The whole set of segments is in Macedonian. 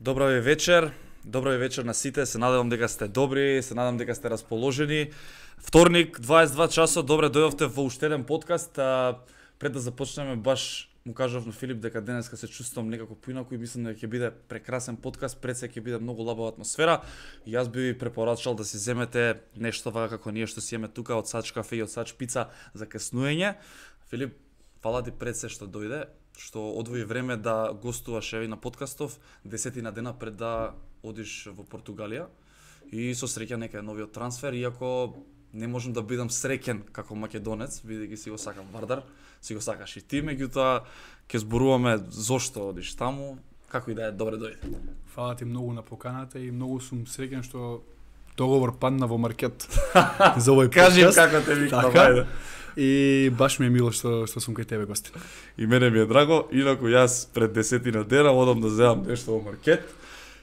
Добро ви вечер. Добро ви вечер на сите. Се надевам дека сте добри, се надевам дека сте расположени. Вторник, 22 часот, добре дојдовте во уште еден подкаст. А, пред да започнеме, баш му кажав на Филип дека денеска се чувствувам некако поинаку и мислам дека ќе биде прекрасен подкаст, пред се ќе биде многу лабава атмосфера. И јас би ви препорачал да си земете нешто вака како ние што си тука од Сач кафе и од Сач пица за кеснуење. Филип, фала ти пред се што дојде, што одвои време да гостуваш еви на подкастов десетина дена пред да одиш во Португалија и со среќа нека е новиот трансфер, иако не можам да бидам среќен како македонец, бидејќи си го сакам Вардар, си го сакаш и ти, меѓутоа ќе зборуваме зошто одиш таму, како и да е, добре дојде. Фала ти многу на поканата и многу сум среќен што договор падна во маркет за овој Кажи подкаст. како те викнам, Така? И баш ми е мило што што сум кај тебе гости. И мене ми е драго, инаку јас пред десетина дена одам да земам нешто во маркет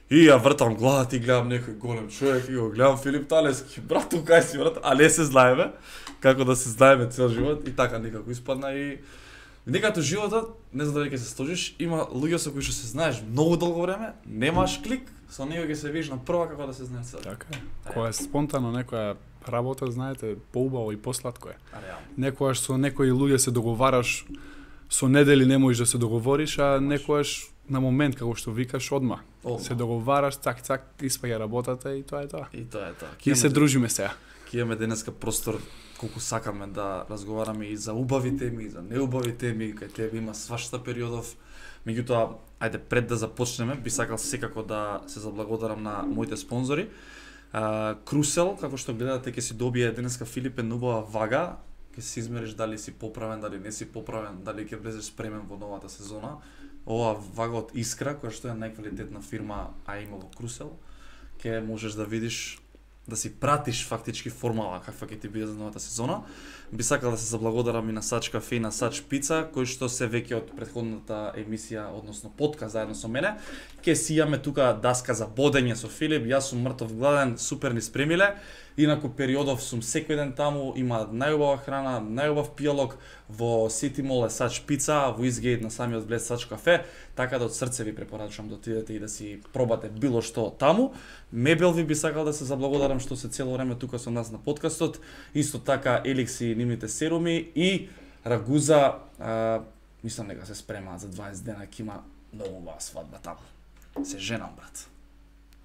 и ја вртам главата и гледам некој голем човек и го гледам Филип Талески. Брату, кај си брат? А не се знаеме како да се знаеме цел живот и така некако испадна и Некато животот, не знам дали ќе се сложиш, има луѓе со кои што се знаеш многу долго време, немаш клик, со него ќе се видиш на прва како да се знаеш сега. Така е. Кога е спонтано некоја работа, знаете, поубаво и посладко е. Некојаш со некои луѓе се договараш со недели не можеш да се договориш, а некојаш на момент како што викаш одма. Одма. Се договараш, цак цак испаѓа работата и тоа е тоа. И тоа е тоа. И се дружиме сега. ќе имаме денеска простор колку сакаме да разговараме и за убави теми, и за неубави теми, кај тебе има свашта периодов. Меѓутоа, ајде пред да започнеме, би сакал секако да се заблагодарам на моите спонзори. Крусел, како што гледате, ќе си добие денеска Филипе нова вага, ќе си измериш дали си поправен, дали не си поправен, дали ќе влезеш спремен во новата сезона. Ова вага од Искра, која што е најквалитетна фирма, а има во Крусел, ќе можеш да видиш да си пратиш фактички формала каква ќе ти биде за новата сезона. Би сакал да се заблагодарам и на Сач Кафе и на Сач Пица, кои што се веќе од претходната емисија, односно подкаст заедно со мене. Ке си имаме тука даска за бодење со Филип, јас сум мртов гладен, супер ни спремиле. Инаку периодов сум секој ден таму, има најубава храна, најубав пијалок во City Mall е Сач Пица, во Изгейт на самиот блед Сач Кафе, така да од срце ви препорачувам да отидете и да си пробате било што таму. Мебел ви би сакал да се заблагодарам што се цело време тука со нас на подкастот. Исто така Еликси нивните серуми и Рагуза, а, мислам дека се спремаат за 20 дена, ќе има многу убава свадба таму. Се женам, брат.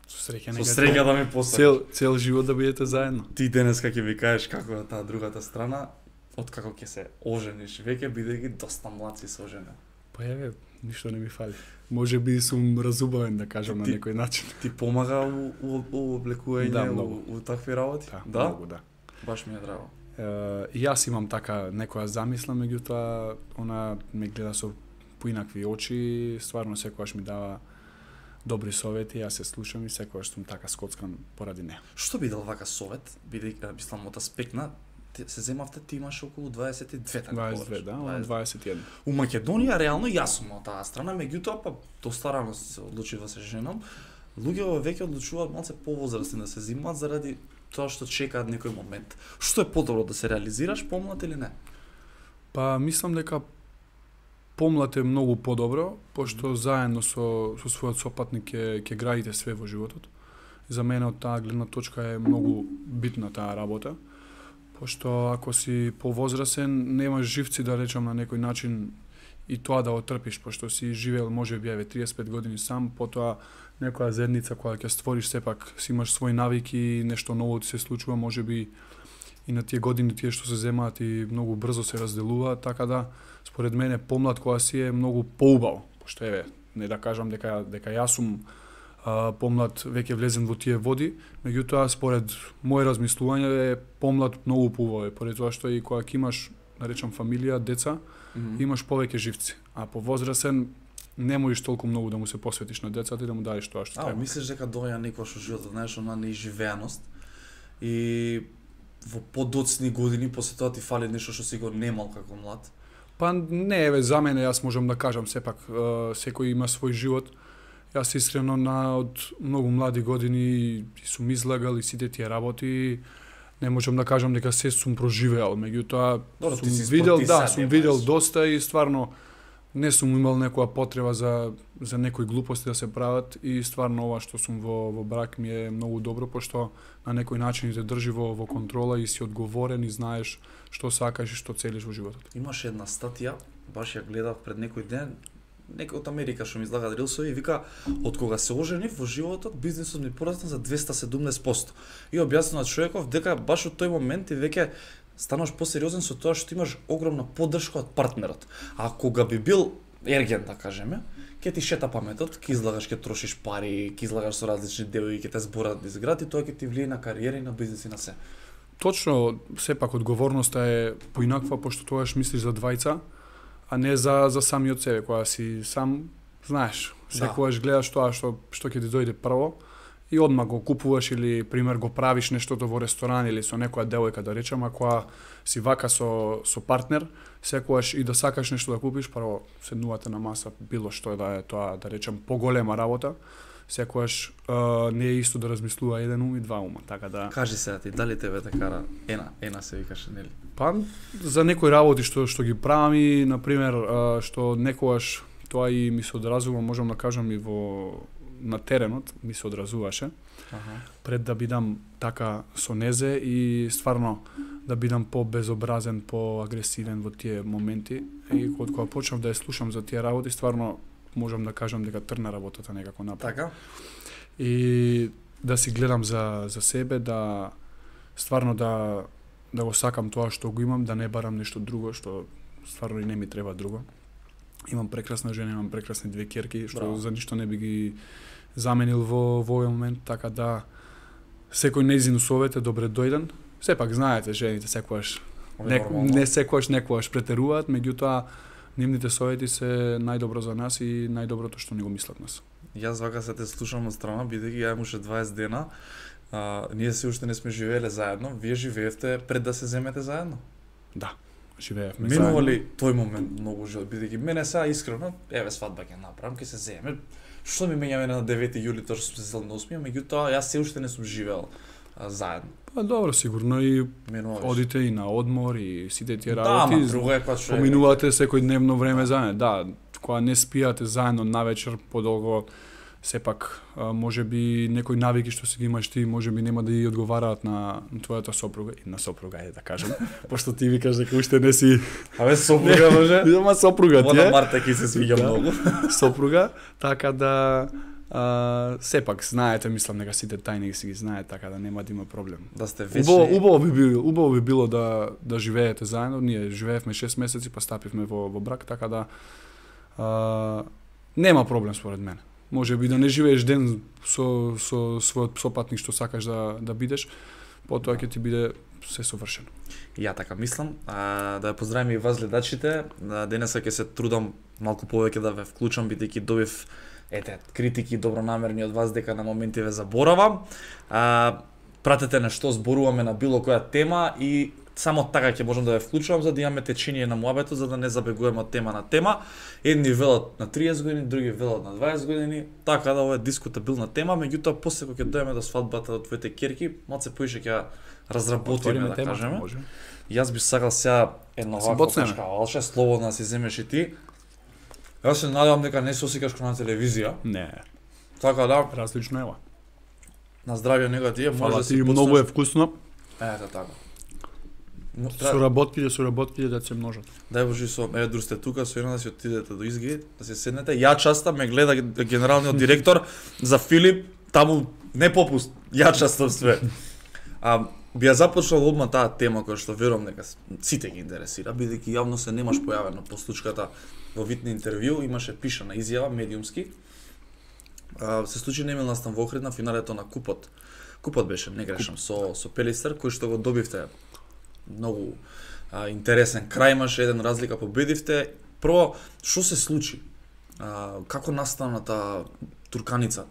Со среќа Со среќа да ми посакаш. цел цел живот да бидете заедно. Ти денеска ќе ви кажеш како е таа другата страна, од како ќе се ожениш веќе бидејќи доста млад си се оженен. Па еве, ништо не ми фали. Може би сум разубавен да кажам на Ти- некој начин. Ти помага у, у, у облекување, Да, у, у, такви работи? Да, да? многу да. Баш ми е драго. Јас имам така некоја замисла, меѓутоа она ме гледа со поинакви очи, стварно секогаш ми дава добри совети, јас се слушам и секогаш сум така скоцкан поради неа. Што би дал вака совет, бидејќи мислам од аспект на се земавте ти имаш околу 22 така 22, говориш. да, 22. 21. У Македонија реално јас сум од таа страна, меѓутоа па доста рано се одлучив да се женам. Луѓе веќе одлучуваат малце повозрастни да се земаат заради тоа што чекаат некој момент. Што е подобро да се реализираш помлад или не? Па мислам дека помлад е многу подобро, пошто заедно со со својот сопатник ќе ќе градите све во животот. За мене од таа гледна точка е многу битна таа работа, пошто ако си повозрасен, немаш живци да речам на некој начин и тоа да отрпиш, пошто си живеел може би еве 35 години сам, потоа некоја заедница која ќе створиш сепак си имаш своји навики, нешто ново ти се случува, може би и на тие години тие што се земаат и многу брзо се разделуваат, така да според мене помлад која си е многу поубаво, пошто еве не да кажам дека дека јас сум а, помлад веќе влезен во тие води, меѓутоа според моје размислување е помлад многу поубаво, е, поради тоа што и кога ќе имаш наречам фамилија, деца, имаш повеќе живци, а по возрасен не можеш толку многу да му се посветиш на децата и да му дадеш тоа што А, треба. мислиш дека доаѓа некојаш во животот, знаеш, она неизживеаност и во подоцни години после тоа ти фали нешто што си го немал како млад. Па не, еве, за мене јас можам да кажам сепак, секој има свој живот. Јас искрено на од многу млади години сум излагал и сите тие работи, не можам да кажам дека се сум проживеал, меѓутоа Добро, сум видел, да, сум видел доста и стварно не сум имал некоја потреба за за некои глупости да се прават и стварно ова што сум во во брак ми е многу добро пошто на некој начин те држи во во контрола и си одговорен и знаеш што сакаш и што целиш во животот. Имаше една статија, баш ја гледав пред некој ден, некој од Америка што ми излага рилсови, вика од кога се оженив во животот бизнисот ми порасна за 270%. И објаснува човеков дека баш од тој момент и веќе стануваш посериозен со тоа што имаш огромна поддршка од партнерот. А кога би бил ерген, да кажеме, ќе ти шета паметот, ќе излагаш, ќе трошиш пари, ќе излагаш со различни делови, ќе те зборат низ град и тоа ќе ти влие на кариера и на бизнис и на се. Точно, сепак одговорноста е поинаква пошто тоаш мислиш за двајца, а не за за самиот себе, кога си сам знаеш, Да. секогаш гледаш тоа што што ќе ти дојде прво и одма го купуваш или пример го правиш нештото во ресторан или со некоја девојка да речем, а кога си вака со со партнер, секогаш и да сакаш нешто да купиш, прво седнувате на маса било што да е тоа да речем поголема работа, секогаш не е исто да размислува еден ум и два ума, така да Кажи се ти, дали тебе те кара ена, ена се викаше, нели? Па, за некои работи што што ги правам и, на пример, што некогаш тоа и ми се одразува, можам да кажам и во на теренот ми се одразуваше Аха. пред да бидам така со незе и стварно да бидам по-безобразен, по-агресивен во тие моменти и од кога почнав да ја слушам за тие работи, стварно можам да кажам дека трна работата некако напред Така? и да си гледам за за себе да стварно да да го сакам тоа што го имам, да не барам нешто друго што стварно и не ми треба друго. Имам прекрасна жена, имам прекрасни две керки што Браво. за ништо не би ги заменил во во овој момент, така да секој нејзин совет е добре дојден. Сепак знаете, жените секогаш не, не секогаш некогаш претеруваат, меѓутоа нивните совети се најдобро за нас и најдоброто што ни го мислат нас. Јас вака се те слушам од страна, бидејќи ја имам уште 20 дена, а, ние се уште не сме живееле заедно, вие живеевте пред да се земете заедно. Да, живеевме Минува заедно. ли тој момент многу живот, бидејќи мене сега искрено, еве свадба ќе направам, ќе се земе. Што ми менја мене на 9 јули тоа што сме се зел на 8, меѓутоа јас се уште не сум живеел а, заедно. Па добро, сигурно и Минува веќе. одите и на одмор и сите тие Да, работи. ама друго е кога човек поминувате секојдневно време заедно. Да, кога не спијате заедно навечер подолго, сепак може би некои навики што си ги имаш ти, може би нема да ја одговараат на твојата сопруга и на сопруга е да кажем, пошто ти викаш дека уште не си Абе сопруга може. Ама сопруга ти е. Марта ќе се свиѓа Да. многу. сопруга, така да а, сепак знаете, мислам дека сите тајни си ги знаете, така да нема да има проблем. Да сте вечни. Убаво, убаво би било, убаво би било да да живеете заедно. Ние живеевме 6 месеци, па стапивме во во брак, така да а, нема проблем според мене. Може би да не живееш ден со со својот сопатник што сакаш да да бидеш, потоа ќе ти биде се совршено. Ја така мислам. А, да ја поздравим и вас гледачите. Денеса ќе се трудам малку повеќе да ве вклучам бидејќи добив ете критики добронамерни од вас дека на моменти ве заборавам. А, пратете на што зборуваме на било која тема и само така ќе можам да ве вклучувам за да имаме течение на муабето за да не забегуваме од тема на тема. Едни велат на 30 години, други велат на 20 години, така да ова е дискутабилна тема, меѓутоа после кога ќе дојдеме до свадбата од твоите керки, малце поише ќе ја разработиме да темата, кажеме. може. Јас би сакал сега едно вакво кашка алше, слободно да си земеш и ти. Јас се надевам дека не се осикаш како на телевизија, Не, така да, различно е ова. на здравје него ти е, може Фала да си ти, многу е вкусно. Ето така. М, Со Треба, работките, со работките да се множат. дај Божи со, еве друг сте тука, со една да си отидете до изги, да се седнете. Ја часта ме гледа генералниот директор за Филип, таму не попуст, ја частам све. А, би ја започнал одма таа тема која што верувам дека сите ги интересира, бидејќи јавно се немаш појавено по случката во вид на интервју, имаше пишана изјава медиумски. А, се случи немил настан во Охрид на финалето на купот. Купот беше, не грешам, со со Пелистер кој што го добивте многу а, интересен крај имаше, еден разлика победивте. Прво, што се случи? А, како настана таа турканица?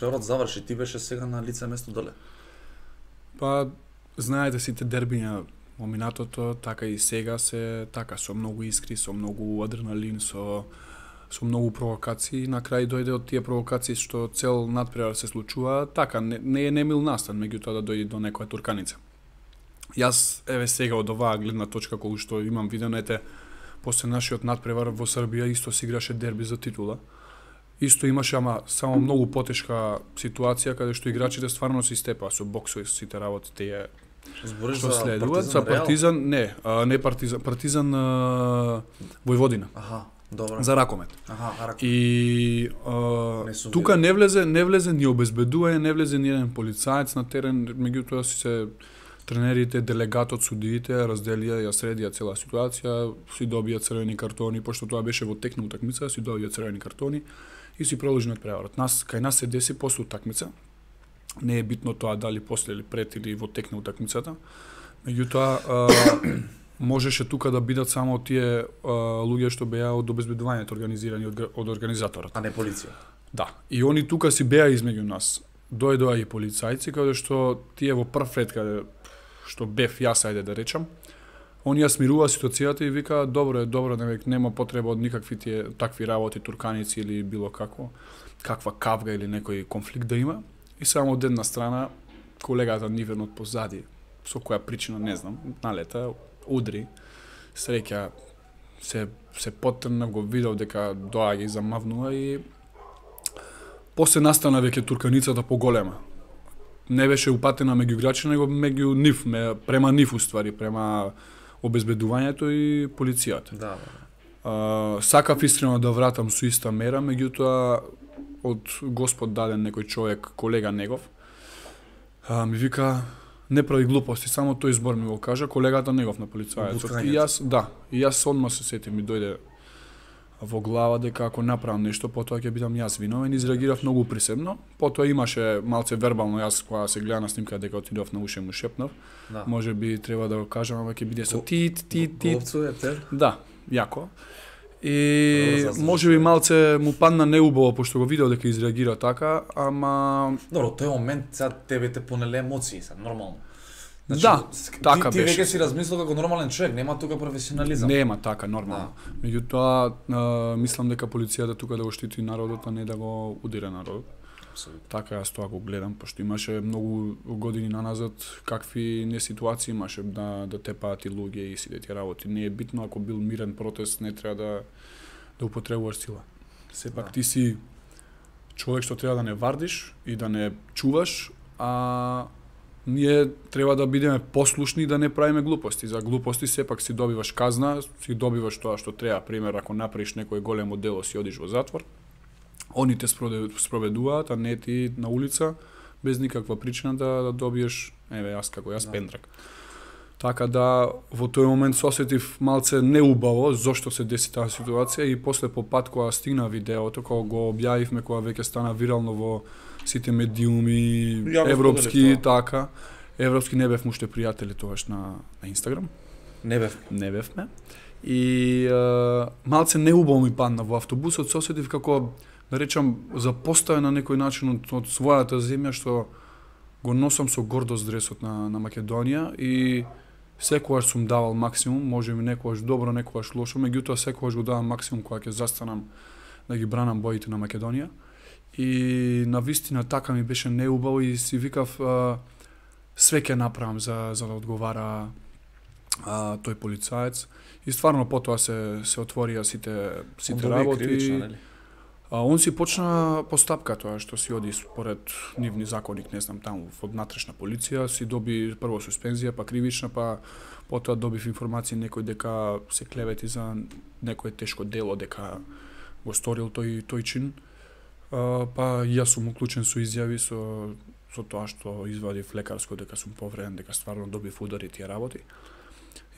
Преврат заврши, ти беше сега на лице место доле. Па, знаете сите дербиња во минатото, така и сега се така со многу искри, со многу адреналин, со со многу провокации. На крај дојде од тие провокации што цел надпревар се случува, така не, не е немил настан, меѓутоа да дојде до некоја турканица. Јас еве сега од оваа гледна точка која што имам видено ете после нашиот надпревар во Србија исто се играше дерби за титула. Исто имаше ама само многу потешка ситуација каде што играчите стварно се истепаа со боксови со сите работи тие Збориш што за следуваат за? Партизан, не, а, не Партизан, Партизан а, Војводина Аха, добро. за ракомет. Аха, арако. И а, Не тука не влезе, не влезе ни обезбедување, не влезе ни еден полицаец на терен, меѓутоа си се тренерите, делегатот, судиите разделија, ја средија цела ситуација, си добија црвени картони, пошто тоа беше во текна утакмица, си добија црвени картони и си продолжи надпреварот. Нас кај нас се деси после утакмица. Не е битно тоа дали после или пред или во текна утакмицата. Меѓутоа можеше тука да бидат само тие а, луѓе што беа од обезбедувањето организирани од, од организаторот. А не полиција. Да. И они тука си беа измеѓу нас. Дојдоа и полицајци каде што тие во прв ред каде што бев јас ајде да речам, они ја смирува ситуацијата и вика добро е, добро, не, нема потреба од никакви тие такви работи турканици или било какво каква кавга или некој конфликт да има. И само од една страна колегата нивен од позади, со која причина не знам, налета, удри, среќа се се потрнав, го видов дека доаѓа и замавнува и после настана веќе турканицата поголема. Не беше упатена меѓу играчи, него меѓу нив, ме, према нив уствари, према обезбедувањето и полицијата. Да, да. А, сакав искрено да вратам со иста мера, меѓутоа од Господ даден некој човек, колега негов, а, ми вика не прави глупости, само тој збор ми го кажа, колегата негов на полицајецот. И јас, да, и јас одма се сетив, ми дојде во глава дека ако направам нешто, потоа ќе бидам јас виновен, изреагирав многу присебно. Потоа имаше малце вербално јас кога се гледа на снимка дека отидов на уше му шепнав. да. Може би треба да го кажам, ама ќе биде со тит, тит, тит. Тер. Да, јако. И може би малце му падна неубаво пошто го видел дека изреагира така, ама Добро, тој момент сега тебе те понеле емоции, сега нормално. Да, с- така ти, ти беше. веќе си размислил како нормален човек, нема тука професионализам. нема така нормално. Да. Меѓутоа, мислам дека полицијата тука да го штити народот, а не да го удира народот. Апсолутно. Така јас тоа го гледам, пошто имаше многу години наназад какви не ситуации имаше да да тепаат и луѓе и сите тие работи. Не е битно ако бил мирен протест, не треба да да употребуваш сила. Сепак Да. ти си човек што треба да не вардиш и да не чуваш, а ние треба да бидеме послушни и да не правиме глупости. За глупости сепак си добиваш казна, си добиваш тоа што треба, пример ако направиш некој големо дело си одиш во затвор. Они те спроведу- спроведуваат, а не ти на улица без никаква причина да, да добиеш, еве јас како јас Да. пендрак. Така да во тој момент се осетив малце неубаво зошто се деси таа ситуација и после по пат кога стигна видеото, кога го објавивме, кога веќе стана вирално во сите медиуми, Ја го европски така. Европски не бев уште пријатели тогаш на на Инстаграм Не бев. не бевме. И е, малце неубаво ми падна во автобусот, се осетив како да речам запоставен на некој начин од, од својата земја што го носам со гордост дресот на на Македонија и секогаш сум давал максимум, може би некогаш добро, некогаш лошо, меѓутоа секогаш го давам максимум кога ќе застанам да ги бранам боите на Македонија. И на вистина така ми беше неубаво и си викав а, све ќе направам за за да одговара а, тој полицаец. И стварно потоа се се отворија сите сите работи. кривично, нели? А он си почна постапка тоа што си оди според нивни законник, не знам, таму од натрешна полиција, си доби прво суспензија, па кривична, па потоа добив информации некој дека се клевети за некое тешко дело, дека го сторил тој тој чин. Па и јас сум уклучен со изјави со со тоа што извадив лекарско дека сум повреден, дека стварно добив удари тие работи.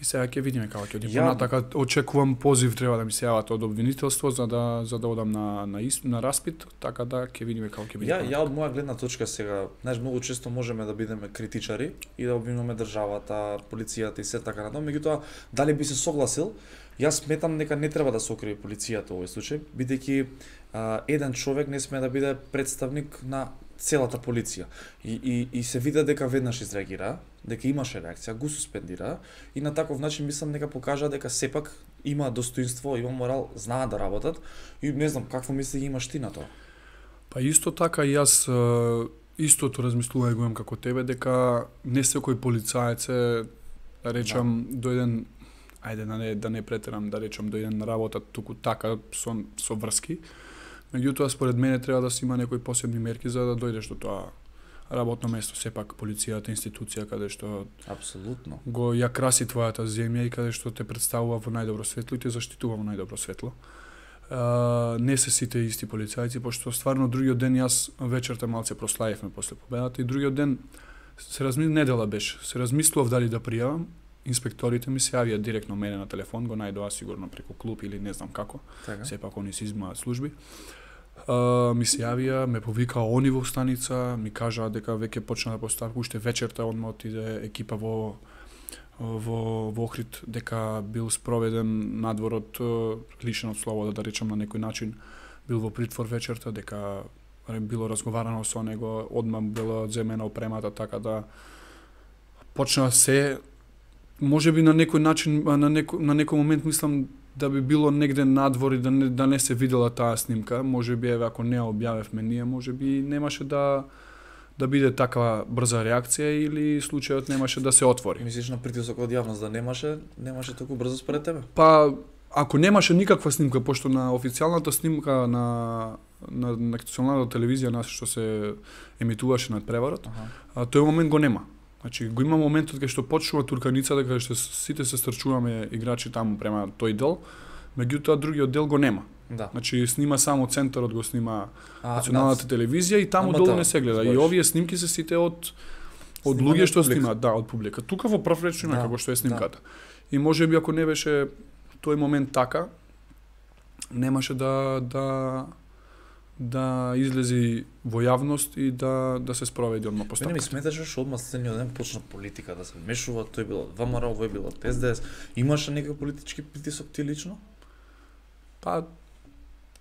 И сега ќе видиме како ќе оди Ја- понатака. Очекувам позив треба да ми се јават од обвинителство за да за да одам на на ис, на распит, така да ќе видиме како ќе биде. Ја, ја од моја гледна точка сега, знаеш, многу често можеме да бидеме критичари и да обвинуваме државата, полицијата и се така натаму, меѓутоа дали би се согласил? Јас сметам дека не треба да се окриви полицијата во овој случај, бидејќи а, еден човек не сме да биде представник на целата полиција. И, и, и се вида дека веднаш изреагира, дека имаше реакција, го суспендира и на таков начин мислам дека покажа дека сепак има достоинство, има морал, знаат да работат и не знам какво мисли имаш ти на тоа. Па исто така и јас истото размислување го имам како тебе дека не секој полицаец е да речам до еден ајде да не, да не претерам, да речам, дојден на работа туку така со, со врски. Меѓутоа, според мене треба да се има некои посебни мерки за да дојдеш до тоа работно место, сепак полицијата институција каде што Апсолутно. го ја краси твојата земја и каде што те представува во најдобро светло и те заштитува во најдобро светло. Uh, не се сите исти полицајци, пошто стварно другиот ден јас вечерта малце прослаевме после победата и другиот ден се разми недела беше. Се размислував дали да пријавам, инспекторите ми се јавија директно мене на телефон, го најдоа сигурно преку клуб или не знам како, Така. сепак они се измаат служби. Uh, ми се јавија, ме повикаа они во станица, ми кажаа дека веќе почна да поставка, уште вечерта одма отиде екипа во во во Охрид дека бил спроведен надворот лишен од слобода да речам на некој начин. Бил во притвор вечерта дека било разговарано со него одма било земена опремата така да почна се може би на некој начин на некој на некој момент мислам да би било негде надвор и да не, да не се видела таа снимка, може би еве ако не ја објавевме ние, може би немаше да да биде таква брза реакција или случајот немаше да се отвори. Мислиш на притисок од јавност да немаше, немаше толку брзо според тебе? Па ако немаше никаква снимка, пошто на официјалната снимка на на националната телевизија нас што се емитуваше над преварот, Аха. а тој момент го нема. Значи го има моментот кај што почнува турканицата кај што сите се стрчуваме играчи таму према тој дел, меѓутоа другиот дел го нема. Да. Значи снима само центарот го снима А, националната телевизија и таму долу да, не се гледа. И збориш. овие снимки се сите од од луѓе што снимаат, да, од публика. Тука во прв реч има Да, како што е снимката. И може би ако не беше тој момент така, немаше да да да излези во јавност и да да се спроведи одма Мене ми постапката. сметаше што одма следниот ден почна политика да се вмешува, тој било од ВМРО, овој било од СДС. Имаше некој политички притисок ти лично? Па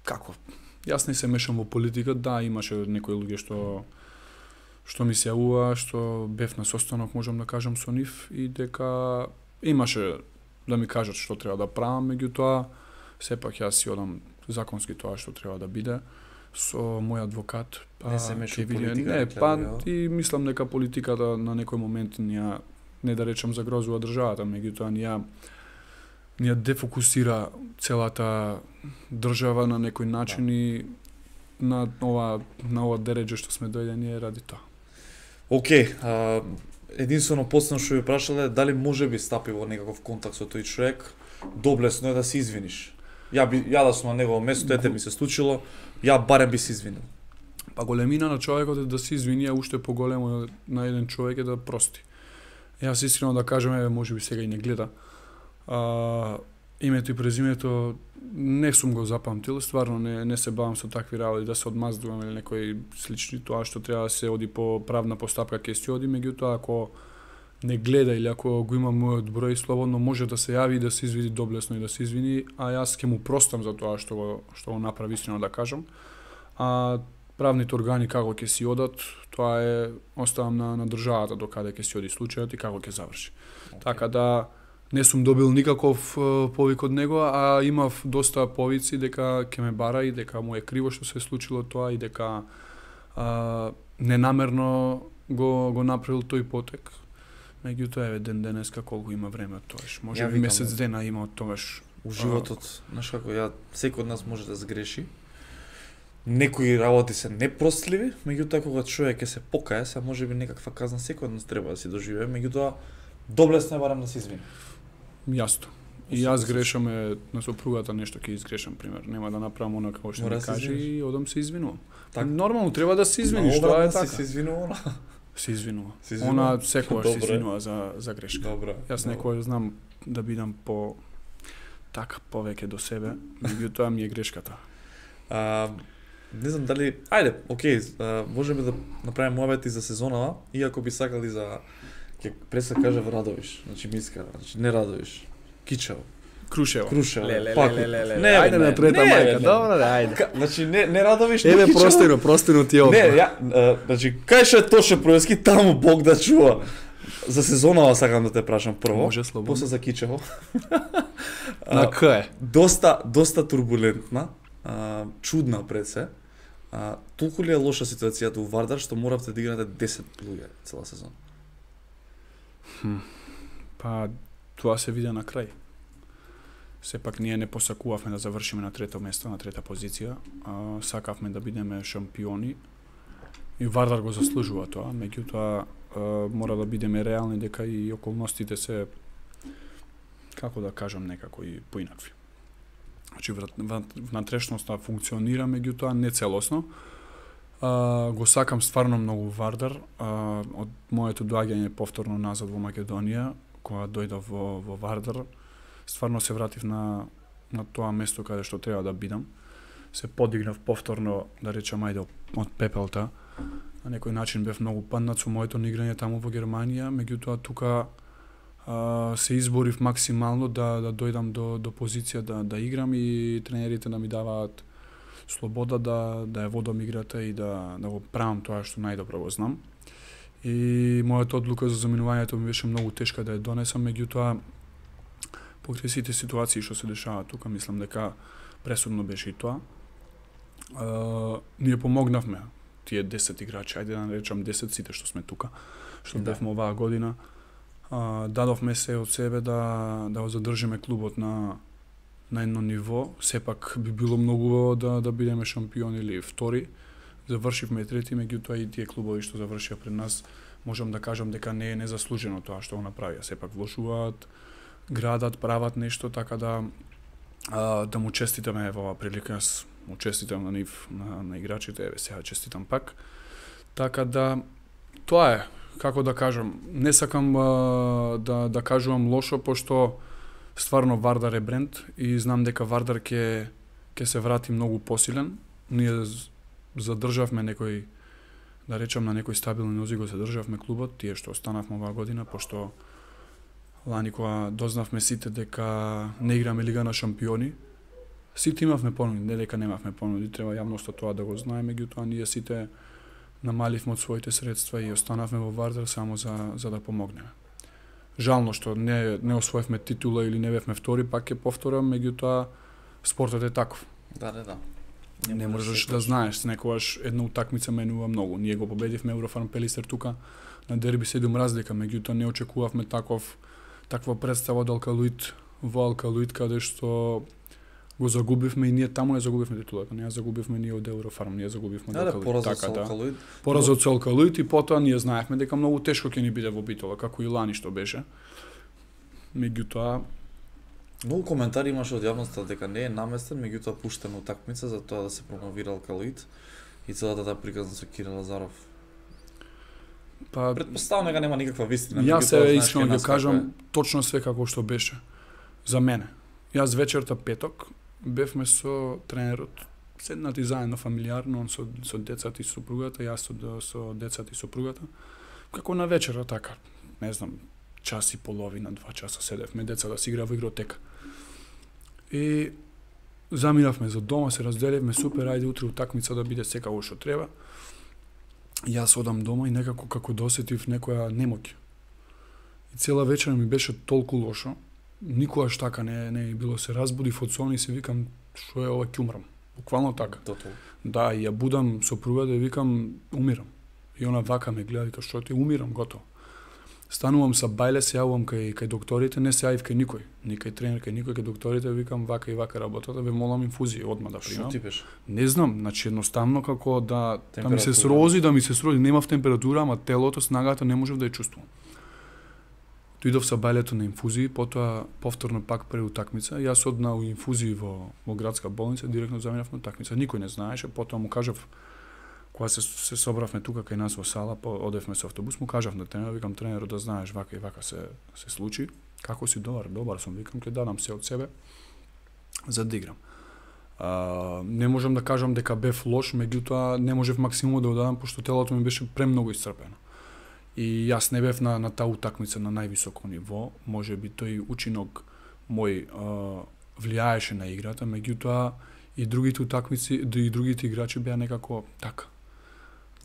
како? Јас не се мешам во политика, да, имаше некои луѓе што што ми се јавува, што бев на состанок, можам да кажам со нив и дека имаше да ми кажат што треба да правам, меѓутоа сепак јас си одам законски тоа што треба да биде со мој адвокат. Па, Не се меша политика, Не, па јел? и мислам дека политиката на некој момент ни ја не да речам загрозува државата, меѓутоа ни ја ни ја дефокусира целата држава на некој начин Да. и на ова на ова дередже што сме дојдени е ради тоа. Океј, а, единствено последно што ја прашале дали може би стапи во некаков контакт со тој човек, доблесно е да се извиниш. Ја би ја да сум на негово место, ете ми се случило, ја барем би се извинил. Па големина на човекот е да се извини, а уште поголемо на еден човек е да прости. Јас искрено да кажам, еве може би сега и не гледа. А, името и презимето не сум го запамтил, стварно не, не се бавам со такви работи да се одмаздувам или некои слични, тоа што треба да се оди по правна постапка ќе се оди, меѓутоа ако не гледа или ако го има мојот број, слободно може да се јави и да се извини доблесно и да се извини, а јас ќе му простам за тоа што го, што го направи, искрено да кажам. А правните органи како ќе си одат, тоа е оставам на, на државата до каде ќе си оди случајот и како ќе заврши. Така да не сум добил никаков повик од него, а имав доста повици дека ќе ме бара и дека му е криво што се случило тоа и дека а, ненамерно го го направил тој потек. Меѓутоа еве ден денеска колку има време од тоаш. Може би месец да. дена има од тоаш. У животот, знаеш како ја секој од нас може да сгреши. Некои работи се непростливи, меѓутоа кога човек ќе се покае, се може би некаква казна секој од нас треба да си доживее, меѓутоа доблесно е барам да се извини. Јасно. И јас грешам е на сопругата нешто ќе изгрешам пример. Нема да направам она како што ми да извиниш. и одам се извинувам. Така. Нормално треба да се извиниш, тоа е така. Се извинува. Се извинува. Се извинува? Она секогаш се извинува за за грешка. Добро. Јас некој знам да бидам по така повеќе до себе, меѓутоа ми е грешката. А, не знам дали, ајде, окей, а, можеме да направиме муабети за сезонава, иако би сакали за ќе преса кажа Радовиш, значи Мискара, значи не Радовиш. Кичево, Крушево. Крушево. Ле, ле, паку. ле, ле, ле, Не, Ајде на трета не, мајка. не. Добро, да, ајде. Значи не не Радовиш, Еве простино, простино ти е ова. Не, ја, а, значи кај што е Тоше Проевски, таму Бог да чува. За сезонава сакам да те прашам прво. Може слободно. После за Кичево. На кај? доста доста турбулентна, а, чудна пред се. А, толку ли е лоша ситуацијата у Вардар што моравте да играте 10 луѓе цела сезона? Па тоа се виде на крај. Сепак ние не посакувавме да завршиме на трето место, на трета позиција. А, сакавме да бидеме шампиони. И Вардар го заслужува тоа, меѓутоа мора да бидеме реални дека и околностите се како да кажам некако и поинакви. Значи внатрешноста функционира, меѓутоа не целосно. А, го сакам стварно многу Вардар. А, од моето доаѓање повторно назад во Македонија, кога дојдов во, во Вардар, стварно се вратив на, на тоа место каде што треба да бидам. Се подигнав повторно, да речам, ајде, од пепелта. На некој начин бев многу паднат со моето играње таму во Германија, меѓутоа тука а, се изборив максимално да, да дојдам до, до позиција да, да играм и тренерите да ми даваат слобода да, да ја водам играта и да, да го правам тоа што најдобро го знам. И мојата одлука за заминувањето ми беше многу тешка да ја донесам, меѓутоа покрај сите ситуации што се дешаваат тука, мислам дека пресудно беше и тоа. А, ние помогнавме тие 10 играчи, ајде да наречам 10 сите што сме тука, што да. бевме оваа година а, дадовме се од себе да да го задржиме клубот на на едно ниво, сепак би било многу да да бидеме шампион или втори. Завршивме трети, меѓутоа и тие клубови што завршија пред нас, можам да кажам дека не е незаслужено тоа што го направија. Сепак вложуваат, градат, прават нешто така да а, да му честитаме во оваа прилика. Јас му честитам на нив, на, на играчите, еве сега честитам пак. Така да тоа е како да кажам, не сакам а, да да кажувам лошо пошто стварно Вардар е бренд и знам дека Вардар ќе ќе се врати многу посилен. Ние задржавме некој да речам на некој стабилни нози го задржавме клубот, тие што останавме оваа година пошто лани кога дознавме сите дека не играме Лига на шампиони, сите имавме понуди, не дека немавме понуди, треба јавноста тоа да го знае, меѓутоа ние сите намаливме од своите средства и останавме во Вардар само за, за да помогнеме. Жално што не, не освоевме титула или не бевме втори, пак ќе повторам, меѓутоа спортот е таков. Да, да, да. Не, не можеш да знаеш, некогаш една утакмица менува многу. Ние го победивме Еврофарм Пелистер тука на дерби 7 разлика, меѓутоа не очекувавме таков таква представа од Алкалуит во Алкалуит каде што го загубивме и ние таму не загубивме титулата. Не ја загубивме ние од Еврофарм, ние загубивме да, да, поразот така, да. Поразот со Алкалуид и потоа ние знаевме дека многу тешко ќе ни биде во Битола, како и лани што беше. Меѓутоа Многу коментари имаше од јавноста дека не е наместен, меѓутоа пуштен утакмица за тоа да се промовира Алкалуид и целата таа приказна со Кирил Лазаров. Па предпоставам дека нема никаква вистина. Јас се искрено ќе кажам точно све како што беше за мене. Јас вечерта петок бевме со тренерот, седнати заедно фамилиарно, он со, со децата и сопругата, јас со, со децата и сопругата. Како на вечера, така, не знам, час и половина, два часа седевме, деца да си игра во игротека. И заминавме за дома, се разделивме, супер, ајде утре утакмица да биде секако што треба. Јас одам дома и некако како досетив некоја немоќ. И цела вечера ми беше толку лошо, никогаш така не не било се разбудив од сон и се викам што е ова ќе умрам. Буквално така. Тотал. Да, и ја будам сопругата и викам умирам. И она вака ме гледа вика што ти умирам, готово. Станувам са бајле, се јавувам кај кај докторите, не се јавив кај никој, ни кај тренер, кај никој, кај докторите викам вака и вака работата, бе молам инфузија одма да примам. Што ти беше? Не знам, значи едноставно како да да ми се срози, да ми се срози, немав температура, ама телото, снагата не можев да ја чувствувам. Дојдов со бајлето на инфузии, потоа повторно пак пред утакмица. Јас одна у инфузии во, во градска болница, директно заминав на утакмица. Никој не знаеше, потоа му кажав, кога се, се собравме тука кај нас во сала, по, одевме со автобус, му кажав на тренер, викам тренерот да знаеш вака и вака се, се случи. Како си добар? Добар сум, викам, ќе дадам се од себе за да играм. А, не можам да кажам дека бев лош, меѓутоа не можев максимум да го дадам, пошто телото ми беше премногу исцрпено. И јас не бев на, на таа утакмица на највисоко ниво, може би тој учинок мој а, влијаеше на играта, меѓутоа и другите утакмици, и другите играчи беа некако така.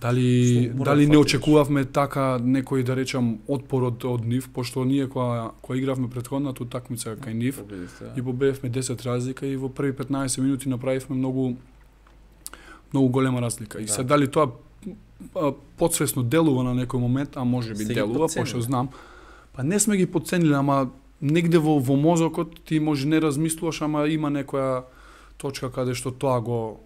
Дали дали не очекувавме така некој да речам отпор од, од нив, пошто ние кога кога игравме претходната утакмица кај нив Победите, и победевме 10 разлика и во први 15 минути направивме многу многу голема разлика. И Да. се дали тоа подсвесно делува на некој момент, а може би делува, пошто знам. Па не сме ги подцениле, ама негде во, во мозокот ти може не размислуваш, ама има некоја точка каде што тоа го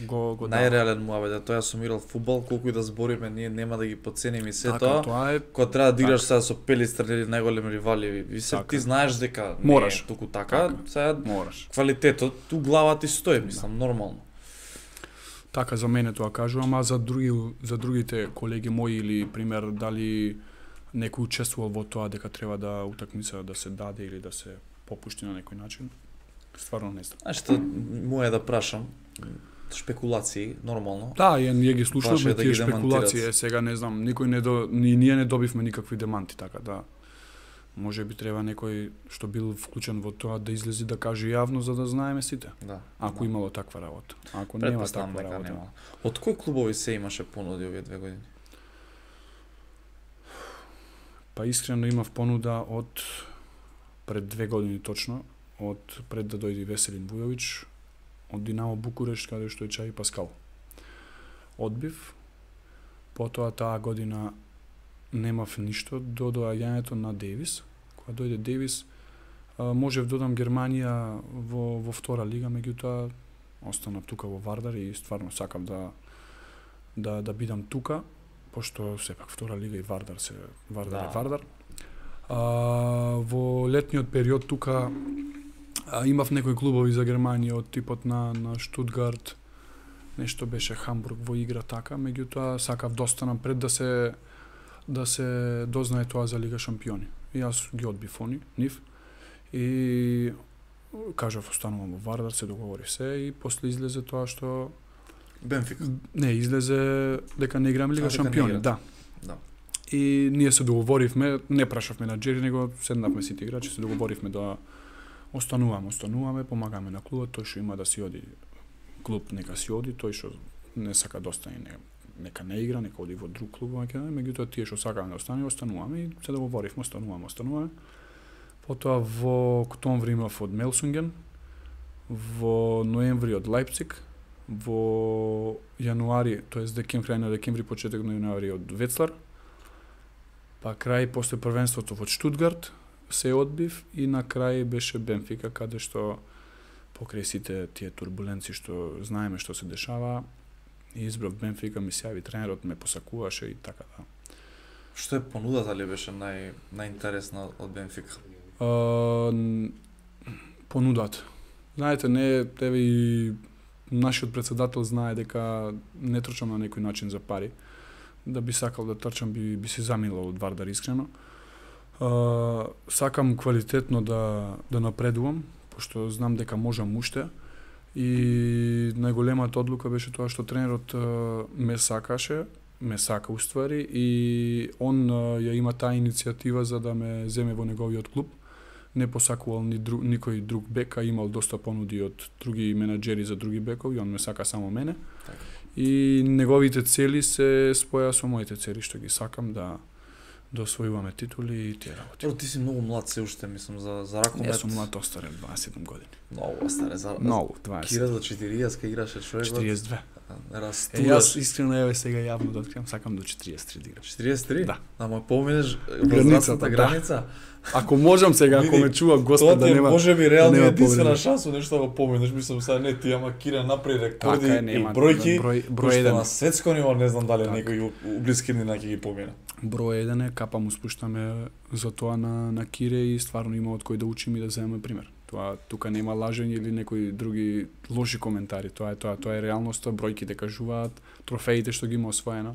го го. Најреален му абе, тоа сум играл фудбал, колку и да збориме, ние нема да ги подцениме и се Така, тоа. тоа е Кога треба да играш Така. сега со Пелистер или најголеми ривали, и се Така. ти знаеш дека не Мораш. е туку така, Така. сега мораш. квалитетот ту глава ти стои, мислам, нормално. Така за мене тоа кажувам, а за други за другите колеги мои или пример дали некој учествувал во тоа дека треба да утакмица да се даде или да се попушти на некој начин, стварно не знам. Знаеш што му е да прашам, шпекулации, нормално. Да, ја ние ги Баш слушнавме е да тие ги шпекулации, сега не знам, никој не до ни ние не добивме никакви деманти, така да може би треба некој што бил вклучен во тоа да излези да каже јавно за да знаеме сите. Да. Ако да. имало таква работа. Ако нема таква дека работа. нема. Од кои клубови се имаше понуди овие две години? Па искрено имав понуда од пред две години точно, од пред да дојде Веселин Вујовиќ, од Динамо Букурешт каде што е Чај Паскал. Одбив, потоа таа година немав ништо до доаѓањето на Девис. Кога дојде Девис, можев додам Германија во, во втора лига, меѓутоа останав тука во Вардар и стварно сакав да да да бидам тука, пошто сепак втора лига и Вардар се Вардар Да. е Вардар. А, во летниот период тука а, имав некои клубови за Германија од типот на на Штутгарт, нешто беше Хамбург во игра така, меѓутоа сакав да останам пред да се да се дознае тоа за Лига шампиони. И јас ги одбив они, нив. И кажав останувам во Вардар, се договорив се и после излезе тоа што Бенфика. не излезе дека не играме Лига А, шампиони, да. Да. И ние се договоривме, не прашавме на Джери, него седнавме сите играчи, се договоривме да остануваме, остануваме, помагаме на клубот, тој што има да си оди клуб, нека си оди, тој што не сака да остане, не, нека не игра, нека оди во друг клуб, нека, меѓутоа тие што сакаме да остане, остануваме и се договоривме, остануваме, остануваме. Потоа во октомври имав од Мелсунген, во ноември од Лајпциг, во јануари, тоест декември, крај на декември, почеток на јануари од Вецлар, па крај после првенството во Штутгарт се одбив и на крај беше Бенфика каде што покрај сите тие турбуленци што знаеме што се дешава и избрав Бенфика, ми се јави тренерот, ме посакуваше и така да. Што е понудата ли беше нај најинтересна од Бенфика? А, понудата. Знаете, не еве и нашиот председател знае дека не трчам на некој начин за пари. Да би сакал да трчам би би се замилал од Вардар искрено. А, сакам квалитетно да да напредувам, пошто знам дека можам уште. И најголемата одлука беше тоа што тренерот ме сакаше, ме сака уствари и он ја има таа иницијатива за да ме земе во неговиот клуб. Не посакувал ни друг, никој друг бек, а имал доста понуди од други менаџери за други бекови, он ме сака само мене. Така. И неговите цели се споја со моите цели што ги сакам да да освојуваме титули и тие работи. Прво ти си многу млад се уште, мислам за за ракомет. Не сум млад остарен 27 години. Многу старе за Многу, Кира 20. до 40 кај играше човекот. 42. Е, Растудаш. јас искрено еве сега јавно да откривам, сакам до 43 да играм. 43? Да. Ама поминеш Границата, возрастната да. граница? Ако можам сега, ако ме чува Тоа Господ да е нема може би реално нема единствена шанса нешто да го поминеш, мислам сега не ти, ама Кира направи рекорди така е, и нема бројки. број кои број што еден. на светско ниво не знам дали Така. некој у, у блиски днина ќе ги помина. Број еден е, капа му спуштаме за тоа на, на Кире и стварно има од кој да учиме и да земеме пример. Тоа тука нема лажење или некои други лоши коментари. Тоа е тоа, тоа е реалноста, бројките кажуваат, трофеите што ги има освоено.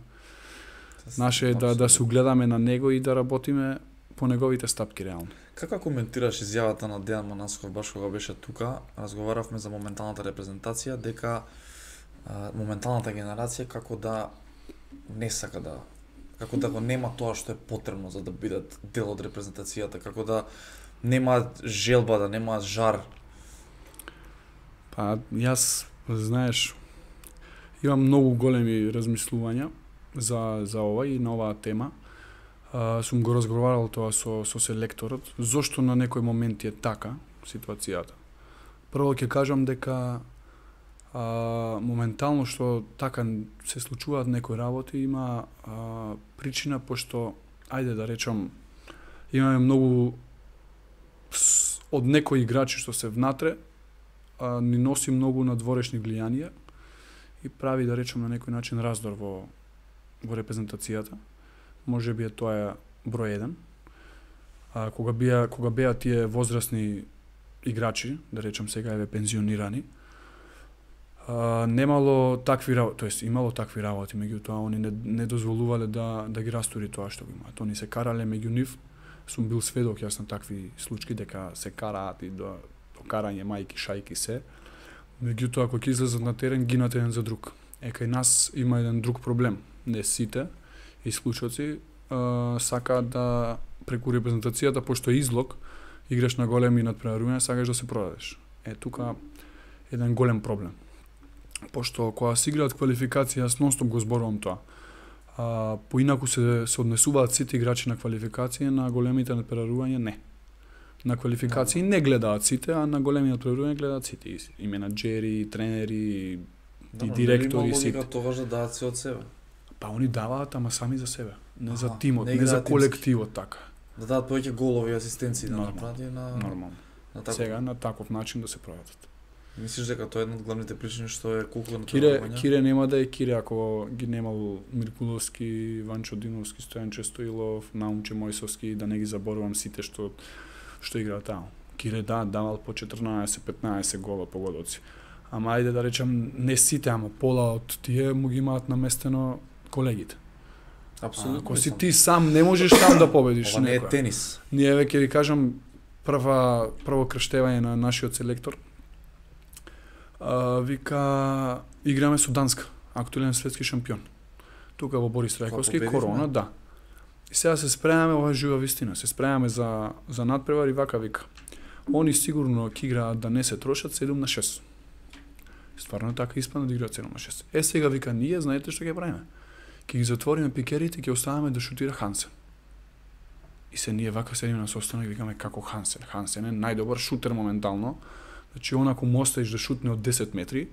Наше е да да се угледаме на него и да работиме по неговите стапки реално. Како коментираш изјавата на Дејан Манасков баш кога беше тука? Разговаравме за моменталната репрезентација дека а, моменталната генерација како да не сака да како да го нема тоа што е потребно за да бидат дел од репрезентацијата, како да немаат желба, да немаат жар. Па јас, знаеш, имам многу големи размислувања за за ова и на оваа тема. А, сум го разговарал тоа со со селекторот, зошто на некој момент е така ситуацијата. Прво ќе кажам дека а, моментално што така се случуваат некои работи има а, причина пошто ајде да речам имаме многу од некои играчи што се внатре а, ни носи многу надворешни влијанија и прави да речем на некој начин раздор во во репрезентацијата. Може би е тоа број 1. А кога беа кога беа тие возрастни играчи, да речем сега еве пензионирани, а, немало такви работи, тоест имало такви работи, меѓутоа они не, не дозволувале да да ги растури тоа што го имаат. Они се карале меѓу нив. Сум бил сведок јас на такви случаи дека се караат и до, до карање мајки, шајки се. Меѓутоа кога ќе излезат на терен гинат еден за друг. Е кај нас има еден друг проблем. Не сите исклучоци сакаат да преку репрезентацијата пошто е излог играш на големи надпреварувања, сакаш да се продадеш. Е тука еден голем проблем пошто кога се играат квалификација, јас нонстоп го зборувам тоа. А, поинаку се, се однесуваат сите играчи на квалификација, на големите надпреварувања не. На квалификации не гледаат сите, а на големи надпреварувања гледаат сите. И менаџери, тренери, и директори, сите. тоа да дадат се од себе. Па они даваат, ама сами за себе. Не за Аха, тимот, не не, за колективот, така. Да дадат повеќе голови и асистенции да Нормално. направат и на Нормално. на тако. Сега на таков начин да се продадат. Мислиш дека тоа е една од главните причини што е колку на Кире, Кире нема да е Кире ако ги немал Миркуловски, Ванчо Диновски, Стојанче Стоилов, Наумче Мојсовски, да не ги заборувам сите што што играат таму. Кире да, давал по 14-15 гола погодоци. Ама ајде да речем не сите, ама пола од тие му ги имаат наместено колегите. Апсолутно. ако си ти сам не можеш сам да победиш Ова не е некоја. тенис. Ние веќе ви кажам прва прво крштевање на нашиот селектор. А, вика играме со Данска, актуелен светски шампион. Тука во Борис Рајковски, корона, да. И сега се спремаме, ова жива вистина, се спремаме за за надпревар и вака вика. Они сигурно ќе играат да не се трошат 7 на 6. Стварно така испадна да играат 7 на 6. Е сега вика ние знаете што ќе правиме? Ќе ги затвориме пикерите и ќе оставаме да шутира Хансен. И се ние вака седиме на состанок и викаме како Хансен. Хансен е најдобар шутер моментално. Значи он ако му оставиш да шутне од 10 метри,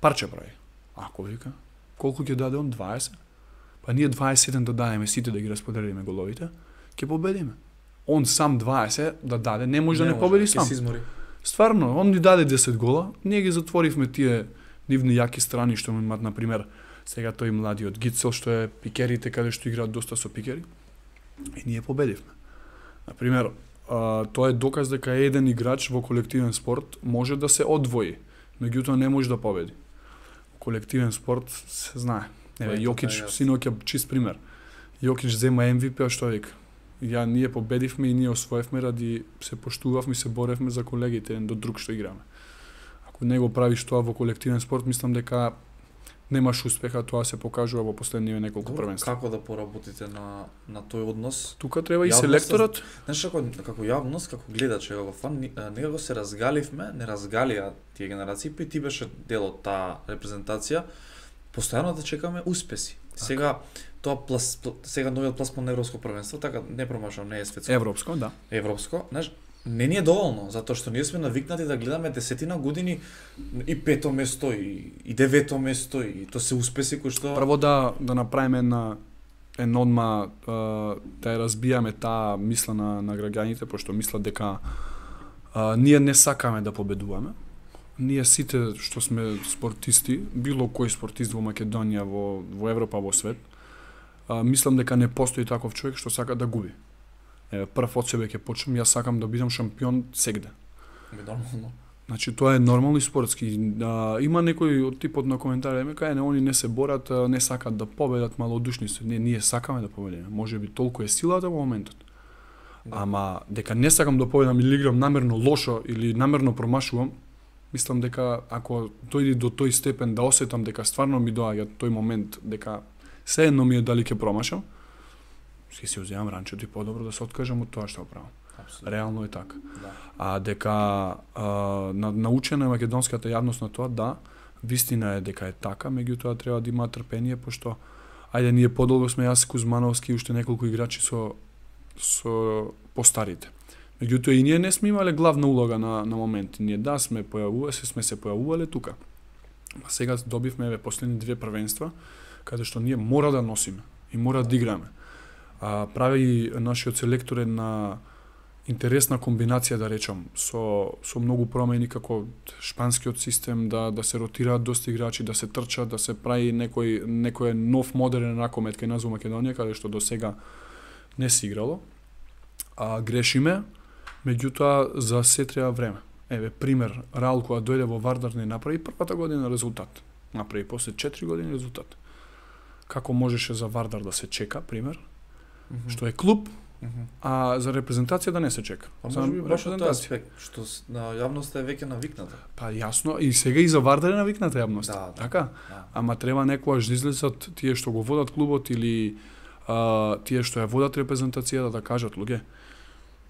парче прави. Ако вика, колку ќе даде он 20? Па ние 21 да дадеме сите да ги расподелиме головите, ќе победиме. Он сам 20 да даде, не може да не победи сам. се измори. Стварно, он ни даде 10 гола, ние ги затворивме тие нивни јаки страни што му имаат, например, сега тој младиот Гицел, што е пикерите, каде што играат доста со пикери, и ние победивме. Например, а, тоа е доказ дека еден играч во колективен спорт може да се одвои, меѓутоа не може да победи. Колективен спорт се знае. Еве, Јокич, така, е чист пример. Јокич зема MVP, а што вика? Ја ние победивме и ние освоевме ради се поштувавме и се боревме за колегите еден до друг што играме. Ако не го правиш тоа во колективен спорт, мислам дека немаш успеха, тоа се покажува во последниве неколку првенства. како да поработите на на тој однос? Тука треба и селекторот, Знаеш како како јавност, како гледач, како фан, а, некако се разгаливме, не разгалија тие генерации, па ти беше дел од таа репрезентација. Постојано да чекаме успеси. Сега тоа плас, пл- сега новиот пласман на европско првенство, така не промашам, не е светско. европско, да. европско, знаеш, не ни е доволно, затоа што ние сме навикнати да гледаме десетина години и пето место и, и девето место и тоа се успеси кои што Прво да да направиме една ен одма да ја разбијаме таа мисла на, на граѓаните, пошто мислат дека а, ние не сакаме да победуваме. Ние сите што сме спортисти, било кој спортист во Македонија, во, во Европа, во свет, а, мислам дека не постои таков човек што сака да губи. Прв од себе ќе почнем, јас сакам да бидам шампион сегде. Ми нормално. Значи тоа е нормално и спортски. А, има некои од типот на коментари, ме кај не они не се борат, не сакат да победат, малодушни се. Не, ние сакаме да победиме. Може би толку е силата во моментот. Да. Ама дека не сакам да победам или играм намерно лошо или намерно промашувам, мислам дека ако дојде до тој степен да осетам дека стварно ми доаѓа тој момент дека се едно ми е дали ќе промашам, ќе си уземам ранчето и подобро да се откажам од тоа што го правам. Апсолутно. Реално е така. Да. А дека а, на, научена е македонската јавност на тоа, да, вистина е дека е така, меѓутоа треба да има трпение, пошто ајде ние подолго сме јас Кузмановски и уште неколку играчи со со постарите. Меѓутоа и ние не сме имале главна улога на на момент. Ние да сме појавувале, се сме се појавувале тука. А сега добивме еве последни две првенства каде што ние мора да носиме и мора да играме. А прави нашиот селектор една интересна комбинација да речам со со многу промени како шпанскиот систем да да се ротираат доста играчи, да се трчат, да се прави некој некој нов модерен ракомет кај нас во Македонија каде што до сега не се играло. А грешиме, меѓутоа за се треба време. Еве пример, Раул кога дојде во Вардар не направи првата година резултат. Направи после 4 години резултат. Како можеше за Вардар да се чека, пример, што е клуб, а за репрезентација да не се чека. Па може би баш тој репрезентација. аспект, што на јавноста е веќе навикната. Па јасно, и сега и за Вардар е навикната јавност. Да, да. Така? Да. Ама треба некогаш да излезат тие што го водат клубот или а, тие што ја водат репрезентацијата да кажат луѓе.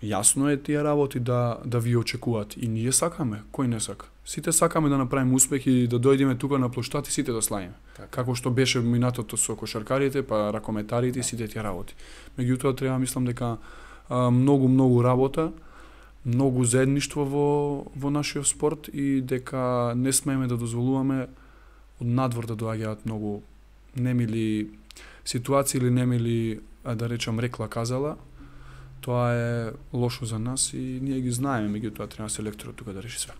Јасно е тие работи да да ви очекуваат и ние сакаме, кој не сака. Сите сакаме да направиме успех и да дојдеме тука на плоштад и сите да славиме. Така. Како што беше минатото со кошаркарите, па ракометарите и сите тие работи. Меѓутоа треба мислам дека а, многу многу работа, многу заедништво во во нашиот спорт и дека не смееме да дозволуваме од надвор да доаѓаат многу немили ситуации или немили да речам рекла казала. Тоа е лошо за нас и ние ги знаеме, меѓутоа треба селекторот тука да реши све.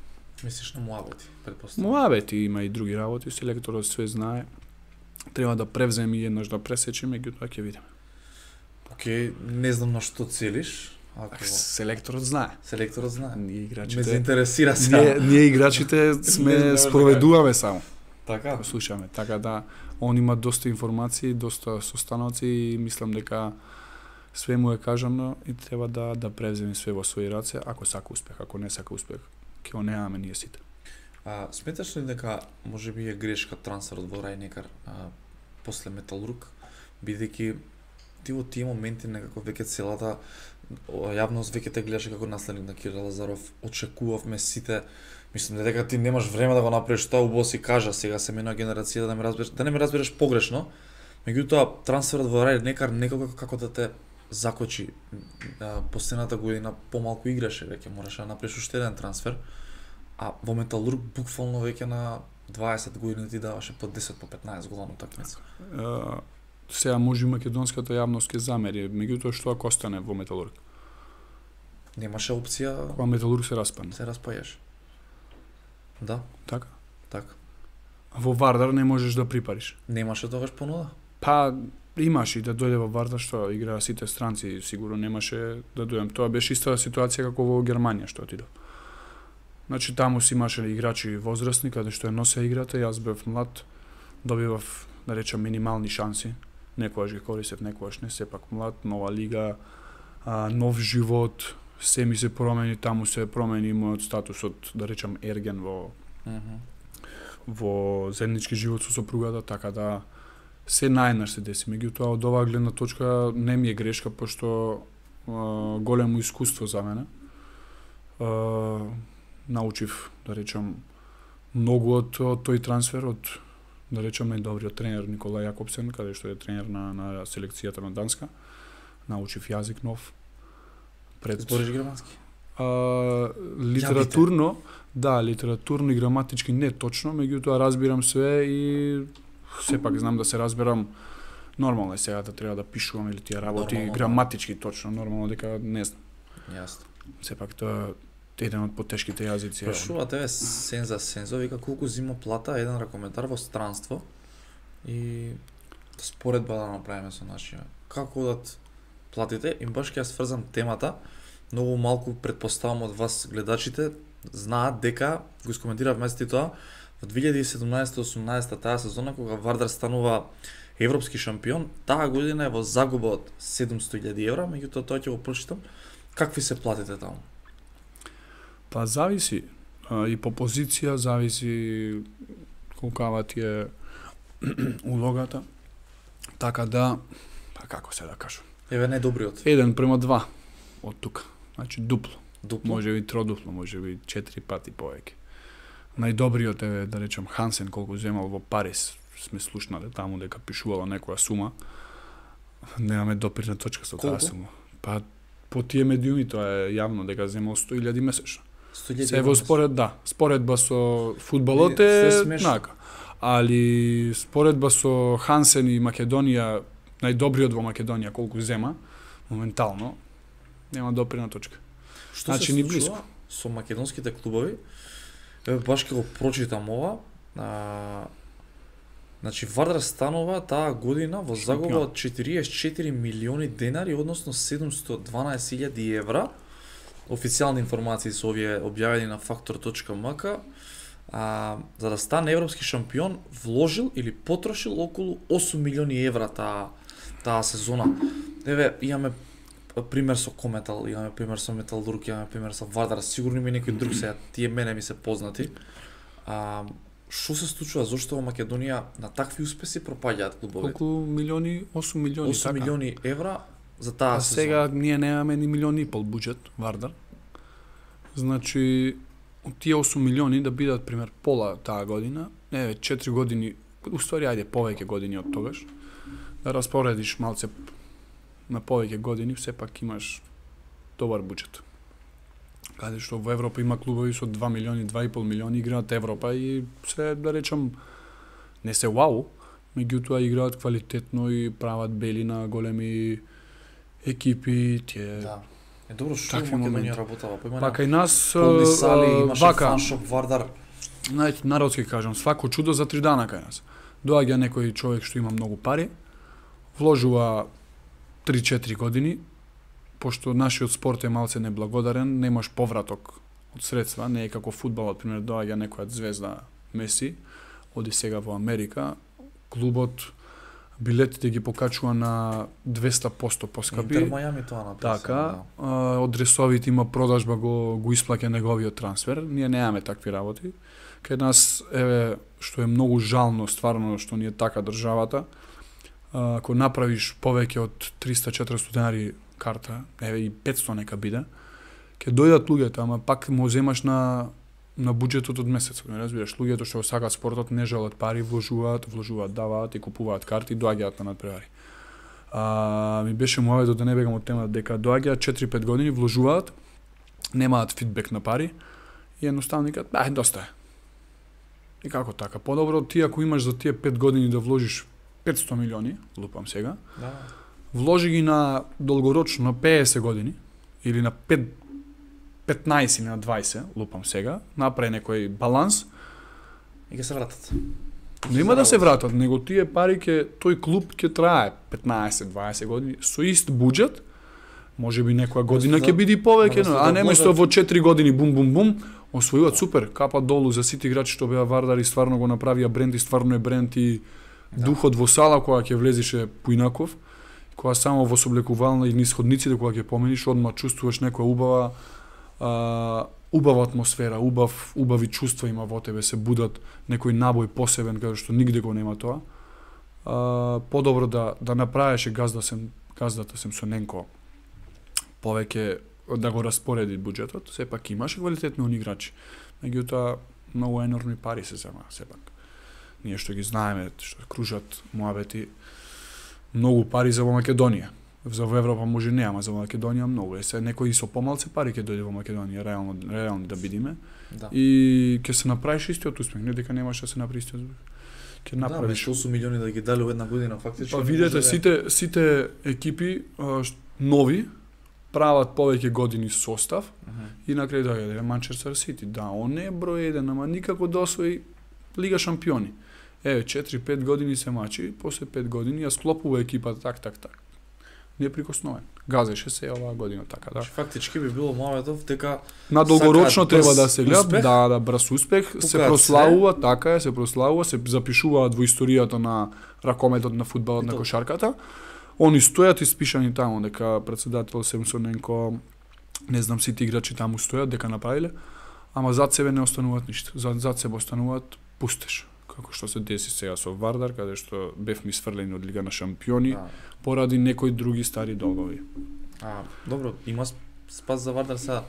Мислиш на муабети, предпоставам. Муабети има и други работи, селекторот све знае. Треба да превземе и еднаш да пресече, меѓутоа ќе видиме. Океј, не знам на што целиш, ако Селекторот знае. селекторот знае. Ние Ме играчите заинтересира ние, сега. ние играчите сме знам спроведуваме само. Така. Го слушаме. Така да, он има доста информации, доста состаноци и мислам дека све му е кажано и треба да да превземе све во своји раце, ако сака успех, ако не сака успех, ќе го немаме ние сите. А, сметаш ли дека може би е грешка трансферот во Рајнекар а, после Металург, бидејќи ти во тие моменти некако веќе целата јавност веќе те гледаше како наследник на Кирил Лазаров, очекувавме сите Мислам дека ти немаш време да го направиш тоа, убаво си кажа, сега се менува генерација да ме разбереш, да не ме разбереш погрешно. Меѓутоа трансферот во Рајнекар некако како да те закочи. А, последната година помалку играше веќе, мораше да направиш уште еден трансфер. А во Металург буквално веќе на 20 години ти даваше по 10 по 15 голана утакмица. Е, сега може и македонската јавност ќе замери, меѓутоа што ако остане во Металург? Немаше опција Кога Металург се распадне. се распајаш. Да, Така? така. Во Вардар не можеш да припариш. Немаше тогаш понуда. Па имаш и да дојде во Вардар што играа сите странци, сигурно немаше да дојдем. Тоа беше иста ситуација како во Германија што отидов. Значи таму си имаше играчи возрастни каде што ја носе играта, јас бев млад, добивав да речам минимални шанси. Некогаш ги користев, некогаш не, сепак млад, нова лига, а, нов живот, се ми се промени, таму се промени мојот статус од да речам ерген во Мгм. во заеднички живот со сопругата, така да се наеднаш се деси. Меѓутоа, од оваа гледна точка не ми е грешка, пошто а, големо искуство за мене. А, научив, да речам, многу од, од тој трансфер, од, да речам, најдобриот тренер Никола Јакобсен, каде што е тренер на, на селекцијата на Данска. Научив јазик нов. Пред, Збориш германски? А, литературно, да, литературно и граматички не точно, меѓутоа разбирам све и сепак знам да се разберам нормално е сега да треба да пишувам или тие работи Нормално, да. граматички точно, нормално дека не знам. Јасно. Сепак тоа е еден од потешките јазици. Прашува тебе Сенза Сензо, вика колку зима плата еден ракометар во странство и споредба да направиме со нашија. Како одат платите? И баш ќе ја сврзам темата. Многу малку предпоставам од вас гледачите знаат дека го искоментирав месеци тоа во 2017-18 таа сезона кога Вардар станува европски шампион, таа година е во загуба од 700.000 евра, меѓутоа тоа ќе го прочитам. Какви се платите таму? Па зависи и по позиција, зависи колкава ти е улогата. Така да, па како се да кажам, Еве најдобриот. еден према два од тука. Значи дупло. Дупло. Може би тродупло, може би четири пати повеќе. Најдобриот е, да речем, Хансен, колку земал во Париз. Сме слушнале таму дека пишувала некоја сума. Немаме допирна точка со таа сума. Па, по тие медиуми тоа е јавно дека земал 100.000 месечно. 100.000 Се во според, да, споредба со фудбалот Не, е нака. Али споредба со Хансен и Македонија, најдобриот во Македонија колку зема, моментално, нема допирна точка. Што Значи, се ни близко. со македонските клубови? Еве баш ќе го прочитам ова. А, значи Вардар станува таа година во загуба од 44 милиони денари, односно 712.000 евра. Официјални информации се овие објавени на factor.mk. А, за да стане европски шампион, вложил или потрошил околу 8 милиони евра таа таа сезона. Еве, имаме пример со Кометал, имаме пример со Металдург, имаме пример со Вардар, сигурно има некој друг сега, тие мене ми се познати. А, што се случува, зошто во Македонија на такви успеси пропаѓаат клубовите? Околу милиони, 8 милиони 8 така. милиони евра за таа А сезона. сега ние немаме ни милиони и пол буџет Вардар. Значи од тие 8 милиони да бидат пример пола таа година, еве 4 години, уствари ајде повеќе години од тогаш. Да распоредиш малце на повеќе години, сепак имаш добар буџет. Каде што во Европа има клубови со 2 милиони, 2,5 милиони играат Европа и се да речам не се вау, меѓутоа играат квалитетно и прават бели на големи екипи, тие Да. Е добро, што во Македонија работава? Па има Па кај нас сали, имаше вака, фаншоп Вардар. знаете, народски кажам, свако чудо за три дана кај нас. Доаѓа некој човек што има многу пари, вложува 3-4 години, пошто нашиот спорт е малце неблагодарен, немаш повраток од средства, не е како фудбалот, пример, доаѓа некоја звезда Меси, оди сега во Америка, клубот билетите ги покачува на 200% поскапи. Интер Мајами тоа написа. Така, а, од дресовите има продажба го го исплаќа неговиот трансфер. Ние немаме такви работи. Кај нас еве што е многу жално стварно што ни е така државата. Ако направиш повеќе од 300-400 денари карта, еве и 500 нека биде, ќе дојдат луѓето, ама пак му земаш на на буџетот од месецот, не разбираш, луѓето што сакаат спортот не желат пари, вложуваат, вложуваат, даваат и купуваат карти, доаѓаат на надпревари. А, ми беше муаветот да не бегам од темата дека доаѓаат 4-5 години, вложуваат, немаат фидбек на пари и едноставно викаат, ај доста е. И како така? Подобро ти ако имаш за тие 5 години да вложиш 500 милиони, лупам сега, Да. вложи ги на долгорочно на 50 години или на 5 15 или на 20, лупам сега, направи некој баланс, И ќе се вратат. Нема да се вратат, него тие пари ќе тој клуб ќе трае 15-20 години со ист буџет. Може би некоја година да- ќе биде и повеќе, а да не место вложат- во 4 години бум бум бум освојуваат супер, капа долу за сите играчи што беа Вардар и стварно го направија бренд и стварно е бренд и Да. духот во сала која ќе влезише поинаков, која само во соблекувална и нисходниците кога ќе помениш, одма чувствуваш некоја убава а, убава атмосфера, убав убави чувства има во тебе, се будат некој набој посебен каде што нигде го нема тоа. А, подобро да да направеше газда сем газдата сем со Ненко повеќе да го распореди буџетот, сепак имаше квалитетни играчи. Меѓутоа многу енорми пари се зема сепак. Ние што ги знаеме, што кружат муабети, многу пари за во Македонија. За во Европа може не, ама за во Македонија многу. Е, се некој и со помалце пари ќе дојде во Македонија, реално, реално да бидиме. Да. И ќе се направиш истиот успех, не дека немаш да се направи истиот успех. Ќе Да, направиш. веќе 8 милиони да ги дали во една година фактички. Па видете, да сите, сите екипи а, ш- нови прават повеќе години состав Мгм. и на крај дојде Манчестер Сити. Да, он не е број еден, ама никако да освои Лига шампиони. Еве, 4-5 години се мачи, после 5 години ја склопува екипата так, так, так. Неприкосновен. Газеше се оваа година така, да. Значи, фактички би било Моаметов дека На долгорочно треба да се гледа, успех, да, да, брз успех, се прославува, така е, се прославува, се запишуваат во историјата на ракометот на фудбалот на кошарката. Они стојат испишани таму дека председател Семсоненко, не знам сите играчи таму стојат дека направиле, ама зад себе не остануваат ништо. Зад, зад себе остануваат пустеш. Како што се деси сега со Вардар, каде што бевме сврлени од Лига на шампиони, а, поради некои други стари долгови. а, добро, има спас за Вардар сега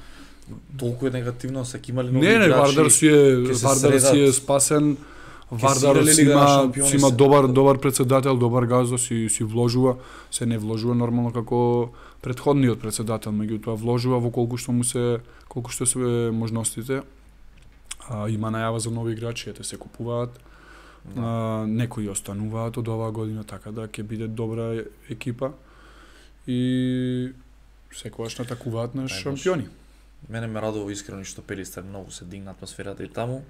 толку е негативно, ќе имали нови Не, не, играчи. Вардар си е Вардар си е спасен. се Вардар си има си има добар добар председател, добар газда си си вложува, се не вложува нормално како претходниот председател, меѓутоа вложува во колку што му се колку што се можностите. А, има најава за нови играчи, ете се купуваат. Да. А, некои остануваат од оваа година, така да ќе биде добра екипа. И секогаш натакуваат на шампиони. Мене ме радува искрено што Пелистер многу се дигна атмосферата и таму.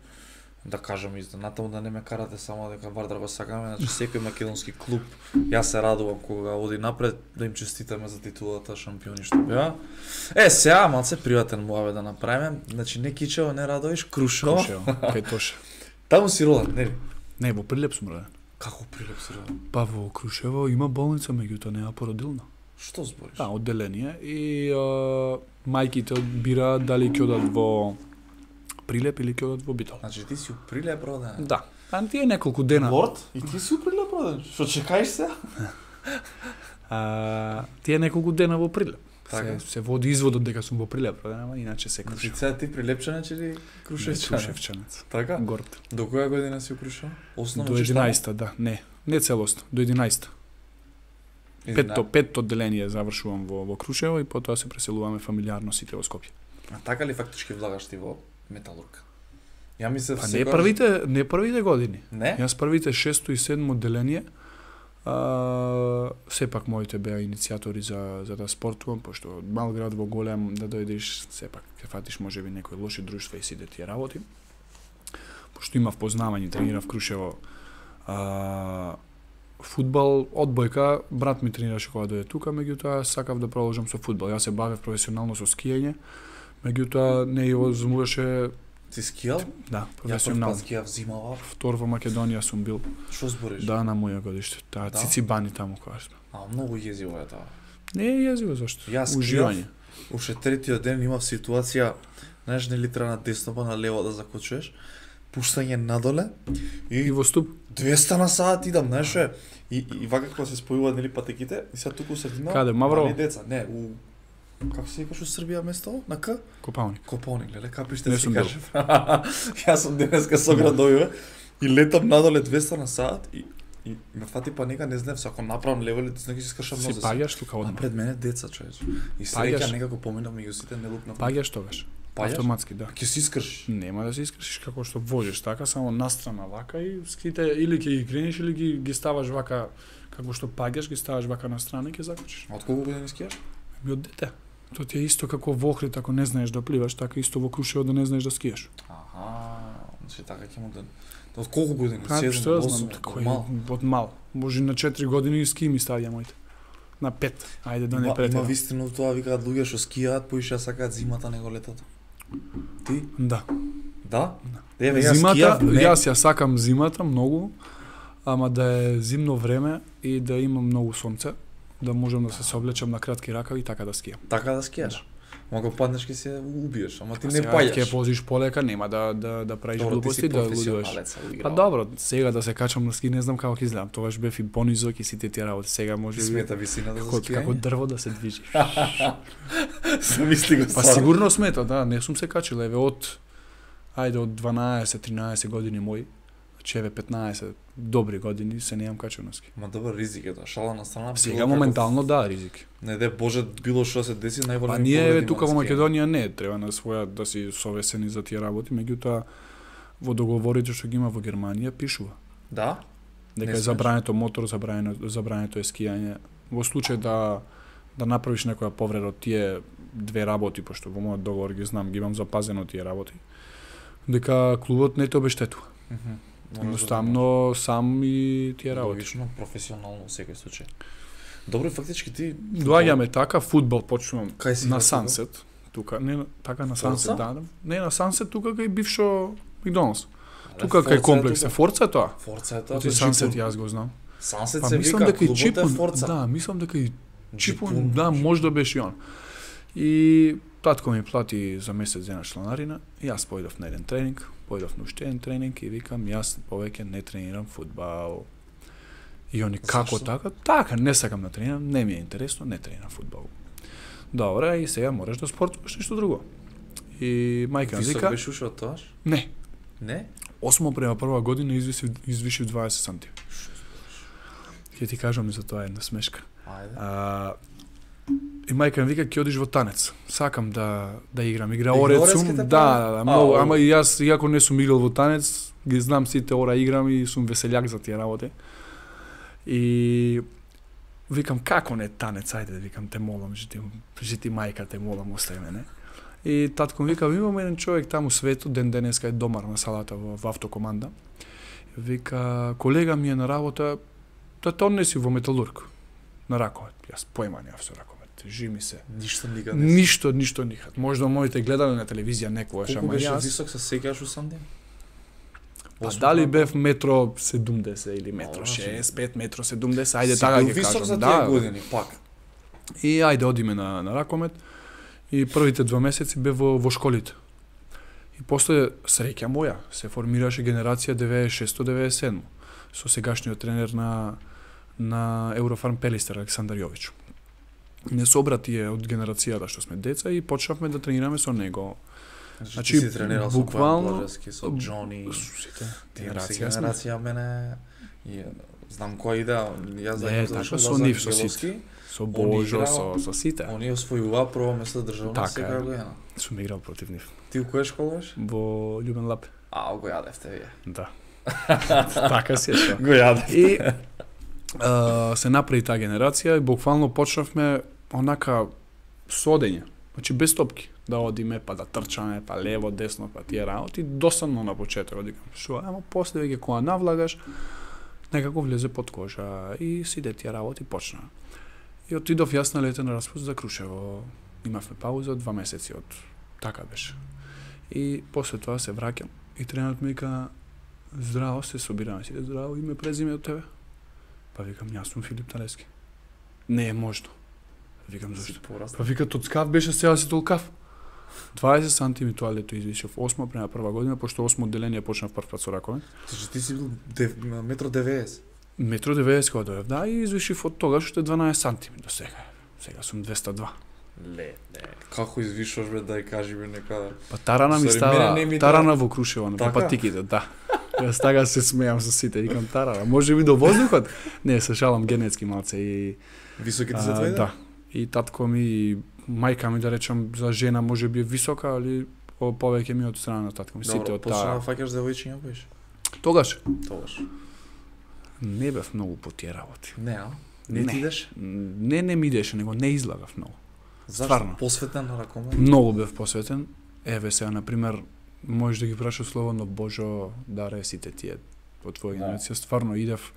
Да кажам и натаму да не ме карате само дека Вардар го сакаме, значи секој македонски клуб јас се радувам кога оди напред да им честитаме за титулата шампиони што беа. Е, сега малце приватен муаве да направиме. Значи не Кичево, не Радовиш, Крушево. Крушево, кај Тоше. Таму си роден, нели? Не, во Прилеп сум роден. Како Прилеп си роден? Па во Крушево има болница, меѓутоа нема породилна. Што збориш? Да, одделение и а, мајките бираат дали ќе одат во Прилеп или ќе одат во Битол. Значи ти си у Прилеп роден. Да. А тие неколку дена. Лорд? И ти си у Прилеп роден? Што чекаеш се? А, тие неколку дена во Прилеп. Така. Се, се води изводот дека сум во Прилеп ама иначе се Значи Крушево. сега ти Прилепчанец или Крушевчанец? Крушевчанец. Така? Горд. До која година си у Крушево? Основно До учиш таму? 11-та, да. Не, не целосно, до 11-та. Едина- Петто, петто одделение завршувам во, во Крушево и потоа се преселуваме фамилиарно сите во Скопје. А така ли фактички влагаш ти во металург? Ја мислев Па не првите, не првите години. Не? Јас првите шесто и седмо одделение а, сепак моите беа иницијатори за за да спортувам, пошто од мал град во голем да дојдеш, сепак ќе фатиш можеби некои лоши друштва и сите да ти работи. Пошто имав познавање, тренирав Крушево а, футбол, одбојка, брат ми тренираше кога дојде тука, меѓутоа сакав да продолжам со футбол, Јас се бавев професионално со скијање, меѓутоа не ја возмуваше Ти скијал? да, професионално. скијав зимава. Втор во Македонија сум бил. Што збориш? Да, на моја годиште. Таа Да? Цицибани таму кога сме. А, многу језиво е тоа. Не е јазиво зашто. Јас Уживање. Уште третиот ден имав ситуација, знаеш, нели треба на десно па на лево да закочуваш, пуштање надоле И и во ступ 200 на сат идам, знаеш, е, и, и вака кога се спојуваат нели патеките, и сега туку се дина. Каде, Маврово? мали деца, не, у како се викаш у Србија место? На К? Копалник. Копоник, леле, капиште Не си кажев. Јас сум денеска со градовиве и летам надоле 200 на сат и и ме фати паника, не знаев, ако направам лево или десно ќе се скршам Си нозе. паѓаш тука А одма. пред мене деца, човече. И среќа некако поминав меѓу сите, не лупнав. Паѓаш тогаш. Паѓаш? Автоматски, да. Ќе си искршиш. Нема да се искршиш како што возиш така, само настрана вака и ските или ќе ги крениш или ги ги ставаш вака како што паѓаш, ги ставаш вака на страна и ќе закочиш. Од колку години скијаш? Ми од дете. Тоа ти е исто како во Охрид, ако не знаеш да пливаш, така исто во Крушево да не знаеш да скиеш. Аха, значи така ќе му да Од колку години? Па, 7, што ја 8, знам, од мал. од мал. Може на 4 години и ски ми ставија моите. На 5. Ајде да не Има, има претерам. вистина тоа викаат луѓе што скијаат, поише сакаат зимата него летото. Ти? Да. Да? Еве јас Зимата, скијав, јас ја сакам зимата многу, ама да е зимно време и да има многу сонце, да можам да се соблечам на кратки ракави и така да скијам. Така да скијаш. Ама ако паднеш ќе се убиеш, ама ти А не паѓаш. Ќе возиш полека, нема да да да правиш Добро, глупости да лудуваш. Па добро, сега да се качам на ски не знам како ќе изгледам. Тогаш бев и понизок и сите тие работи. Сега може смета висината за како, како дрво да се движи. Се мисли го Па сигурно смета, да, не сум се качил, еве од ајде од 12-13 години мои, значи еве 15 добри години се неам качил на ски. Ма добар ризик е тоа, шала на страна. Сега моментално да, ризик. Не де Боже, било што се деси, најголеми Па ние има тука во. Македонија не треба на своја да си совесени за тие работи, меѓутоа во договорите што ги има во Германија пишува Да? дека е забрането мотор, забрането забрането е скијање. Во случај да да направиш некоја повреда од тие две работи, пошто во мојот договор ги знам, ги имам запазено тие работи, дека клубот не те обештетува. Мораш да Едноставно сам и тие работи. Логично, професионално во секој случај. Добро, фактички ти Доаѓаме така, фудбал почнувам Кај си на? Сансет. Тука, не, така на? Сансет, да, да. Не, на Сансет тука кај бившо Макдоналдс. Тука кај комплекс е. Форца е тоа. Форца е тоа. Оти со Сансет јас го знам. Сансет Па се мислам вика, дека и клубот е Чипун, Форца. да, мислам дека и Чипун, Чипун, да, може да беше и он. И татко ми плати за месец дена и јас појдов на еден тренинг, појдов на уште еден тренинг и викам јас повеќе не тренирам фудбал. И они како Зашто? така? Така, не сакам да тренирам, не ми е интересно, не тренирам фудбал. Добре, и сега можеш да спортуваш нешто друго. И мајка ми вика, беше уште од тоаш? не, Не? осмо према прва година извишив, извишив 20 сантиви. Ќе ти кажам и за тоа една смешка. Ајде. А, и мајка ми вика ќе одиш во танец. Сакам да да играм. Игра орец сум. Да, да, да, многу, ама и јас иако не сум играл во танец, ги знам сите ора играм и сум веселјак за тие работи. И Викам, како не танец, ајде, викам, те молам, жити, жити мајка, те молам, остави мене. И татко ми вика, имам еден човек таму свето, ден денеска е домар на салата во, во автокоманда. Вика, колега ми е на работа, да тоа не си во металург, на раковет. Јас појма немав со раковет, жи ми се. Ништо никад не. Ништо, ништо никад. Можда моите гледале на телевизија некогаш, Колку ама беше јас... висок, се сеќаваш у Сандин? Па дали бев метро 70 или метро О, значи, 65, метро 70, ајде така ќе висок кажам. за тие Да, години, пак. И ајде одиме на, на ракомет. И првите два месеци бе во, во школите. И после среќа моја се формираше генерација 96-97 со сегашниот тренер на на Еврофарм Пелистер Александар Јович. Не собрати е од генерацијата што сме деца и почнавме да тренираме со него. Значи, Значи, ти си тренирал со буквално- Бојан Блажевски, со Џони, Сите генерација, генерација мене и знам која иде, јас Не, да така, со нив, со сите. Со Божо, со, со сите. Они освојуваа прво место државно Така секоја година. Сум играл против нив. Ти у која школа беше? Во Љубен Лап. А, го јадевте вие. Да. така се што. Го јадевте. И а, се направи таа генерација и буквално почнавме онака содење. Значи без топки. Да одиме, па да трчаме, па лево, десно, па тие работи. Досадно на почеток, викам, шо, ама после веќе кога навлагаш, некако влезе под кожа и сиде тие работи почна. И отидов јас на летен распуст за Крушево. Имавме пауза два месеци од така беше. И после тоа се враќам и тренерот ми вика здраво се собираме сите здраво име презиме од тебе. Па викам јас сум Филип Талески. Не е можно. Викам зашто? Па вика тоцкав беше сега си толкав. 20 сантими тоа лето извишев осмо према прва година, пошто осмо одделение почнав прв пат со ракове. Значи ти си бил дев, метро 90. Метро 90 кога дојав, да, и извишив од тогаш уште 12 сантими до сега. Сега сум 202. Ле, ле. Како извишуваш бе, дај кажи ми нека. Па тарана ми става, не ми тарана во Крушево, на Така? патиките, да. Јас така се смеам со сите, викам тарана. Може би до воздухот? Не, се шалам генетски малце и Високите се А, твои? да. И татко ми и мајка ми да речам за жена може би е висока, али по- повеќе ми од страна на татко ми сите Добро, од таа. да фаќаш девојчиња беше. Тогаш Тогаш. не бев многу по тие работи. Не, а? Не, Не. ти идеш? Не не ми идеше, него не излагав многу. Зашто? Стварно. Посветен на ракоме? Многу бев посветен. Еве сега на пример можеш да ги прашаш слободно Божо, Даре, сите тие од твоја Да. генерација. Стварно идев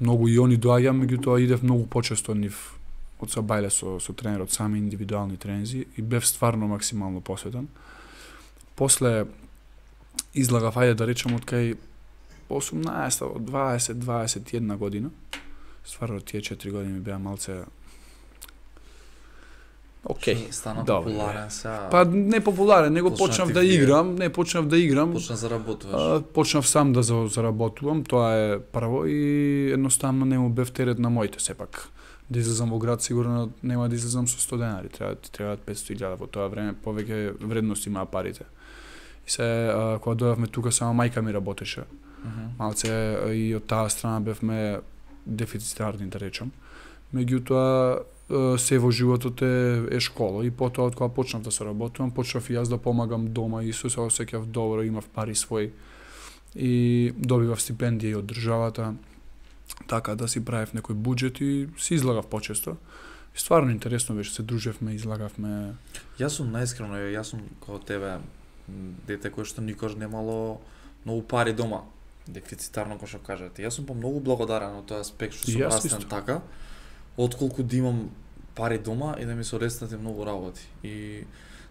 многу и они доаѓа, меѓутоа идев многу почесто од нив од Сабајле со, со тренерот, сами индивидуални тренинзи и бев стварно максимално посветен. После излагав, ајде да речем, од кај 18, од 20, 21 година. Стварно тие 4 години беа малце Океј. Што Стана Добро, популарен сега. Па не популарен, него Почна почнав да играм, не почнав да играм. Почна заработуваш. А, почнав сам да за- заработувам, тоа е прво и едноставно не му бев терет на моите сепак. Да излезам во град сигурно нема да излезам со 100 денари, треба ти требаат 500.000 во тоа време, повеќе вредност имаа парите. И се а, кога дојавме тука само мајка ми работеше. Малце и од таа страна бевме дефицитарни да речам. Меѓутоа се во животот е, е школа и потоа од кога почнав да се работувам, почнав и јас да помагам дома и се осеќав добро, имав пари свој и добивав стипендија и од државата. Така да си правев некој буџет и си излагав почесто. И стварно интересно беше, се дружевме, излагавме. Јас сум наискрено, јас сум како тебе дете кое што никош немало многу пари дома. Дефицитарно кој што кажете. Јас сум помногу благодарен од тој аспект што сум растен така, отколку да имам пари дома и да ми се олеснати многу работи. И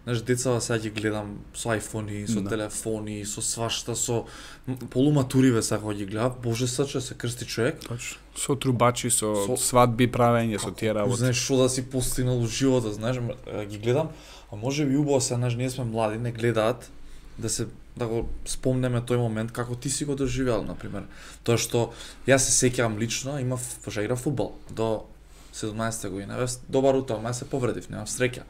Знаеш, децава сега ги гледам со айфони, со Да. телефони, со свашта, со полуматуриве сега кога ги гледам, боже саче се крсти човек. Точно. Со трубачи, со, Со- свадби правење, со тие работи. Знаеш што да си постигнал во животот, знаеш, ги гледам, а може би убаво се, знаеш, ние сме млади, не гледаат да се да го спомнеме тој момент како ти си го доживеал, на пример. Тоа што јас се сеќавам лично, имав игра фудбал до 17 година, бев добар утро, тоа, ама се повредив, немав среќа.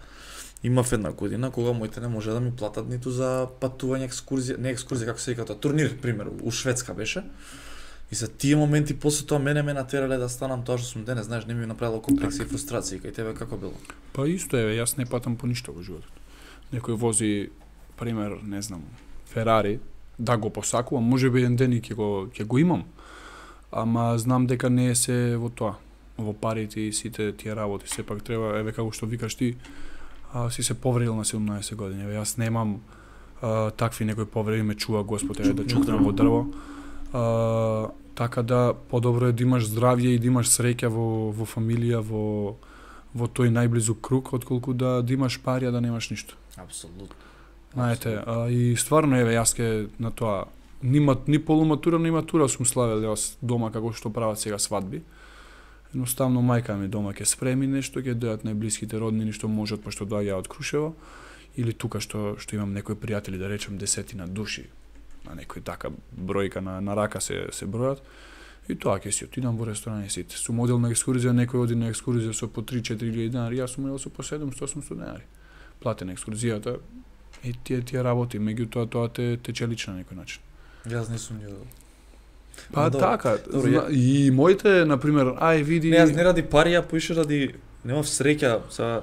Имав една година кога моите не може да ми платат ниту за патување екскурзија, не екскурзија како се вика тоа, турнир, пример, у Шведска беше. И за тие моменти после тоа мене ме натерале да станам тоа што сум денес, знаеш, не ми направило комплекси и фрустрации, кај тебе како било? Па исто е, јас не патам по ништо во животот. Некој вози, пример, не знам, Ферари, да го посакувам, може би еден ден и ќе го ќе го имам. Ама знам дека не е се во тоа во парите и сите тие работи. Сепак треба, еве како што викаш ти, а, си се повредил на 17 години. Еве јас немам а, такви некои повреди, ме чува Господ, еве да чукнам во дрво. А, така да подобро е да имаш здравје и да имаш среќа во во фамилија, во во тој најблизу круг, отколку да, да имаш пари, а да немаш ништо. Апсолутно. Знаете, а, и стварно еве јас ке на тоа ни, мат, ни полуматура, ни матура сум славел јас дома како што прават сега свадби. Едноставно мајка ми дома ќе спреми нешто, ќе дојат најблиските роднини што можат па пошто доаѓа од Крушево или тука што што имам некои пријатели да речем десетина души на некој така бројка на, на рака се се бројат. И тоа ќе си отидам во ресторан и сите. Сум одел на екскурзија, некој оди на екскурзија со по 3-4 денари, јас сум одел со по 700-800 денари. Платен екскурзијата и тие тие работи, меѓутоа тоа те те челичи на некој начин. Јас не сум ни одел. Па Но добро. така, Добро, зна, и моите на пример, ај види Не, јас не ради пари, ја поише ради немав среќа са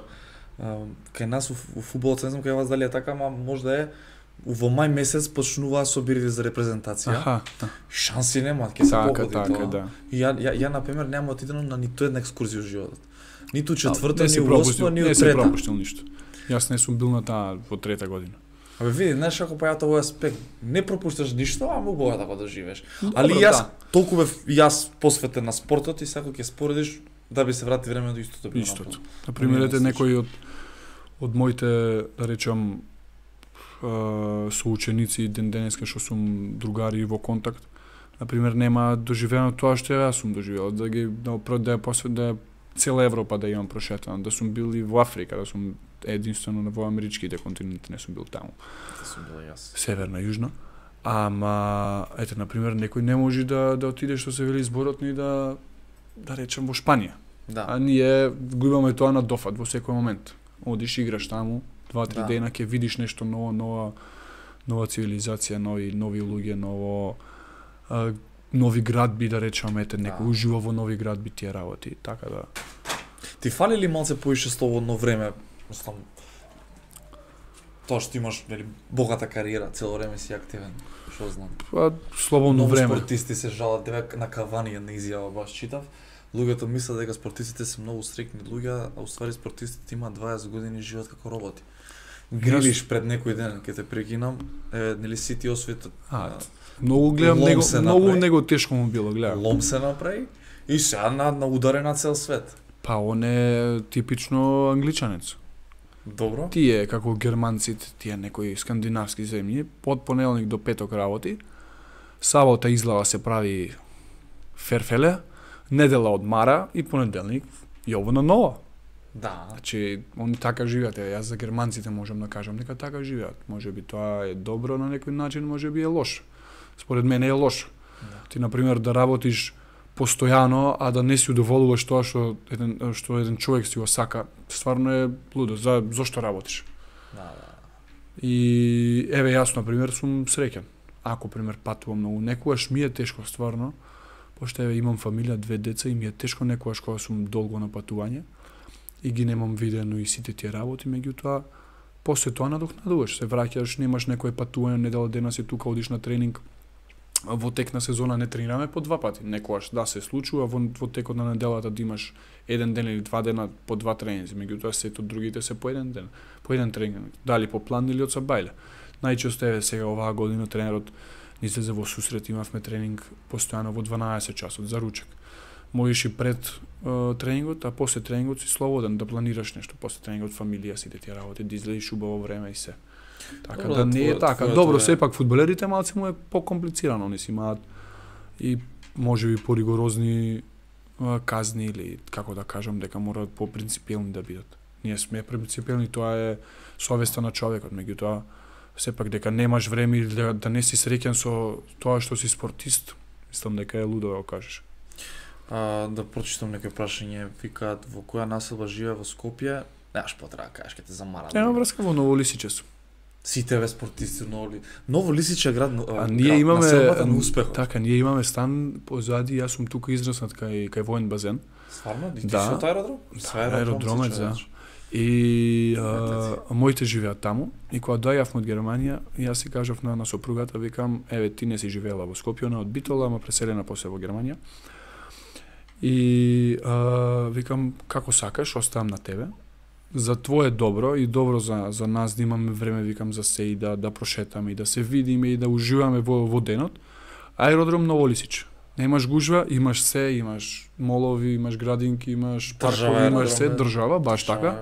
а, кај нас у, у фудбалот, не знам кај вас дали е така, ама можда е во мај месец почнуваа собирите за репрезентација. Аха, да. Шанси нема, ќе се така, погоди така, тоа. да. И ја, ја, ја на пример нема отидено на ниту една екскурзија во животот. Ниту А, четврта, не ни осма, ни у не си трета. пропуштил ништо. Јас не сум бил на таа во трета година. Абе види, знаеш како пајата овој аспект, не пропушташ ништо, ама убаво да живееш. Добро, Али јас да. толку бев јас посветен на спортот и секој ќе споредиш да би се врати времето истото би го Истото. На пример, ете некои од од моите, да речам, а, соученици ден денеска што сум другари во контакт, на пример нема доживено тоа што јас сум доживел, да ги да, да посвет да ја цела Европа да имам прошетано, да сум бил и во Африка, да сум единствено во америчките континенти не сум бил таму. Да сум била јас. северна јужна. Ама, ете, на пример, некој не може да да отиде што се вели зборот ни да да речем во Шпанија. Да. А ние го имаме тоа на дофат во секој момент. Одиш играш таму, два-три Да. дена ќе видиш нешто ново, нова нова цивилизација, нови нови луѓе, ново а, нови градби да речеме, ете, некој Да. ужива во нови градби тие работи, така да. Ти фали ли малце поише слободно време? Мислам, тоа што имаш нели богата кариера, цело време си активен, што знам. Па слободно Многу време. спортисти се жалат, деве на Кавани на изјава баш читав. Луѓето мислат дека спортистите се многу стрикни луѓе, а уствари спортистите имаат 20 години живеат како роботи. Грилиш пред некој ден, ќе те прекинам, е, нели си ти освет А, Многу гледам него, се многу него тешко му било, гледам. лом се направи и сега на, на ударе на цел свет. Па он е типично англичанец. Добро? Тие како германците, тие некои скандинавски земји, од понеделник до петок работи, сабота излава се прави ферфеле, недела одмара и понеделник јово на нова. Да. Значи, они така живеат, јас за германците можам да кажам дека така живеат. Може би тоа е добро на некој начин, може би е лошо. Според мене е лошо. Да. Ти на пример да работиш постојано, а да не си удоволуваш тоа што еден што еден човек си го сака, стварно е лудо. За зошто работиш? Да, да. И еве јас на пример сум среќен. Ако пример патувам многу, некогаш ми е тешко стварно, пошто еве имам фамилија, две деца и ми е тешко некогаш кога сум долго на патување и ги немам видено и сите тие работи, меѓутоа после тоа надокнадуваш, се враќаш, немаш некое патување, недела дена си тука, одиш на тренинг, во тек на сезона не тренираме по два пати. Некојаш да се случува во, во текот на неделата да имаш еден ден или два дена по два тренинзи, меѓутоа сето другите се по еден ден, по еден тренинг, дали по план или од сабајле. Најчесто е сега оваа година тренерот ни се за во сусрет имавме тренинг постојано во 12 часот за ручек. Можеш и пред е, тренингот, а после тренингот си слободен да планираш нешто, после тренингот фамилија сите да ти работи, да излезеш убаво време и се. Така Добро, да не е така. твојот Добро, е- сепак фудбалерите малце му е покомплицирано, они си имаат и може би поригорозни казни или како да кажам дека мораат попринципиелни да бидат. Ние сме принципиелни, тоа е совеста на човекот, меѓутоа сепак дека немаш време или да, да не си среќен со тоа што си спортист, мислам дека е лудо да го кажеш. А, да прочитам некој прашање, викаат во која населба живее во Скопје? Немаш потреба да кажеш, ќе те замарат. Нема врска во Новолисиче сум. Сите ве спортисти Ново Ли... Ново Лисиче е град, А град, ние имаме населбата на успехот. Така, ние имаме стан позади, јас сум тука израснат кај кај воен базен. Стварно? Ти Да. си од аеродром? Да, аеродром аеродромец, си да. И а, моите живеат таму и кога доаѓавме од Германија, јас си кажав на, на сопругата, викам, еве ти не си живеела во Скопје, она од Битола, ама преселена после во Германија. И а, викам, како сакаш, оставам на тебе. За твое добро и добро за, за нас да имаме време, викам, за се и да, да прошетаме и да се видиме и да уживаме во, во денот. Аеродром Ново Лисич. Немаш гужва, имаш се, имаш молови, имаш градинки, имаш паркови, имаш се, држава, баш така.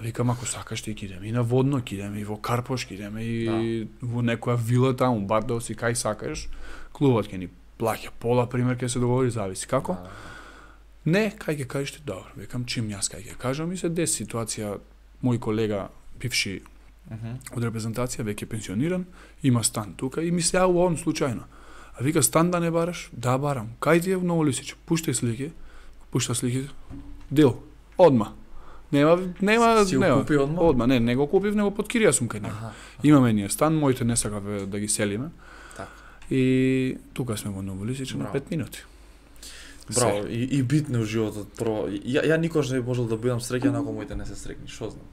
А викам, ако сакаш ти идеме и на водно, идеме и во Карпош, идеме и Да. во некоја вила таму, Бардос и кај сакаш. Клубот ќе ни плаќа пола, пример, ќе се договори, зависи како. Да. Не, кај ќе кажеш ти, добро, викам, чим јас кај ќе кажам и се деси ситуација, мој колега, бивши Мгм. од репрезентација, веќе пенсиониран, има стан тука и ми се јавува он случајно. А вика, стан да не бараш? Да, барам. Кај ти е Ново Лисич? Пуштај слики. Пушта слики. Дел. Одма. Нема, нема, Си нема. купи одма? Одма, не, не го купив, него под кирија сум кај него. Аха. Имаме ние стан, моите не сакаве да ги селиме. Така. И тука сме во Ново Лисич на Браво. 5 минути. Браво, и, и битно у животот, прво. Ја, ја никош не би можел да бидам среќен ако моите не се срекни, шо знам.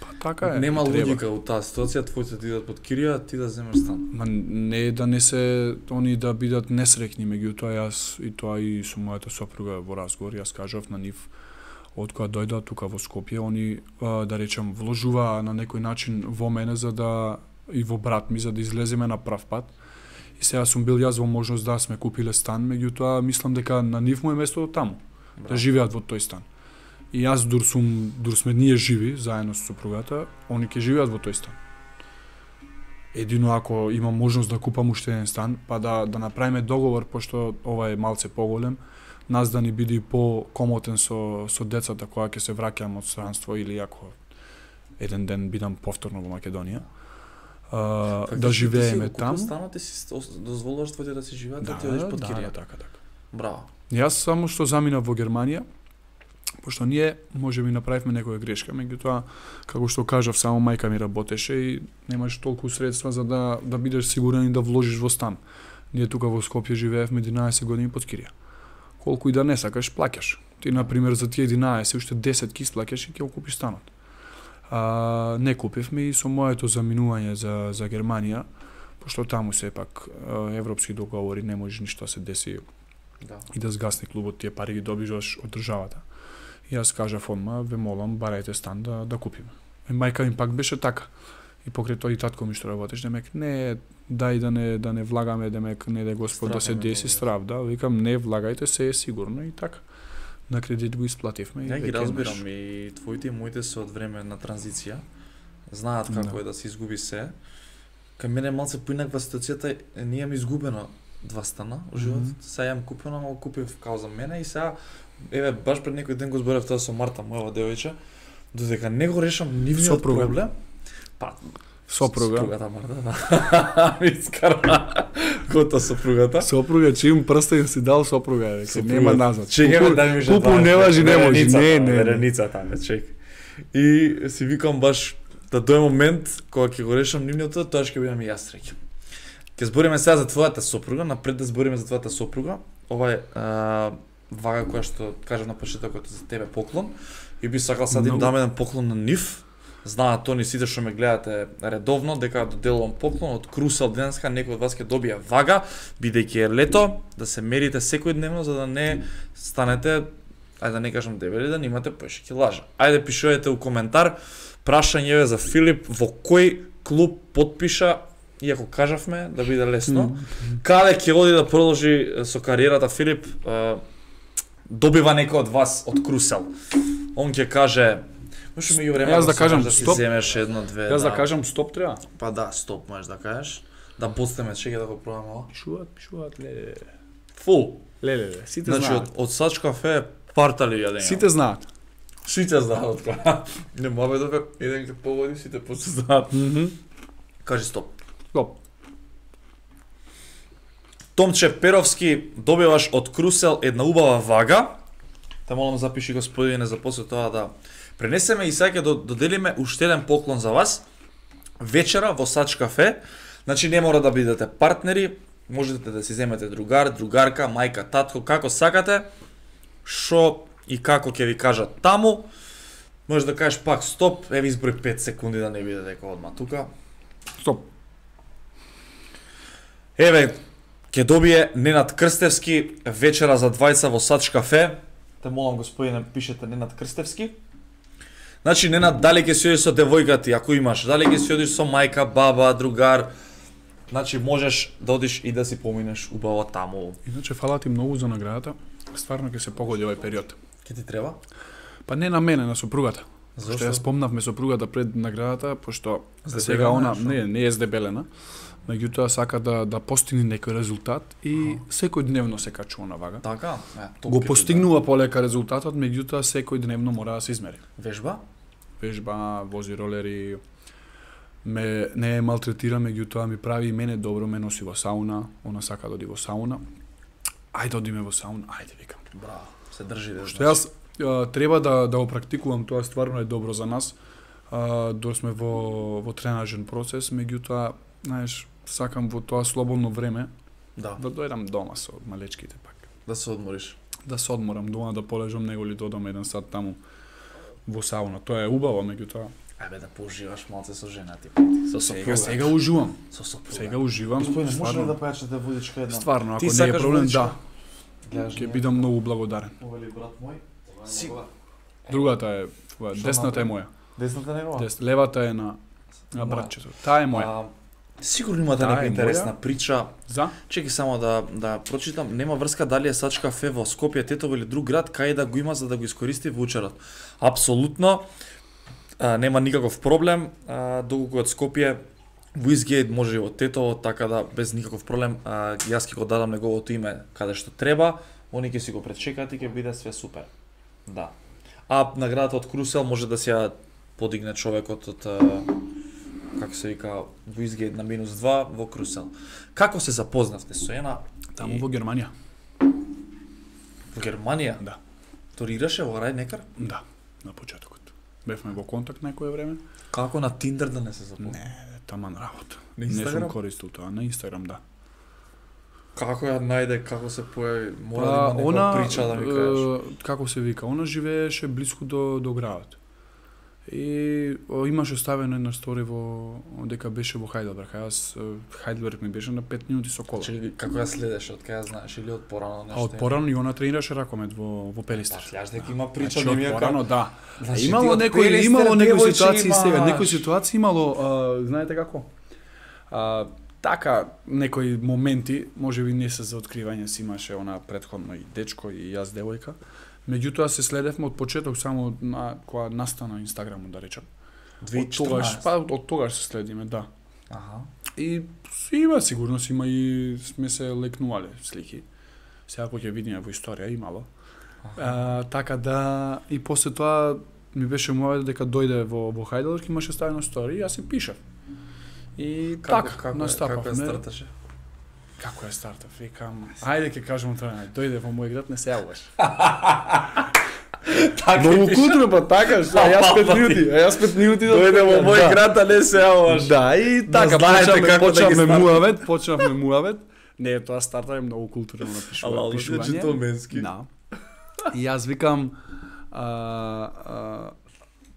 Па така е. Нема треба. логика у таа ситуација, твоите да идат под кирија, ти да земеш стан. Ма не да не се они да бидат несрекни, меѓутоа јас и тоа и со мојата сопруга во разговор јас кажав на нив од кога дојдоа тука во Скопје, они да речем вложуваа на некој начин во мене за да и во брат ми за да излеземе на прав пат. И сега сум бил јас во можност да сме купиле стан, меѓутоа мислам дека на нив му е местото таму, да Браво. живеат во тој стан. И јас дур сум, дур сме ние живи заедно со сопругата, они ќе живеат во тој стан. Едино ако имам можност да купам уште еден стан, па да да направиме договор пошто ова е малце поголем, нас да ни биде по-комотен со со децата кога ќе се враќам од странство или ако еден ден бидам повторно во Македонија. А, да ти си живееме го купил таму. Станот и си дозволуваш твоите да си живеат, да, Да, ти одиш под да, кирија. да, така, така. Браво. Јас само што заминав во Германија, пошто ние може би направивме некоја грешка, меѓутоа како што кажав, само мајка ми работеше и немаш толку средства за да да бидеш сигурен и да вложиш во стан. Ние тука во Скопје живеевме 11 години под кирија. Колку и да не сакаш, плаќаш. Ти на пример за тие 11 уште 10 ки плаќаш и ќе го купиш станот. А, не купивме и со моето заминување за за Германија, пошто таму сепак европски договори не може ништо да се деси Да. и да згасне клубот, тие пари ги добиваш од државата. И јас кажав одма, ве молам, барајте стан да, да купиме. И мајка ми пак беше така. И покрај тоа и татко ми што работеш, демек не дај да не да не влагаме, демек не да Господ да се деси страв, да, викам не влагајте се е сигурно и така. На кредит го исплативме Ја ги разбирам и твоите и моите се од време на транзиција. Знаат како Да. е да се изгуби се. Кај мене малце поинаква ситуацијата, ние имам изгубено два стана во живот. Мгм. Сега јам купено, ама го купив као за мене и сега еве баш пред некој ден го зборев тоа со Марта, мојава девојче, додека не го решам нивниот проблем. Па, Сопруга. Сопругата Марта, да. Ми искарна. Гота сопругата. Сопруга, чим прстен си дал сопруга, е, дека нема назад. Чекаме да ми Пупу не важи, не може. Не, не, не. Вереницата ме чек. И си викам баш да дојде момент кога ќе го решам нивното, тоа ќе бидам и јас среќен. Ќе збориме сега за твојата сопруга, напред да збориме за твојата сопруга. Ова е а, вага која што кажав на почетокот за тебе поклон и би сакал sad им Многу. дам еден поклон на нив. Знаат тони сите што ме гледате редовно дека доделувам поклон од Крусел денеска некој од вас ќе добие вага бидејќи е лето да се мерите секојдневно за да не станете ајде да не кажам дебели да немате поише килажа. Ајде пишувате у коментар прашање за Филип во кој клуб подпиша иако кажавме да биде лесно. Каде ќе оди да продолжи е, со кариерата Филип? Е, добива некој од вас од Крусел. Он ќе каже Може меѓу време Јас да кажам да стоп. земеш едно две. Јас да кажам стоп треба. па да, стоп можеш да кажеш. Да боцнеме чеќе да го пробаме ова. Пишуваат, пишуваат, леле. Фул. Леле, леле, сите Значи знаат. од, од Сач кафе партали јадење. Сите знаат. сите знаат кога. Не мога да еден ќе погоди сите после знаат. Мгм. Кажи стоп. Стоп. Томче Перовски, добиваш од Крусел една убава вага. Те молам запиши господине за после тоа да пренесеме и сега ќе до- доделиме уште еден поклон за вас. Вечера во Сач кафе. Значи не мора да бидете партнери, можете да си земете другар, другарка, мајка, татко, како сакате. Шо и како ќе ви кажат таму. Може да кажеш пак стоп, еве изброј 5 секунди да не биде дека одма тука. Стоп. Еве, ќе добие Ненад Крстевски вечера за двајца во Сач кафе. Те молам господине пишете Ненад Крстевски. Значи Ненад дали ќе си одиш со девојка ти ако имаш, дали ќе си одиш со мајка, баба, другар, Значи можеш да одиш и да си поминеш убаво таму. Иначе фала ти многу за наградата. Стварно ќе се погоди овој период. Ќе ти треба? Па не на мене, на сопругата. Зошто? ја спомнавме сопругата пред наградата, пошто Здебелена сега она што? не не е здебелена, меѓутоа сака да да постигне некој резултат и секој дневно се качува на вага. Така? Е, Го постигнува полека резултатот, меѓутоа секој дневно мора да се измери. да. Вежба? Вежба, вози ролери, ме не е малтретира, меѓутоа ми прави и мене добро, ме носи во сауна, она сака да оди во сауна. Ајде одиме во сауна, ајде викам. Браво. Се држи да. Што јас а, треба да да го практикувам, тоа стварно е добро за нас. А, дор сме во во тренажен процес, меѓутоа, знаеш, сакам во тоа слободно време Да, да дојдам дома со малечките пак. да се одмориш. Да се одморам дома, да полежам него ли додам еден сат таму во сауна. Тоа е убаво, меѓутоа. Ајде да поуживаш малце со жена ти. Со Сега, сопруга. сега уживам. Со сопруга. Сега уживам. Господине, може да појачате водичка една? стварно, ако Ти не е проблем, водичка? да. Ќе бидам многу благодарен. Овели брат мој. Си... Другата е, Што десната е моја. Десната негова? Дес, левата е на на Моја. братчето. Таа е моја. А, Сигурно Таа нека е интересна моја. прича. За? Чеки само да да прочитам, нема врска дали е Сач кафе во Скопје, Тетово или друг град, кај да го има за да го искористи вучерот. Апсолутно а, нема никаков проблем, а, доколку од Скопје Вуизгейт може и од Тетово, така да без никаков проблем а, јас ќе го дадам неговото име каде што треба, они ќе си го пречекаат и ќе биде све супер. Да. А наградата од Крусел може да се ја подигне човекот од како се вика Вуизгейт на минус 2 во Крусел. Како се запознавте со една Таму И- во Германија. во Германија? Да. Торираше во Рај Некар? Да, на почетокот. Бевме во контакт некое време. Како на Тиндер да не се запозна? Не, таман работа. На Не Инстаграм? сум користил тоа, на Инстаграм, да. Како ја најде, како се појави? Мора Па, да има она, прича да ми кажеш. како се вика, она живееше блиску до, до градот. И о, имаше ставено една стори во дека беше во Хајделберг. А Јас е, Хајделберг ми беше на 5 минути со кола. Чекај, како ја следеше, од кај знаеш или од порано нешто? А од порано и она тренираше ракомет во во Пелистер. Па, дека има прича, Значи, не од порано, да. Значи, имало некои имало некои ситуации сега, некои ситуации имало, а, знаете како? А, така некои моменти, можеби не се за откривање, си имаше она претходно и дечко и јас девојка. Меѓутоа се следевме од почеток само на кога настана Инстаграмот да речам. Од тогаш, 2014. па од тогаш се следиме, да. Аха. И си има сигурност, има и сме се лекнувале слики. Сега ако ќе видиме во историја имало. А, така да и после тоа ми беше моја дека дојде во во Хајделберг имаше ставено стори и јас си пишав. И Како, така, како, настапав. како старташе? Како ја стартав? Викам, ајде ќе кажам тоа, дојде во мој град, не се јавуваш. Така пише. културно па така, што а јас 5 минути, а јас 5 минути да Дојде во мој да. град, а не се јаваш. Да, и Да така знаете почнавме, како да почнавме муавет, почнавме муавет. Не, тоа старта е многу културно напишува, Ала, пишување. джентлменски. Да. И јас викам а, а,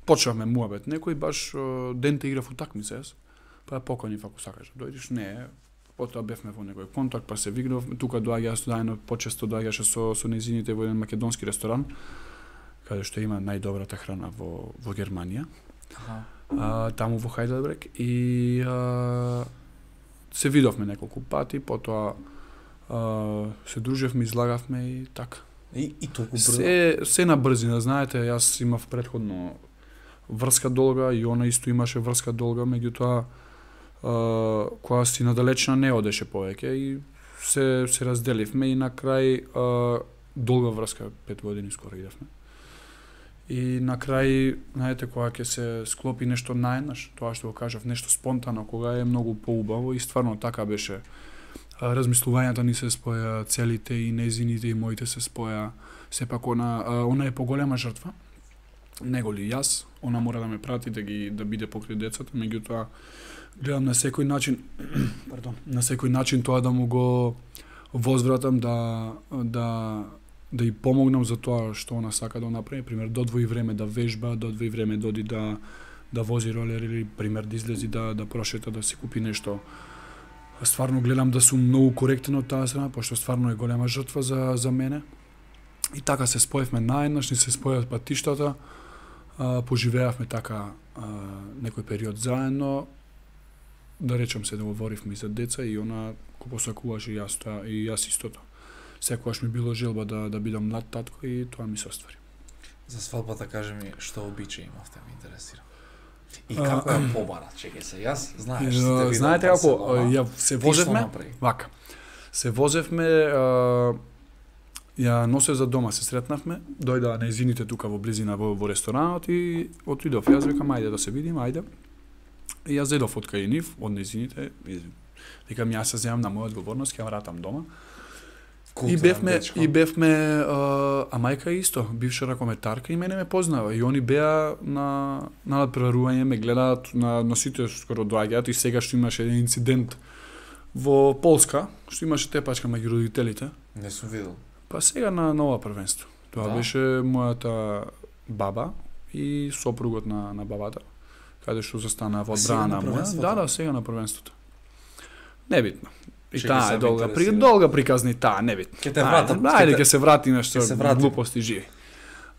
почнавме муавет. Некој баш а, денте играв утакмица јас. Па ја поканив ако сакаш да дојдеш. Не, потоа бевме во некој контакт, па се вигнав, тука доаѓа заедно почесто доаѓаше со со незините во еден македонски ресторан каде што има најдобрата храна во во Германија Аха. а, таму во Хајделберг и а, се видовме неколку пати, потоа а, се дружевме, излагавме и така. И, и толку брзо. Се, се на брзина, знаете, јас имав предходно врска долга и она исто имаше врска долга, меѓутоа која си надалечна не одеше повеќе и се се разделивме и на крај а, долга врска, пет години скоро идевме. И на крај, знаете, кога ќе се склопи нешто наеднаш, тоа што го кажав, нешто спонтано, кога е многу поубаво и стварно така беше. Размислувањата ни се споја, целите и незините и моите се споја. Сепак она, она е поголема жртва, неголи јас, она мора да ме прати да ги да биде покрај децата, меѓутоа гледам на секој начин, пардон, на секој начин тоа да му го возвратам да да да и помогнам за тоа што она сака да направи, пример додвои време да вежба, додвои време доди да да вози ролер или пример да излези да да прошета да си купи нешто. Стварно гледам да сум многу коректен од таа страна, пошто стварно е голема жртва за, за мене. И така се споевме наеднаш, ни се спојат патиштата, а, поживеавме така а, некој период заедно, да речам се договоривме и за деца и она го посакуваше и јас тоа и јас истото. Секогаш ми било желба да да бидам млад татко и тоа ми се оствари. За свадбата кажи ми што обичаи имавте, ме интересира. И како ја побара, чекај се, јас знаеш, сте видел, Знаете како ја се возевме, вака. Се возевме, а, ја носе за дома, се сретнавме, дојдоа нејзините тука во близина во, во ресторанот и отидов. Јас викам, ајде да се видиме, ајде. И јас зедов од кај нив, од нејзините, и викам, јас се земам на моја одговорност, ќе ја вратам дома. И Културен бевме, дечко. и бевме, а, а мајка исто, бивша ракометарка и мене ме познава. И они беа на, на надпреварување, ме гледаат на, на сите скоро доаѓаат и сега што имаше еден инцидент во Полска, што имаше тепачка меѓу родителите, Не сум видел. па сега на нова првенство. Тоа Да. беше мојата баба и сопругот на, на бабата, каде што застана во одбрана на моја. првенството? Да, да, сега на првенството. Небитно. И Чекај, таа е долга, при, долга приказна и таа, небитно. Ќе те вратам. Ајде, ќе ќе се што ќе се вратиме. глупости живи.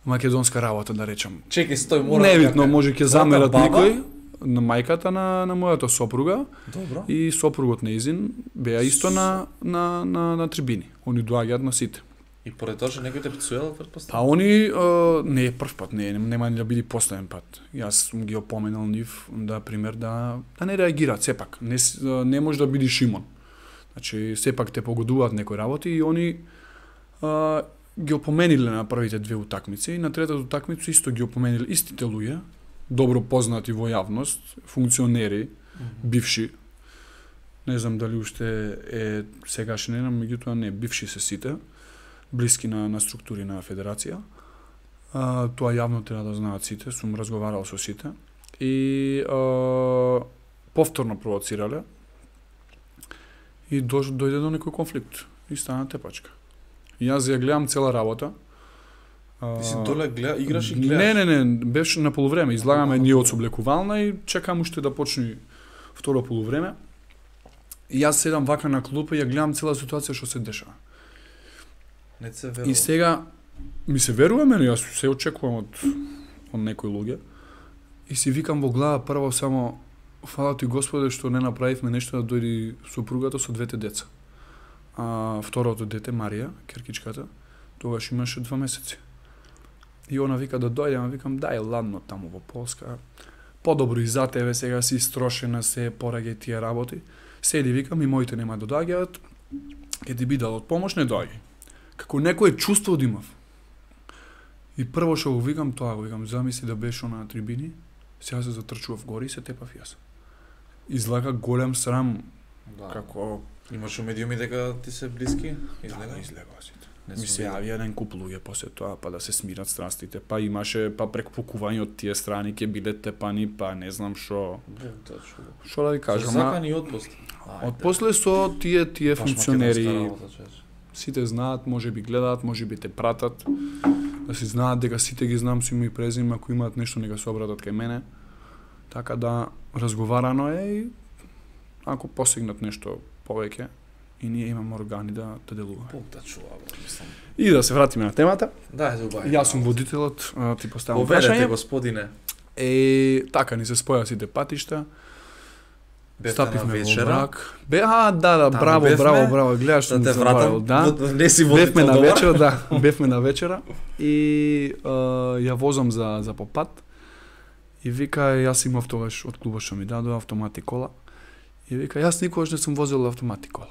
Македонска работа да речем. Чекај, стој, мора. Небитно, може ќе замерат некој на мајката на на мојата сопруга Добро. и сопругот неизин беа исто на на на на трибини. Они доаѓаат на сите. И поред тоа што некој те пцуел, Па претпоставам. они не е прв пат, не нема ни да биде последен пат. Јас сум ги опоменал нив да пример да да не реагираат сепак. Не не може да биде Шимон. Значи сепак те погодуваат некои работи и они а, ги опомениле на првите две утакмици и на третата утакмица исто ги опомениле истите луѓе, добро познати во јавност, функционери, бивши. Не знам дали уште е сегашен меѓутоа не, бивши се сите, блиски на, на структури на федерација. А, тоа јавно треба да знаат сите, сум разговарал со сите. И а, повторно провоцирале и дош, дојде до некој конфликт и стана тепачка. Јас ја гледам цела работа. А, Ти си доле гледа, играш и гледаш. Не, не, не, беше на полувреме. Излагаме ние од соблекувална и чекам уште да почне второ полувреме. И јас седам вака на клупа и ја гледам цела ситуација што се дешава. Не се И верува. сега ми се верува мене, јас се очекувам од од некои луѓе. И си викам во глава прво само фала ти Господе што не направивме нешто да дојди супругата со двете деца. А второто дете Марија, керкичката, тогаш имаше два месеци. И она вика да дојде, ама викам дај ладно таму во Полска. Подобро и за тебе сега си строшена се пораѓај тие работи. Седи викам и моите нема да доаѓаат. Ќе ти биде од помош не доаѓај како некое чувство да имав. И прво што го викам тоа, го викам, замисли да беше на трибини, сега се затрчував гори и се тепав јас. Излага голем срам, Да. како... Имаш медиуми дека ти се блиски? Да, Изгледа? да, излегува сите. Не Ми се јави еден куп луѓе после тоа, па да се смират страстите, па имаше, па преку покување од тие страни ќе биле тепани, па не знам што... Што да ви кажам, закани и отпуст. Ајде. од после со тие тие функционери. Сите знаат, може би гледаат, може би те пратат, да си знаат дека сите ги знам со име и презиме, ако имаат нешто нека се обратат кај мене. Така да разговарано е и ако посегнат нешто повеќе и ние имаме органи да да делуваме. Бог да мислам. И да се вратиме на темата. Да, е добај. Јас сум водителот, ти поставам прашање. господине. Е, така ни се споја сите патишта. Бевте Стапивме во вечера. брак. Бе, а, да, да, Таму браво, бевме, браво, браво. Гледаш Да те вратам. да. во- Не си Бевме на вечера, да, бевме на вечера и а, ја возам за за попат. И вика јас имав тогаш од клубот што ми дадоа автомати кола. И вика јас никогаш не сум возел автомати кола.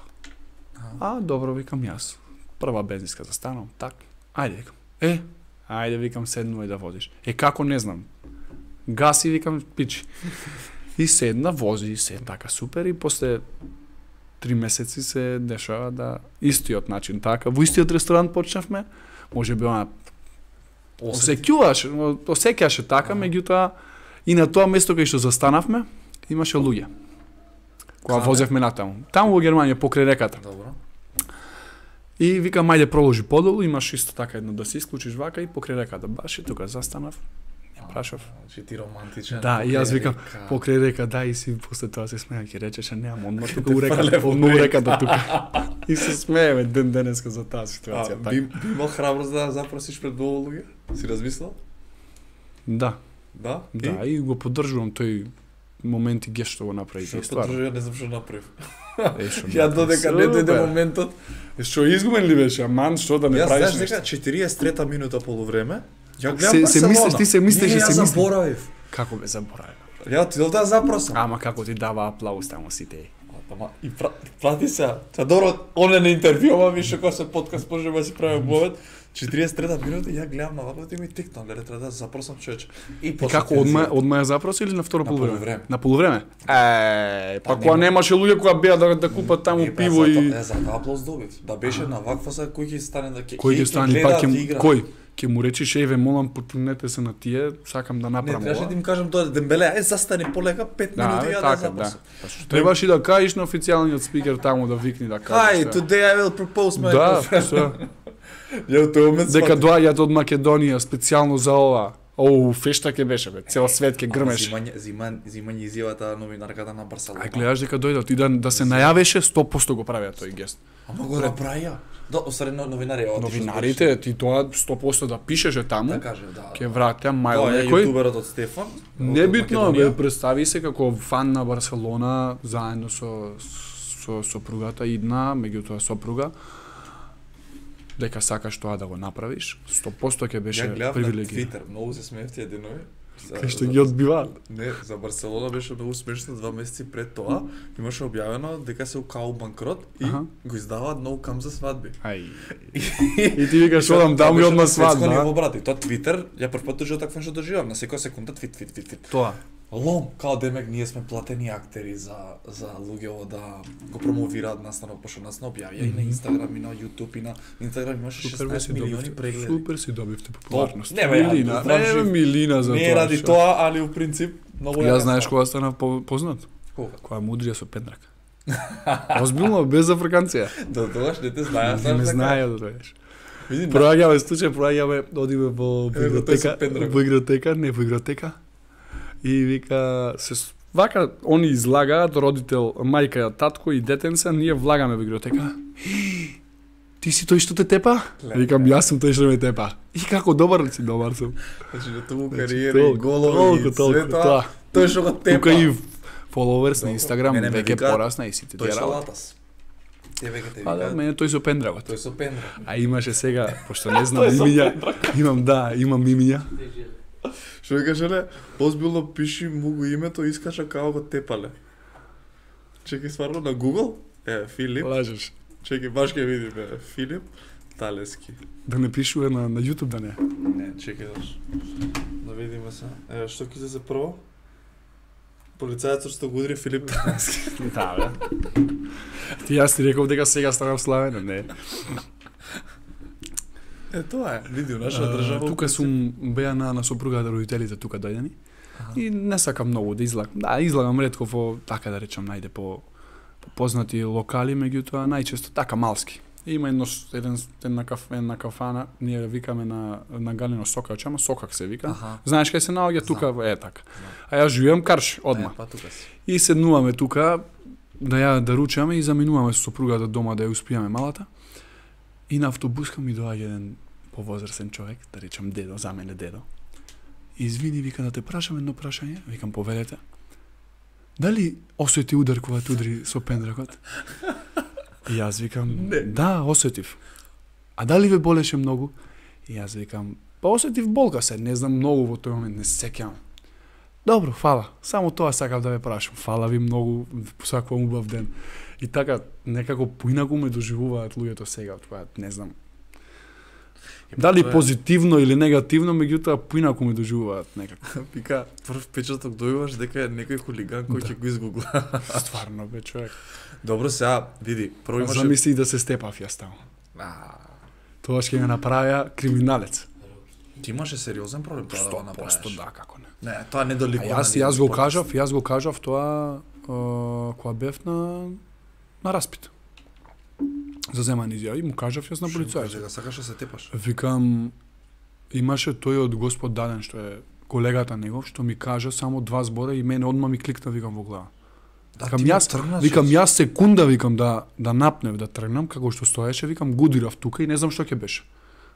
А, добро, викам јас. Прва бензинска застанам, так. Ајде, викам. Е, ајде, викам, седнувај да водиш. Е, како не знам. Гаси, викам, пичи. И седна, вози, и се така супер и после три месеци се дешава да истиот начин така, во истиот ресторант почнавме, може би она Осети. осеќуваш, осеќаше така, меѓутоа и на тоа место кај што застанавме имаше луѓе. Кога Каде? возевме натаму. Таму во Германија покрај реката. Добро. И викам ајде проложи подолу, имаш исто така едно да се исклучиш вака и покрај реката. Баш и тука застанав. Прашав. Значи ти романтичен. Да, и јас викам, Река. Покрај река, да, и си после тоа се смеја, ќе речеше, немам одма тука у река, одма у брег. реката тука. И се смееме ден денеска за таа А, ситуација. би, така. би имал храброст да запросиш пред многу луѓе? Си размислил? Да, Да? да, и го поддржувам тој момент и геш што го направи Што и подржува, не знам што направив. Ја додека не дојде моментот. Што изгубен ли беше, аман, што да не Јас правиш знаеш дека нешто? 43 минута полувреме. Ја Се- гледам се мислиш, ти се мислиш се мислиш. заборавив. Како бе заборавив? Ја отидов да ја запросам. Ама како ти дава аплауз таму сите. Ама и пра, прати се. Та добро, оне на интервју, ама више кога се подкаст можеме да си правиме момент. 43 минута ја гледам на лапот и ми тикнал, леле треба да запросам човече. И И како одма одма ја запроси или на второ На полувреме? На полувреме? Е, па Па кога нема. немаше луѓе кои беа да да купат таму па, пиво и Е, затоа аплауз добив. Да беше на ваква са кој ќе стане да ќе кој ќе стане пак игра. кој? Ќе му речиш еве молам потпунете се на тие, сакам да Не, направам требаше ова. да им кажам тоа Дембеле, ај застани полека 5 Да, минути да така, да. запресам. Па што Требаш и да кажеш на официјалниот спикер таму да викни да Hi, кажеш. е. today I will propose my Да, girlfriend. Ја момент Дека доаѓаат од Македонија специјално за ова. Оу, фешта ќе беше бе, цел свет Ама грмеше. Зимање, зимање, зимање изјавата новинарката на Барселона. А гледаш дека дојдат и да, да се најавеше 100% го правеа тој гест. Ама го направија. Да, освари но- новинари, оти што Новинарите, ти тоа 100% да пишеше таму, Да кажем, да. ќе вратеа мајл Тоа е некој. јутуберот од Стефан. Небитно, бе, представи се како фан на Барселона заедно со со сопругата идна, меѓутоа сопруга дека сакаш тоа да го направиш, 100% ќе беше Ја гледав на привилегија. Твитер, многу се смеев тие денови. Кај што ги одбиваат. Не, за Барселона беше многу смешно два месеци пред тоа. Имаше објавено дека се укао банкрот и Аха. го издаваат нов кам за свадби. Ај. И ти викаш одам таму и одма свадба. Ниво, а? брат, тоа Твитер, ја прв пат доживав такво што доживам, на секоја секунда твит, твит, твит. Тоа. Лом, као демек ние сме платени актери за за луѓе да го промовираат настанот, пошто нас не објавија и на. Инстаграм и на Јутуб и на Инстаграм имаше Супер бе 16 си милиони прегледи. Супер си добивте популарност. Не, бе, Милина, не, бе, жив. Милина за Не тоа. е ради што. тоа, али у принцип многу Ја ја знаеш кога станав по- познат? Кога? Кога мудрија со пендрак. Озбилно, без африканција. До тогаш не те знаеа, Не знаеш ме дека- знаеја да знаеш. На- Проаѓаме случај, проаѓаме, одиме во пендрак. во игротека, не во игротека. И вика се вака они излагаат родител, мајка, татко и детенца, ние влагаме во игротека. Ти си тој што те тепа? Леле. Викам, јас сум тој што ме тепа. И како добар ли си, добар сум. Значи, на тоа Значи, кариера и толку, голови толку, и толку, све тоа. тоа. Тој што го тепа. Тука и фоловерс на. Инстаграм веќе порасна и сите Тој тие работи. латас. Те веќе те Па да, викаат. мене тој со пендрагот. Тој со пендра. А имаше сега, пошто не знам имиња, имам да, имам имиња. Што ви кажале, озбилно пиши му го името, искаша као го тепале. Чекај стварно на Google? Е, Филип. Лажеш. Чекај, баш ќе видиме. Филип Талески. Да не пишува на, на YouTube да не. Не, чекај даш. Да видиме се. Е, што ќе се прво? Полицајецот што го удри Филип Талески. Да, бе. Ти јас ти реков дека сега станав славен, не. Е, тоа е. Види, наша држава. Тука сум беа на, на сопругата родителите тука дојдени. И не сакам многу да излагам. Да, излагам ретко во, така да речам, најде по, по познати локали, меѓутоа најчесто така малски. Има едно еден една каф, една кафана, ние ја викаме на на Галино Сокач, ама Сокак се вика. Аха. Знаеш кај се наоѓа тука, е така. А јас живеам Карш, одма. Е, па тука си. И седнуваме тука да ја да ручаме и заминуваме со сопругата дома да ја успијаме малата. И на автобуска ми доаѓа еден повозрасен човек, да речам дедо, за мене дедо. Извини, вика да те прашам едно прашање, викам повелете. Дали осети удар кога те удри со пендракот? И јас викам, Не. да, осетив. А дали ве болеше многу? И јас викам, па осетив болка се, не знам многу во тој момент, не се сеќавам. Добро, фала. Само тоа сакав да ве прашам. Фала ви многу, сакувам убав ден. И така, некако поинаку ме доживуваат луѓето сега, тоа не знам. Дали тоа е- позитивно или негативно, меѓутоа поинаку ме доживуваат некако. Вика, прв печаток дојуваш дека е некој хулиган кој Да. ќе го изгугла. Стварно бе човек. Добро, сега, види, прво имаше... Замисли и да се степав јас таму. А, Тоа ќе ме направија криминалец. ти имаше сериозен проблем тоа да го 100% направиш. да, како не. Не, тоа не доликува. јас јас го кажав, јас го кажав тоа кога бев на на распит. За земани изјави, му кажав јас на полицајот. Сега сакаш да се тепаш. Викам, имаше тој од Господ Даден, што е колегата негов што ми кажа само два збора и мене одма ми кликна викам во глава. Да, Викам јас, тргнаш, викам јас- секунда викам да да напнев да тргнам како што стоеше, викам гудирав тука и не знам што ќе беше.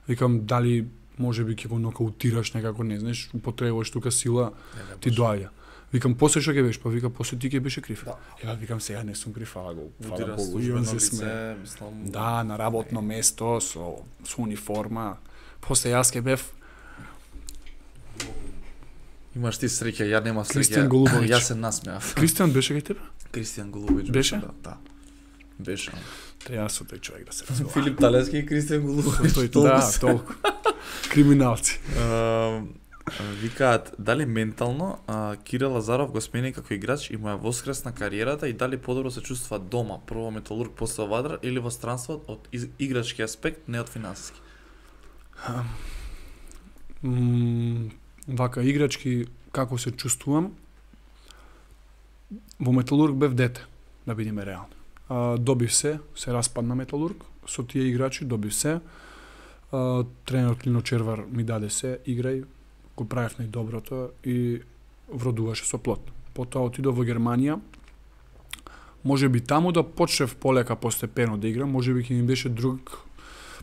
Викам дали може би ќе го нокаутираш некако, не знаеш, употребуваш тука сила, Не, не, ти доаѓа. Викам после што ќе беше, па вика после ти ќе беше крив. Да. Ја викам сега не сум крив, фала го, фала Богу. И он се лице, мислам... Да, на работно место со со униформа. После јас ке бев Имаш ти среќа, ја нема среќа. Кристијан Голубовиќ. Јас се насмеав. Кристијан беше кај тебе? Кристијан Голубовиќ Беше? Да, да. Беше. Треба со тој човек да се разговара. Филип Талески и Кристијан Голубовиќ. Тој, да, толку. Криминалци. Викаат, дали ментално а, Кирил Лазаров го смени како играч и му ја воскресна кариерата и дали подобро се чувствува дома, прво Металург, после Вадар или во странство од из- играчки аспект, не од финансиски? Вака играчки како се чувствувам во Металург бев дете, да бидеме реални. А, добив се, се распадна Металург со тие играчи, добив се. А, тренерот Лино Червар ми даде се, играј, го правев најдоброто и вродуваше со плод. Потоа отидов во Германија, може би таму да почнев полека постепено да играм, може би ќе ми беше друг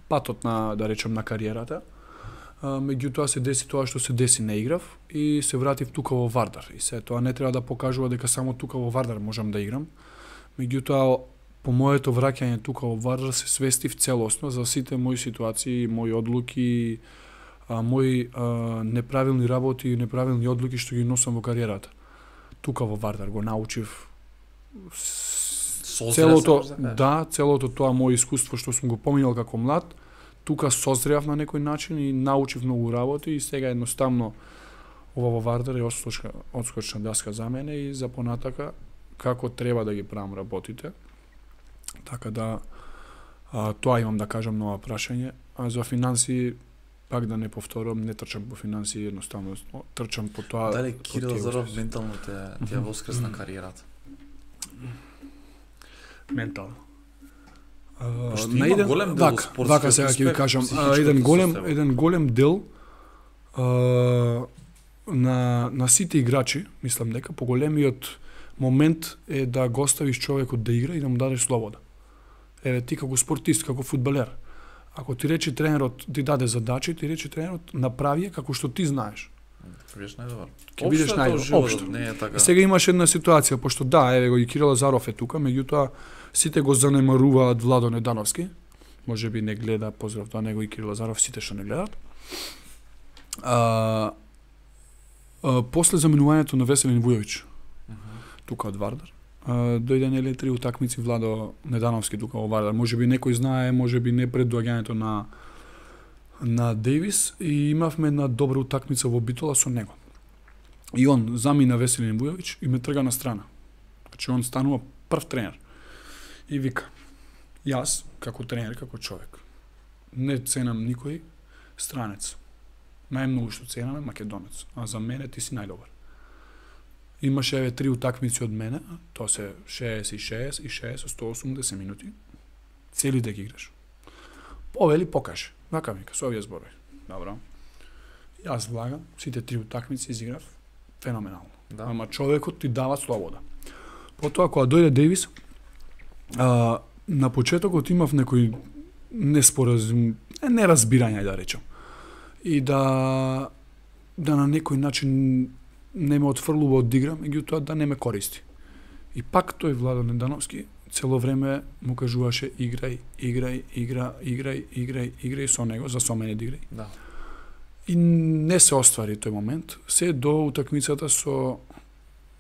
патот на, да речем, на кариерата. Меѓутоа се деси тоа што се деси, не играв и се вратив тука во Вардар. И се тоа не треба да покажува дека само тука во Вардар можам да играм. Меѓутоа по моето враќање тука во Вардар се свестив целосно за сите мои ситуации, мои одлуки, а, мои а, неправилни работи и неправилни одлуки што ги носам во кариерата. Тука во Вардар го научив с- Созрев, целото, сакаш да целото тоа мое искуство што сум го поминал како млад, тука созрев на некој начин и научив многу работи и сега едноставно ова во Вардар е одскочна, одскочна даска за мене и за понатака како треба да ги правам работите. Така да а, тоа имам да кажам на ова прашање, а за финанси пак да не повторам, не трчам по финанси, едноставно трчам по тоа. Дали Кирил успеси. ментално те, ти ја воскресна кариерата? ментално. На има еден голем дел спортскиот вака сега ќе ви кажам, а, еден голем еден голем дел а, на на сите играчи, мислам дека поголемиот момент е да го оставиш човекот да игра и да му дадеш слобода. Еве ти како спортист, како фудбалер, ако ти рече тренерот ти даде задачи, ти рече тренерот направи како што ти знаеш. Ќе бидеш најдобар. Ќе бидеш најдобар, општо. Не е така. И сега имаш една ситуација, пошто да, еве го и Кирил Лазаров е тука, меѓутоа сите го занемаруваат Владо Недановски. Може би не гледа, поздрав тоа него и Кирил Лазаров, сите што не гледат. А, а, после заменувањето на Веселин Вујовиќ, тука од Вардар, дојде нели три утакмици Владо Недановски тука во Вардар. Може би некој знае, може би не пред доаѓањето на на Дејвис и имавме една добра утакмица во Битола со него. И он замина Веселин Бујович и ме трга на страна. Значи он станува прв тренер. И вика, јас, како тренер, како човек, не ценам никој странец. Најмногу што ценам е македонец, а за мене ти си најдобар. Имаше еве три утакмици од мене, тоа се 60 и 60 и 60 со 180 минути. Цели да ги играш. Повели покаже. Вака вика, со овие зборови. Добро. Јас влагам, сите три утакмици изиграв феноменално. Да. Ама човекот ти дава слобода. Потоа кога дојде Девис, а, на почетокот имав некој неспоразум, не, неразбирање да речем. И да да на некој начин не ме отфрлува од игра, меѓутоа да не ме користи. И пак тој Владо Недановски цело време му кажуваше играј, играј, игра, играј, играј, играј со него, за со мене да играј. Да. И не се оствари тој момент, се до утакмицата со,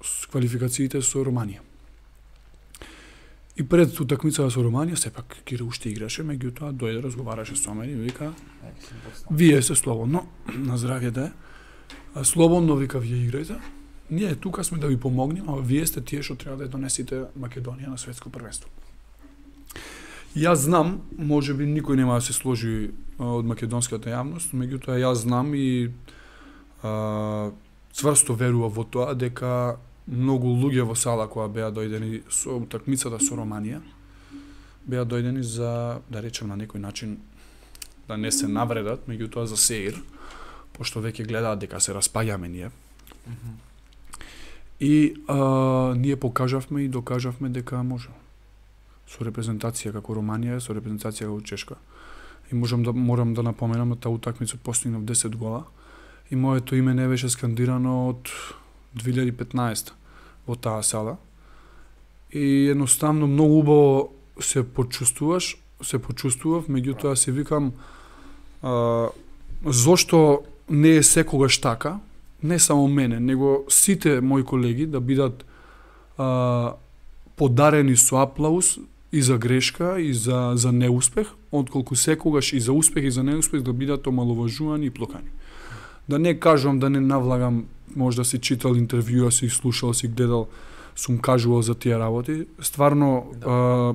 с квалификациите со Романија. И пред утакмицата со Романија, сепак Кире уште играше, меѓутоа дојде разговараше со мене и вика, вие се слободно, на здравје да е, слободно вика вие играјте, ние тука сме да ви помогнеме, а вие сте тие што треба да донесете Македонија на светско првенство. Јас знам, може би никој нема да се сложи од македонската јавност, меѓутоа јас знам и а, цврсто верува во тоа дека многу луѓе во сала која беа дојдени со утакмицата со Романија, беа дојдени за, да речем на некој начин, да не се навредат, меѓутоа за сеир, пошто веќе гледаат дека се распаѓаме ние. И а, ние покажавме и докажавме дека може. Со репрезентација како Романија, со репрезентација како Чешка. И можам да морам да напоменам на таа утакмица постигнав 10 гола и моето име не беше скандирано од 2015 во таа сала. И едноставно многу убаво се почувствуваш, се почувствував, меѓутоа се викам а, зошто не е секогаш така, не само мене, него сите мои колеги да бидат а, подарени со аплауз и за грешка и за за неуспех, отколку секогаш и за успех и за неуспех да бидат омаловажувани и плокани. Да не кажувам да не навлагам, може да си читал интервјуа, си слушал, си гледал, сум кажувал за тие работи. Стварно Да. а,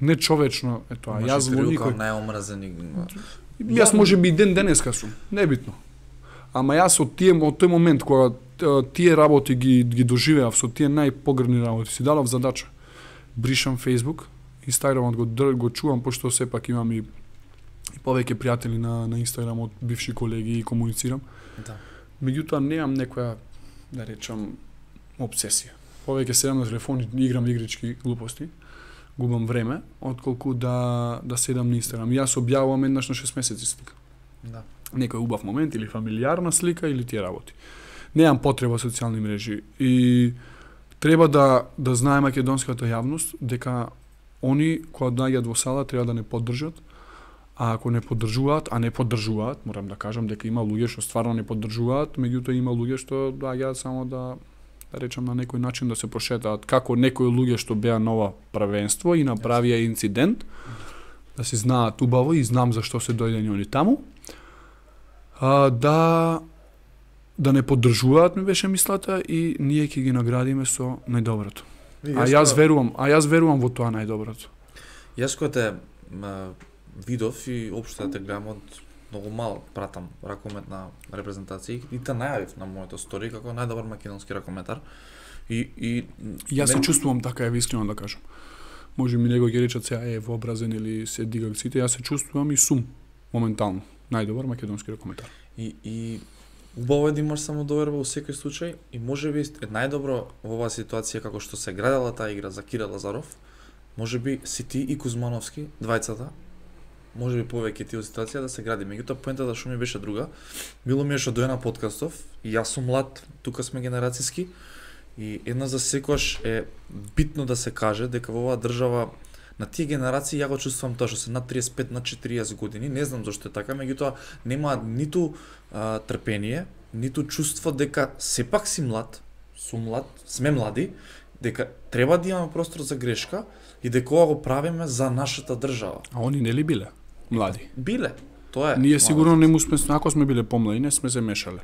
нечовечно е тоа. Јас во никој најомразени. Јас може би ден денеска сум, небитно. Ама јас од тие од тој момент кога тие работи ги ги доживеав со тие најпогребни работи, си дадов задача. Бришам Facebook, Инстаграмот го др- го чувам пошто сепак имам и, и повеќе пријатели на на Инстаграм од бивши колеги и комуницирам. Да. Меѓутоа немам некоја да речам обсесија. Повеќе седам на телефон и играм игрички глупости, губам време, отколку да да седам на Инстаграм. Јас објавувам еднаш на 6 месеци слика Да. некој убав момент или фамилиарна слика или тие работи. Немам потреба социјални мрежи и треба да да знае македонската јавност дека они кога доаѓаат во сала треба да не поддржат, а ако не поддржуваат, а не поддржуваат, морам да кажам дека има луѓе што стварно не поддржуваат, меѓутоа има луѓе што доаѓаат само да да речам на некој начин да се прошетаат како некои луѓе што беа на ова првенство и направија инцидент да се знаат убаво и знам зашто се дојдени они таму а, да да не поддржуваат ми беше мислата и ние ќе ги наградиме со најдоброто. А јас верувам, а јас верувам во тоа најдоброто. Јас кога те видов и те гледам од многу мал пратам ракометна репрезентација и те најавив на моето стори како најдобар македонски ракометар. И и Јас се чувствувам така, е искрено да кажам. Може ми некој ќе речат сега е вообразен или се дигак сите, јас се чувствувам и сум моментално најдобар македонски ракометар. И, и убаво е да имаш само доверба во секој случај и може би е најдобро во оваа ситуација како што се градела таа игра за Кира Лазаров, може би си ти и Кузмановски, двајцата, може би повеќе тие ситуација да се гради. Меѓутоа поентата да што ми беше друга, било ми е што дојна подкастов и јас сум млад, тука сме генерацијски и една за секојаш е битно да се каже дека во оваа држава на тие генерации ја го чувствувам тоа што се над 35 на 40 години, не знам зошто е така, меѓутоа нема ниту а, трпение, ниту чувство дека сепак си млад, сум млад, сме млади, дека треба да имаме простор за грешка и дека ова го правиме за нашата држава. А они нели биле млади? Биле, тоа е. Ние сигурно не му сме, ако сме биле помлади, не сме се мешале.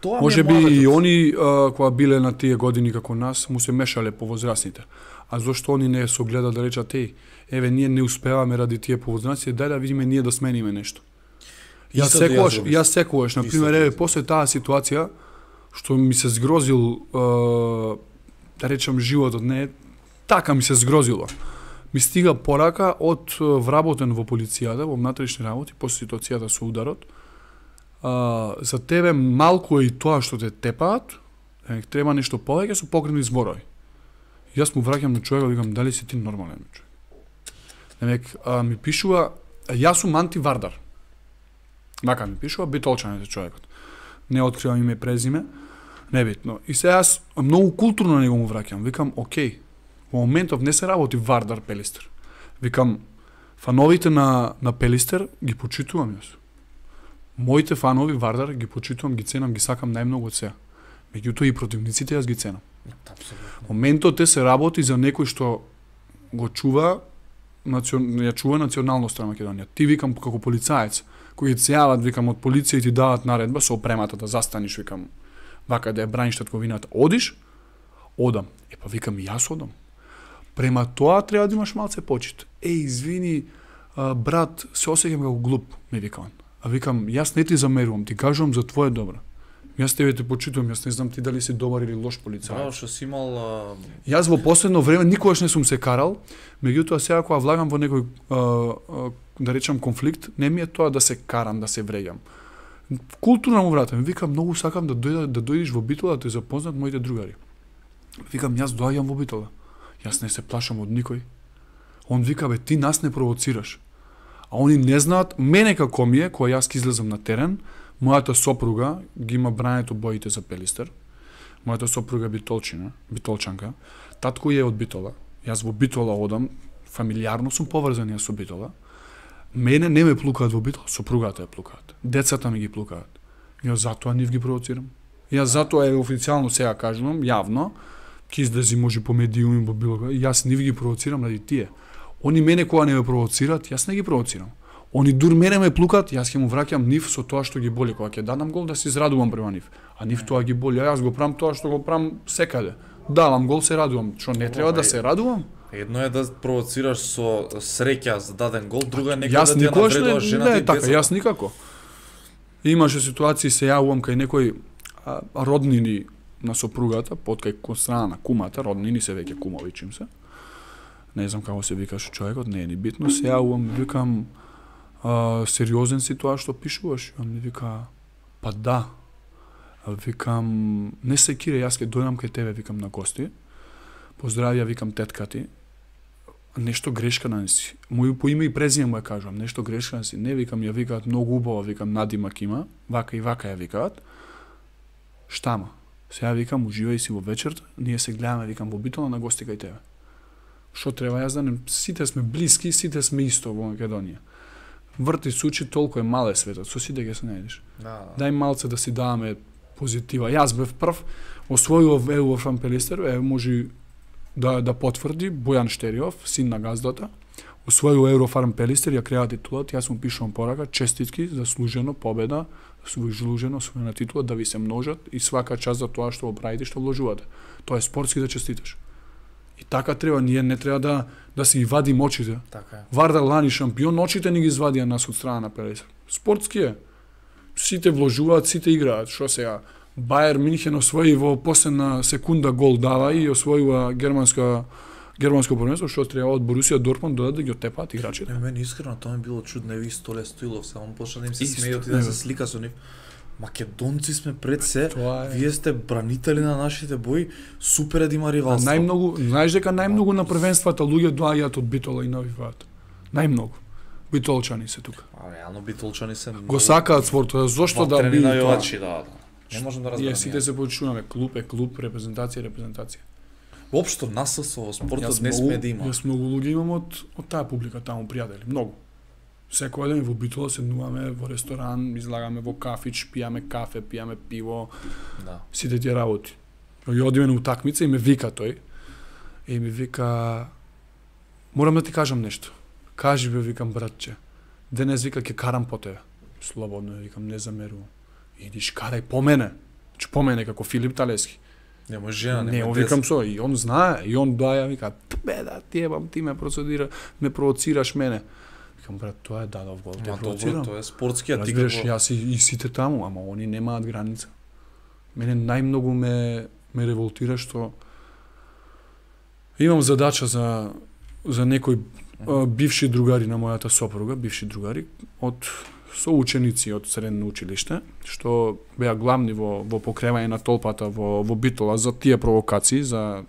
Тоа ми е Може би и они а, кога биле на тие години како нас, му се мешале повозрасните. А зошто они не со гледа да речат еј, еве ние не успеваме ради тие повозрасни, дај да видиме ние да смениме нешто. Јас Исто да ја секогаш, на пример, ја еве после таа ситуација што ми се згрозил а, да речам животот, не така ми се згрозило. Ми стига порака од вработен во полицијата, во внатрешни работи, после ситуацијата со ударот, а, за тебе малку е и тоа што те тепаат, е, треба нешто повеќе со погребни зборови. Јас му враќам на човекот, викам, дали си ти нормален човек? Демек, а, ми пишува, јас сум антивардар. Вака ми пишува, битолчан е човекот. Не откривам име и презиме, небитно. И се јас многу културно на него му враќам. Викам, окей, во моментов не се работи Вардар Пелистер. Викам, фановите на, на Пелистер ги почитувам јас. Моите фанови Вардар ги почитувам, ги ценам, ги сакам најмногу од сега. Меѓутоа и противниците јас ги ценам. Апсолутно. Моментот е се работи за некој што го чува национ... ја чува националноста на Македонија. Ти викам како полицаец, кои се јават, викам од полиција и ти дават наредба со опремата да застаниш, викам вака да ја браниш татковината. Одиш? Одам. Е па викам и јас одам. Према тоа треба да имаш малце почит. Еј, извини, брат, се осеќам како глуп, ми вика он. А викам, јас не ти замерувам, ти кажувам за твое добро. Јас тебе те почитувам, јас не знам ти дали си добар или лош полицаец. Браво што си имал а, Јас во последно време никогаш не сум се карал, меѓутоа сега кога влагам во некој а, а, да речам конфликт, не ми е тоа да се карам, да се вреѓам. Културно му вратам, вика многу сакам да дојда да дојдеш во Битола да те запознат моите другари. Викам јас доаѓам во Битола. Јас не се плашам од никој. Он вика бе ти нас не провоцираш. А они не знаат мене како ми е кога јас ќе излезам на терен, мојата сопруга ги има брањето боите за Пелистер. Мојата сопруга битолчина, битолчанка. Татко е од Битола. Јас во Битола одам, фамилиарно сум поврзан јас со Битола. Мене не ме плукаат во Битола, сопругата ја плукаат. Децата ми ги плукаат. Јас затоа нив ги провоцирам. Јас затоа е официјално сега кажувам, јавно, ќе излези може по медиуми во било кога, јас нив ги провоцирам ради тие. Они мене кога не ме провоцираат, јас не ги провоцирам. Они дур мене ме плукат, јас ќе му враќам нив со тоа што ги боли кога ќе дадам гол да се израдувам према нив. А нив тоа ги боли, а јас го правам тоа што го правам секаде. Давам гол, се радувам. Што не треба да се радувам? Едно е да провоцираш со среќа за даден гол, друго е некој Јас да ти не, навредува жената не и е така, децата. јас никако. Имаше ситуации се јавувам кај некој а, роднини на сопругата, подкај кон страна на кумата, роднини се веќе кумови чим се. Не знам како се викаше човекот, не е ни битно, се јавувам, викам а, сериозен си тоа што пишуваш? Он ми вика, па да. Викам, не се кире, јас ке дојдам кај тебе, викам на гости. Поздравија, викам тетка ти. Нешто грешка на си. Мој по име и презиме му ја кажувам, нешто грешка на си. Не викам, ја викаат многу убава, викам надимак има, вака и вака ја викаат. Штама? Сега викам, уживај си во вечерта, ние се гледаме, викам, во битола на гости кај тебе. Што треба јас да не... Сите сме блиски, сите сме исто во Македонија. Врти се учи, толку е мал е светот, со сите ќе се најдеш. Да, да. Дај малце да си даваме позитива. Јас бев прв, освојував ево Фан Пелистер, е може да да потврди Бојан Штериов, син на газдата. Освојува Еврофарм Пелистер, ја креа титулат, јас му пишувам порака, честитки, заслужено победа, заслужено освоена титула, да ви се множат и свака част за тоа што го правите, што вложувате. Тоа е спортски да честиташ. И така треба, ние не треба да да си ги вадим очите. Така е. Вардар лани шампион, очите ни ги извадија нас од страна на Пелистер. Спортски е. Сите вложуваат, сите играат. Што сега? Бајер Минхен освои во последна секунда гол дава и освојува германска германско првенство, што треба од Борусија Дортмунд додат да ги отепаат играчите. Не, мене искрено тоа ми било чудно, еви Столе Стоилов, само почна да им се смејат и да се слика со нив. Македонци сме пред се, е. вие сте бранители на нашите бои, супер е да има А ривалство. најмногу, знаеш дека најмногу на првенствата луѓе доаѓаат од Битола и навиваат. Најмногу. Битолчани се тука. А реално битолчани се Го сакаат спортот, зошто да би тоа? да, да. Не можам да разберам. сите се почуваме клуб е клуб, репрезентација е репрезентација. Воопшто насилство во спортот не сме да има. Јас многу луѓе имам од од таа публика таму пријатели, многу. Секој ден во Битола седнуваме во ресторан, излагаме во кафич, пијаме кафе, пијаме пиво, Да. сите тие работи. И одиме на утакмица и ме вика тој. И ми вика Морам да ти кажам нешто. Кажи бе, викам братче. Денес вика ќе карам по тебе. Слободно, викам не замерувам. Идиш карај по мене. Че по мене како Филип Талески. Нема жена, Не, деца. викам со, и он знае, и он доаја вика, бе да ти ебам, ти ме процедира, ме провоцираш мене. Викам брат, тоа е дадов гол, те провоцирам. тоа е спортски, а ти Разбираш, јас и, и сите таму, ама они немаат граница. Мене најмногу ме ме револтира што имам задача за за некои а, бивши другари на мојата сопруга, бивши другари од соученици од средно училиште, што беа главни во во покревање на толпата во во Битола за тие провокации, за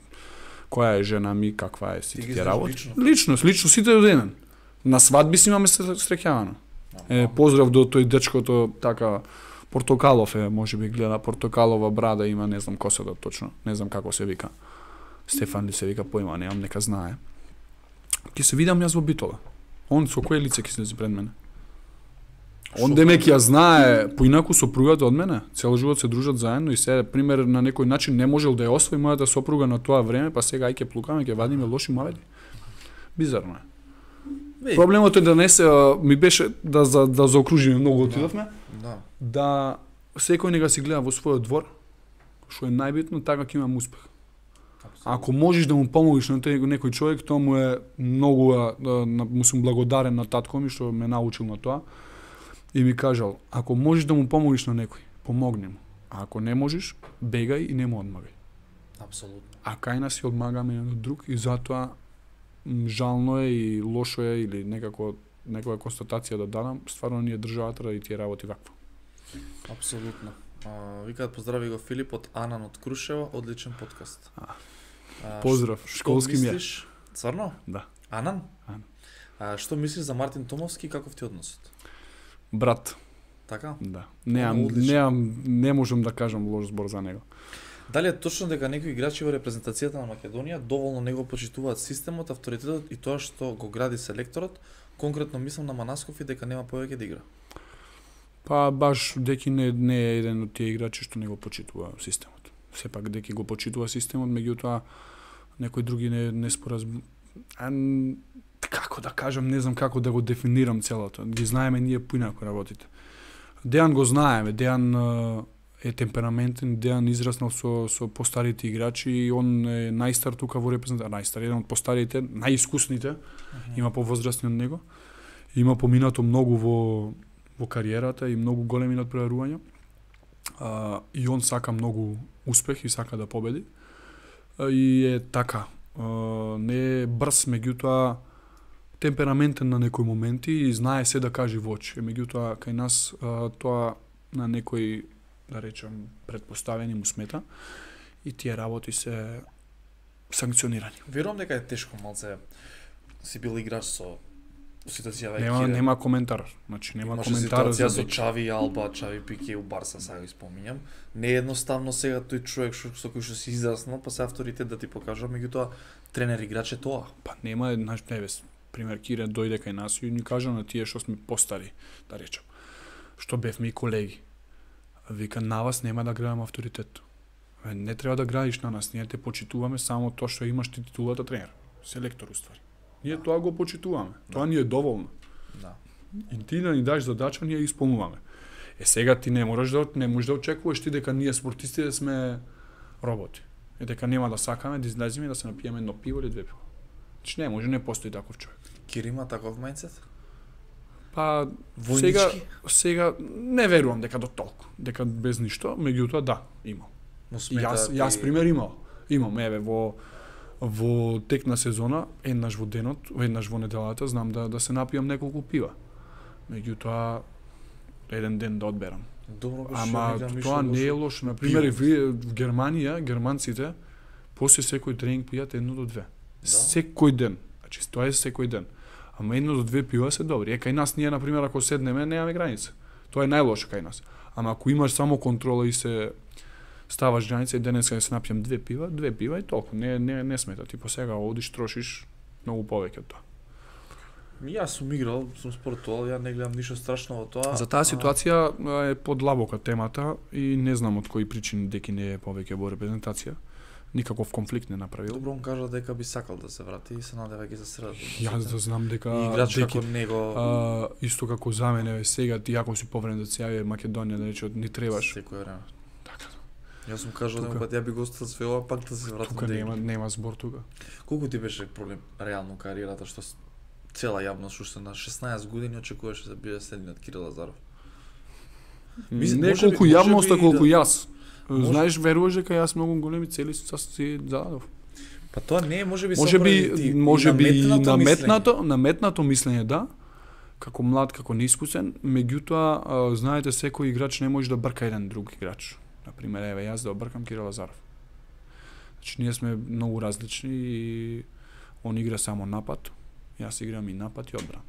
која е жена ми, каква е сите тие работи. лично? Лично, лично сите до денен. На свадби си имаме се среќавано. Е, поздрав до тој дечкото, така, Портокалов е, може би гледа, Портокалова брада има, не знам косата точно, не знам како се вика. Стефан ли се вика, поима, немам, нека знае. Ќе се видам јас во Битола. Он со кое лице ќе слези пред мене? Он демек ја знае поинаку сопругата од мене, цел живот се дружат заедно и се пример на некој начин не можел да ја освои мојата сопруга на тоа време, па сега ај ќе плукаме, ќе вадиме лоши маведи. Бизарно е. Е, Проблемот е да не се ми беше да за да заокружиме многу отидовме, Да. да секој нега си гледа во својот двор, што е најбитно, така ќе имам успех. Ако можеш да му помогнеш на тој некој човек, тоа му е многу да, му сум благодарен на татко ми што ме научил на тоа и ми кажал, ако можеш да му помогнеш на некој, помогни му. А ако не можеш, бегај и не му одмагај. Апсолутно. А кај нас си одмагаме еден од друг и затоа жално е и лошо е или некако некоја констатација да дадам, стварно ни е државата ради тие работи ваква. Апсолутно. А, викаат поздрави го Филип од Анан од Крушево, одличен подкаст. А, А, Поздрав, што школски ми е. мислиш? Цврно? Да. Анан? Анан. А, што мислиш за Мартин Томовски и каков ти односот? Брат, Така? да. Неам, неам, не можам да кажам лош збор за него. Дали е точно дека некои играчи во репрезентацијата на Македонија доволно не го почитуваат системот, авторитетот и тоа што го гради селекторот? Конкретно мислам на Манасков и дека нема повеќе да игра. Па баш Деки не, не е еден од тие играчи што не го почитува системот. Сепак Деки го почитува системот, меѓутоа некои други не не спораз а, н- како да кажам, не знам како да го дефинирам целото. Ги знаеме ние поинако работите. Дејан го знаеме, Дејан е, темпераментен, Дејан израснал со со постарите играчи и он е најстар тука во репрезентација, најстар, еден од постарите, најискусните, има повозрастни од него. Има поминато многу во во кариерата и многу големи надпреварувања. А, и он сака многу успех и сака да победи. А, и е така. А, не е брз, меѓутоа темпераментен на некои моменти и знае се да каже во очи. Меѓутоа кај нас а, тоа на некои да речем предпоставени му смета и тие работи се санкционирани. Верувам дека е тешко малце си бил играч со ситуација веќе. Нема нема коментар. Значи нема Имаше коментар ситуација за со Деки. Чави Алба, Чави Пике у Барса, сега ги споминјам. Не е едноставно сега тој човек што со кој што си израснал, па се авторитет да ти покажа, меѓутоа тренер играч е тоа. Па нема, знаеш, не пример Кире дојде кај нас и ни кажа на тие што сме постари, да речем. Што бевме и колеги. Вика, на вас нема да градам авторитет. Не треба да градиш на нас, ние те почитуваме само тоа што имаш ти титулата тренер, селектор уствари. Ние тоа го почитуваме. Тоа ни е доволно. Да. И ти да ни даш задача, ние исполнуваме. Е сега ти не можеш да не можеш да очекуваш ти дека ние спортисти да сме роботи. И дека нема да сакаме да излеземе да се напиеме едно пиво или две пиво. Значи не може, не постои таков човек. Кир има таков мајндсет? Па Војнички? сега сега не верувам дека до толку, дека без ништо, меѓутоа да, има. Му И смета јас ти- јас пример имал. Имам еве во во тек на сезона, еднаш во денот, еднаш во неделата, знам да да се напијам неколку пива. Меѓутоа еден ден да одберам. Добро беше. Ама гледам тоа не е лошо. На пример, в Германија, германците после секој тренинг пијат едно до две. Да? Секој ден. Значи тоа е секој ден. Ама едно до две пива се добри. Е кај нас ние на пример ако седнеме немаме граница. Тоа е најлошо кај нас. Ама ако имаш само контрола и се ставаш граница и денеска се напијам две пива, две пива и толку. Не не не смета ти по сега одиш трошиш многу повеќе од тоа. Јас сум играл, сум спортувал, ја не гледам ништо страшно во тоа. За таа ситуација е подлабока темата и не знам од кои причини деки не е повеќе во репрезентација. Никаков конфликт не направил. Добро он кажа дека би сакал да се врати и се надева ќе се средат. Јас да знам дека играч деки, како него а, исто како за мене е сега ти ако си повреден да се јави Македонија да рече ни требаш. секој време. Така. Јас сум кажал Тука. дека ја би го оставил све ова пак да се вратам Тука да нема нема збор тука. Колку ти беше проблем реално кариерата што цела јавност уште на 16 години очекуваше да биде следниот Кирил Лазаров. Мислам, не колку јавноста колку да- јас. Знаеш, веруваш дека јас многу големи цели са си зададов. Па тоа не е можеби Може би може би наметнато наметнато, наметнато мислење да, како млад, како неискусен, меѓутоа знаете секој играч не може да брка еден друг играч. На пример, еве јас да обркам Кирил Лазаров. Значи ние сме многу различни и он игра само напад, јас играм и напад и одбрана.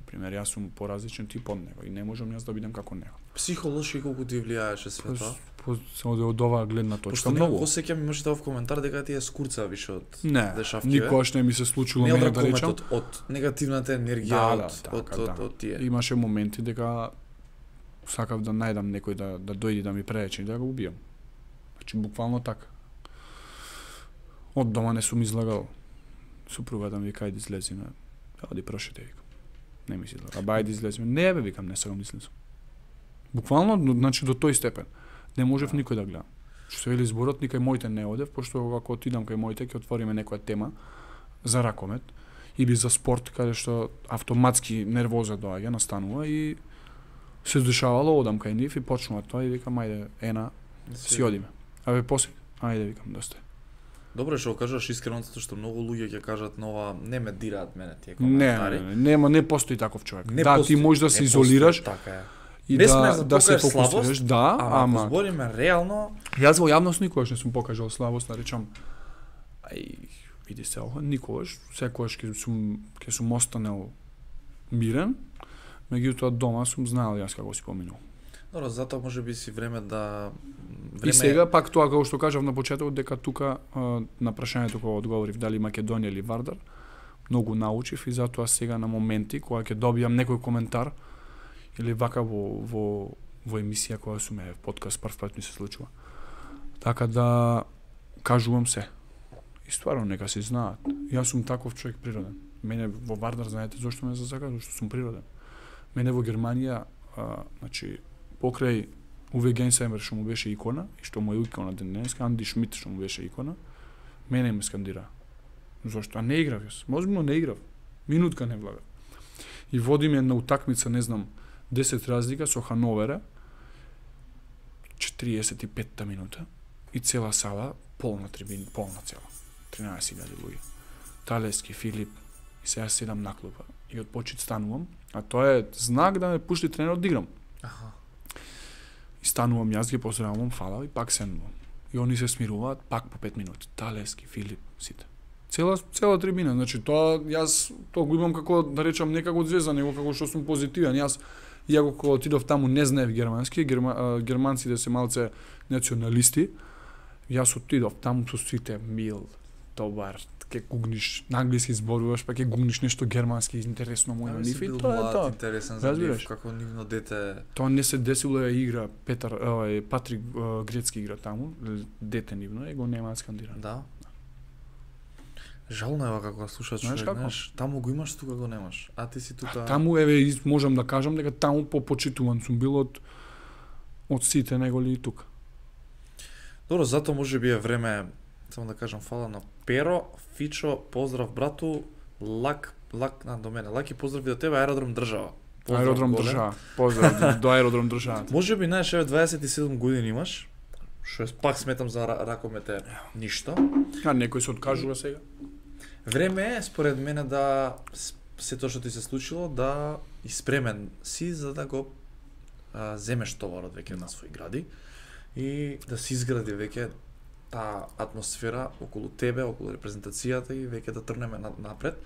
На пример, јас сум поразличен тип од него и не можам јас да бидам како него. Психолошки колку ти влијаеше све По, тоа? по, со од, од оваа гледна точка Пошто многу. многу. сеќам имаше тоа в коментар дека ти е скурца више од Не, дешавки, никогаш не ми се случило не од мене да речам. ракометот, од негативната енергија, Да, да, од, така, од, од, да. од тие. Имаше моменти дека сакав да најдам некој да да дојде да ми пречи да го убијам. Значи буквално така. Од дома не сум излагал. Супругата ми вика ајде излезиме. Оди прошете вика. Не ми се излага. Ајде излезиме. Не бе викам не сакам да излезам. Буквално но- значи до тој степен. Не можев Да. никој да гледам. Што се вели зборот, никај моите не одев, пошто ако отидам кај моите ќе отвориме некоја тема за ракомет или за спорт каде што автоматски нервоза доаѓа, настанува и се дешавало, одам кај нив и почнува тоа и викам ајде ена си одиме. Абе после ајде викам доста. е. Добро што го кажуваш искрено затоа што многу луѓе ќе кажат нова не ме дираат мене тие Не, коментари. не, не, нема не постои таков човек. Не да, постои, ти можеш да се не изолираш. постои, Така е. И Не да, да да се слабост, фокусираш. Да, Ама, ама, ако збориме реално, Јас во јавност никогаш не сум покажал слабост, да речам, ај, види се ова, никогаш, секогаш ќе сум, ќе сум останал мирен, меѓутоа дома сум знаел јас како си поминал. добро, затоа може би си време да И сега, пак тоа, како што кажав на почетокот, дека тука на прашањето кога одговорив дали Македонија или Вардар, многу научив и затоа сега на моменти кога ќе добијам некој коментар или вака во во во емисија која сум е подкаст прв пат ми се случува. Така да кажувам се. И стварно нека се знаат. Јас сум таков човек природен. Мене во Вардар знаете зошто ме засака, зашто сум природен. Мене во Германија, а, значи покрај Уве Генсаймер што му беше икона и што му е икона ден денеска, Анди Шмидт што му беше икона, мене ме скандира. Зошто? А не играв јас. Можебно не играв. Минутка не влага. И водим една утакмица, не знам, 10 разлика со Хановере, 45-та минута и цела сала, полна трибина, полна цела. 13.000 луѓе. Талески, Филип, и сега седам на клупа. И од почет станувам, а тоа е знак да ме пушти тренер да играм. Аха. И станувам, јас ги поздравувам, фала и пак седнувам. И они се смируваат пак по 5 минути. Талески, Филип, сите. Цела цела трибина, значи тоа јас тоа го имам како да речам не како звезда, него како што сум позитивен. Јас иако кога отидов таму не знаев германски, герма, германците се малце националисти. Јас отидов таму со сите мил, добар, ке гугниш, на англиски зборуваш, па ке гугниш нешто германски интересно му на нив и тоа е тоа. интересен за нив, како нивно дете. Тоа не се десило ја игра Петар, овај Патрик Грецки игра таму, дете нивно е, го немаат скандирано. Да. Жално е вака кога слушаш Знаеш човек, како? знаеш, таму го имаш, тука го немаш. А ти си тука... Таму еве можам да кажам дека таму попочитуван сум бил од од сите неголи и тука. Добро, затоа може би е време, само да кажам фала на Перо, Фичо, поздрав брату, Лак, Лак, на, до мене, Лаки поздрави до тебе, Аеродром држава. Поздрав, аеродром голем. држава. Поздрав до аеродром државата. Може би, знаеш, еве 27 години имаш, што е пак сметам за ра- ракомете ништо. А некој се откажува сега? Време е, според мене, да се тоа што ти се случило, да испремен си за да го а, земеш товарот веќе на своји гради и да се изгради веќе таа атмосфера околу тебе, околу репрезентацијата и веќе да трнеме на, напред.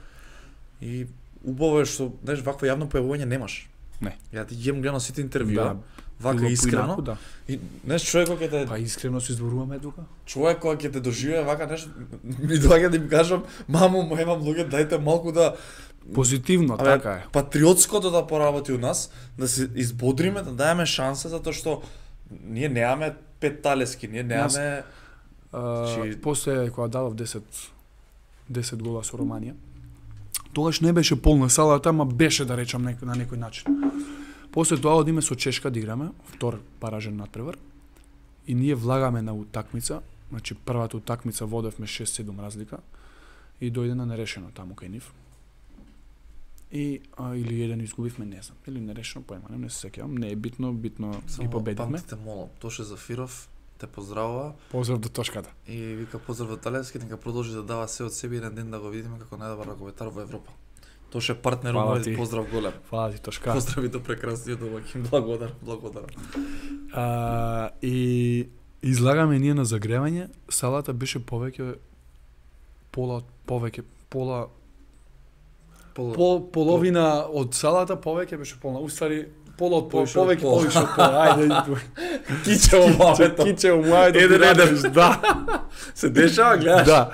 И убаво е што, знаеш, вакво јавно појавување немаш. Не. Ја ти ги гледано сите интервјуа, вака било искрено. поинаку, да. И знаеш човекот ќе те Па искрено се изборуваме тука. човек кога ќе те доживее вака нешто ми доаѓа да им кажам мамо, мо имам луѓе дајте малку да Позитивно, Абе, така е. патриотското да поработи у нас, да се избодриме, да даеме шанса затоа што ние немаме пет талески, ние немаме Чи- после кога дадов 10 10 гола со Романија, тогаш не беше полна салата, ама беше да речам на некој начин. После тоа одиме со Чешка да играме, втор паражен надпревар. И ние влагаме на утакмица, значи првата утакмица водевме 6-7 разлика и дојде на нерешено таму кај нив. И а, или еден изгубивме, не знам, или нерешено поема, не се сеќавам, не е битно, битно ги само победивме. памтите молам. Тоше Зафиров те поздравува Поздрав до точката. и вика поздрав во Талевски, нека продолжи да дава се од себе и еден ден да го видиме како најдобар ракометар во Европа. Тоше партнер мој, поздрав голем. Фала ти точка. Поздрави до прекрасниот домаќин, благодар, благодарам. А, и излагаме ние на загревање, салата беше повеќе пола повеќе пола Пол, пол, половина од салата повеќе беше полна. Уствари пола од пол, повеќе пол. повише од пола. Ајде. киче во мавето. Киче мојот. Еден, еден. Да. Се дешава, гледаш? Да.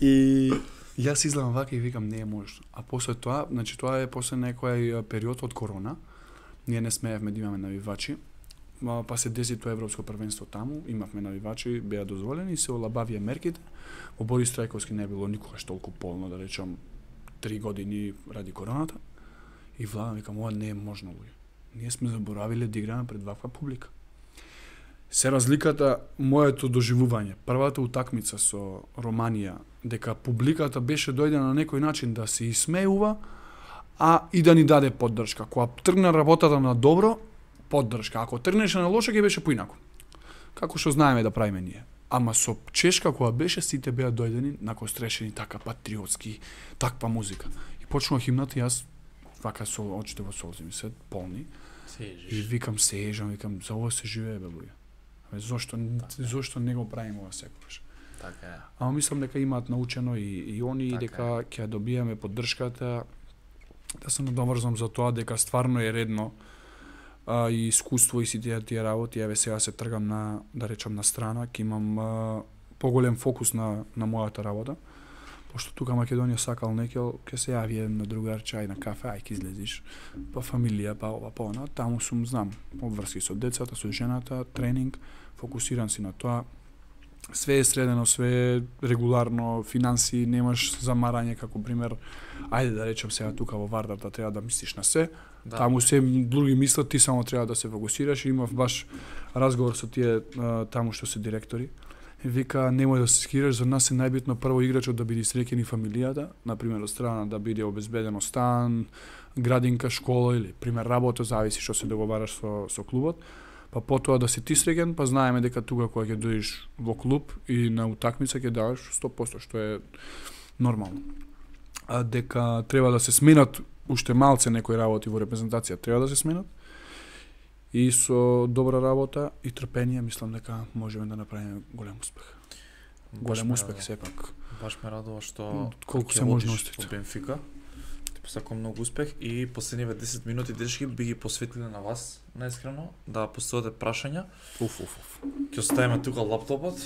И јас излам вака и викам не е можно. А после тоа, значи тоа е после некој период од корона. Ние не смеевме да имаме навивачи. Па се деси тоа европско првенство таму, имавме навивачи, беа дозволени, се олабавија мерките. Во Борис Трајковски не било никогаш толку полно, да речам, три години ради короната. И Влада викам, ова не е можно, луѓе. Ние сме заборавиле да играме пред ваква публика. Се разликата моето доживување. Првата утакмица со Романија, дека публиката беше дојде на некој начин да се исмеува, а и да ни даде поддршка. Кога тргна работата на добро, поддршка. Ако тргнеше на лошо, ќе беше поинаку. Како што знаеме да правиме ние. Ама со Чешка кога беше сите беа дојдени накострешени така патриотски, таква музика. И почнува химната и јас вака со очите во солзи ми се полни. И Сежиш. викам се ежам, викам за ова се живее бе луѓе. Зошто Така зошто не го правиме ова секогаш? Така е. Ама мислам дека имаат научено и, и они и Така дека ќе добиеме поддршката да се надоврзам за тоа дека стварно е редно а, и искуство и сите тие работи, еве сега се тргам на да речам на страна, ќе имам а, поголем фокус на на мојата работа. Пошто тука Македонија сакал некел, ќе се јави еден другар чај на кафе, ај ќе излезиш, па фамилија, па ова, па она, таму сум знам, обврски со децата, со жената, тренинг, фокусиран си на тоа, све е средено, све е регуларно, финанси, немаш замарање како пример. Ајде да речем сега тука во Вардарта треба да мислиш на се. Да. Таму се други мислат, ти само треба да се фокусираш имав баш разговор со тие таму што се директори. Вика немој да се скираш, за нас е најбитно прво играчот да биде среќен и фамилијата, на пример од страна да биде обезбедено стан, градинка, школа или пример работа, зависи што се договараш со со клубот па потоа да си ти среќен, па знаеме дека тука кога ќе дојдеш во клуб и на утакмица ќе даваш 100%, што е нормално. А дека треба да се сменат уште малце некои работи во репрезентација, треба да се сменат. И со добра работа и трпение мислам дека можеме да направиме голем успех. Голем успех сепак. Баш ме радува што Колку се можностите. во Бенфика. Посакувам многу успех и последниве 10 минути дечки би ги посветиле на вас, наискрено, да поставите прашања. Уф, уф, уф. Ќе оставиме тука лаптопот.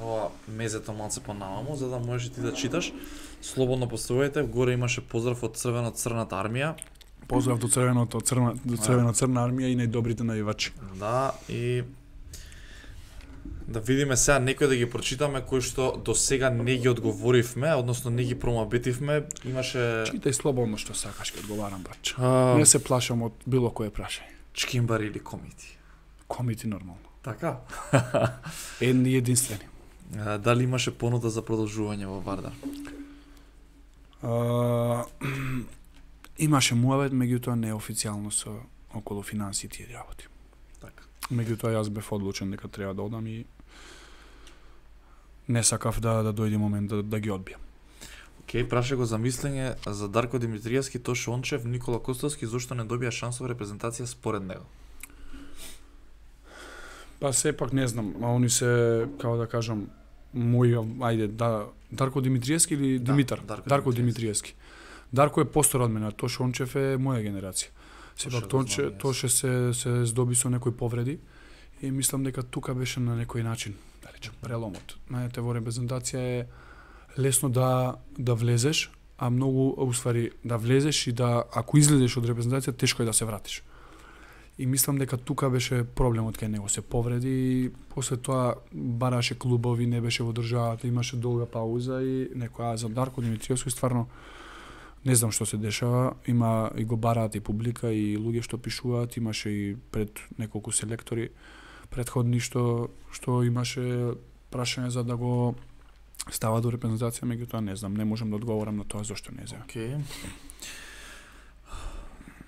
Ова мезето малце понамаму, за да можеш и ти да читаш. Слободно поставувајте, горе имаше поздрав од црвено-црната армија. Поздрав до црвеното, црна, до црвена црна армија и најдобрите наивачи. Да, и да видиме сега некои да ги прочитаме кои што до сега не ги одговоривме, односно не ги промабитивме. Имаше Читај слободно што сакаш ќе одговарам брач. а, Не се плашам од било кое прашање. чкимбар или комити. Комити нормално. Така. Едни и единствени. А, дали имаше понуда за продолжување во Вардар? А, имаше муавет, меѓутоа неофицијално со околу финансии тие работи. Така. Меѓутоа јас бев одлучен дека треба да одам и не сакав да да дојде момент да, да ги одбијам. Океј, праша го за мислење за Дарко Димитриевски, Тошо Ончев, Никола Костовски, зошто не добија шанса во репрезентација според него? Па сепак не знам, а они се како да кажам мои ајде да Дарко Димитриевски или Да, Димитар? Дарко Дарко Димитриевски. Дарко е постар од мене, а Тошо Ончев е моја генерација. Сепак Тонче. Тоше се се здоби со некои повреди и мислам дека тука беше на некој начин, да речем, преломот. Знаете, во репрезентација е лесно да да влезеш, а многу уствари да влезеш и да ако излезеш од репрезентација тешко е да се вратиш. И мислам дека тука беше проблемот кај него се повреди и после тоа бараше клубови, не беше во државата, имаше долга пауза и некоја за Дарко Димитриевски стварно не знам што се дешава, има и го бараат и публика и луѓе што пишуваат, имаше и пред неколку селектори предходни што што имаше прашање за да го става до репрезентација, меѓутоа не знам, не можам да одговорам на тоа зошто не е Океј.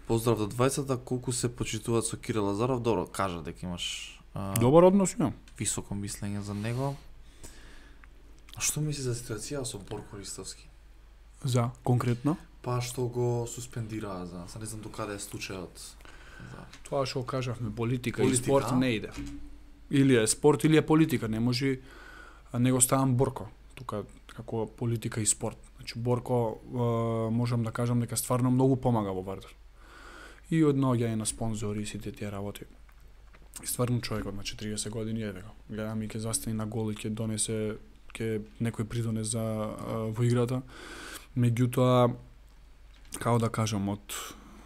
Поздрав до двајцата, колку се почитуваат со Кирил Лазаров? Добро, кажа дека имаш а, Добар однос имам. високо мислење за него. А што мисли за ситуација со Борко Ристовски? За конкретно Па што го суспендираа за, за не знам до каде е случајот. За... Тоа што кажавме, политика, Политика, и спорт а? не иде. Или е спорт или е политика, не може не го ставам Борко тука како политика и спорт. Значи Борко е, можам да кажам дека стварно многу помага во Вардар. И од наоѓање на спонзори и сите тие работи. И стварно човекот на 40 години еве го. Гледам и ќе застани на гол и ќе донесе ќе некој придонес за а, во играта. Меѓутоа како да кажам од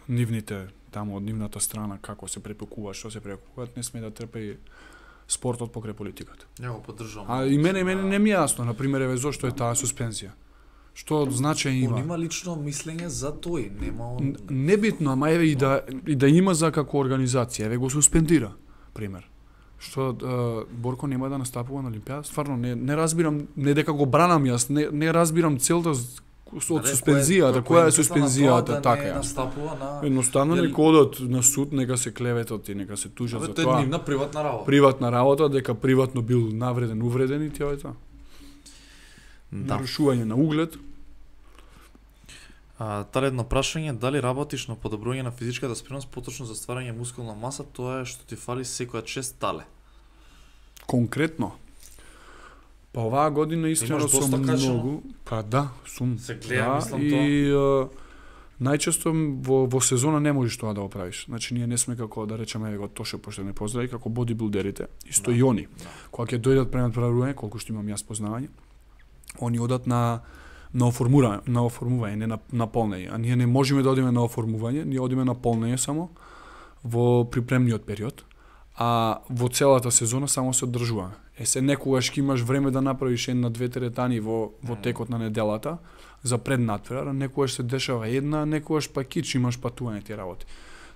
нивните таму од нивната страна како се препекува, што се препекуваат, не сме да трпи спортот покрај политиката. Ја го поддржувам. А и мене мене не ми е јасно, на пример, еве зошто е таа суспензија. Што значење Он има? има лично мислење за тој, нема он... Небитно, ама еве и да и да има за како организација, еве го суспендира, пример. Што е, Борко нема да настапува на Олимпијада? Стварно не не разбирам, не дека го бранам јас, не не разбирам целта од суспензијата, која е суспензијата, така е. е. Едноставно нека одат на суд, нека се клеветат и нека се тужат за тоа е тоа. нивна приватна работа. Приватна работа, дека приватно бил навреден, увреден и тоа е тоа. Да. Нарушување на углед. А, едно прашање, дали работиш на подобрување на физичката спремност, поточно за стварање мускулна маса, тоа е што ти фали секоја чест тале. Конкретно, Па оваа година доста сум многу, па да, сум. Се гледа, да, мислам, и а, најчесто во, во сезона не можеш тоа да го правиш. Значи ние не сме како да речеме еве го Тоше пошто не поздрави како бодибилдерите, исто Да. и они. Да. Кога ќе дојдат пред направување, колку што имам јас познавање, они одат на на оформување, на оформување, не на на полнење. А ние не можеме да одиме на оформување, ние одиме на полнење само во припремниот период, а во целата сезона само се одржуваме. Е се некогаш ќе имаш време да направиш една две теретани во во текот на неделата за преднатпревар, а некогаш се дешава една, некогаш па кич имаш патување ти работи.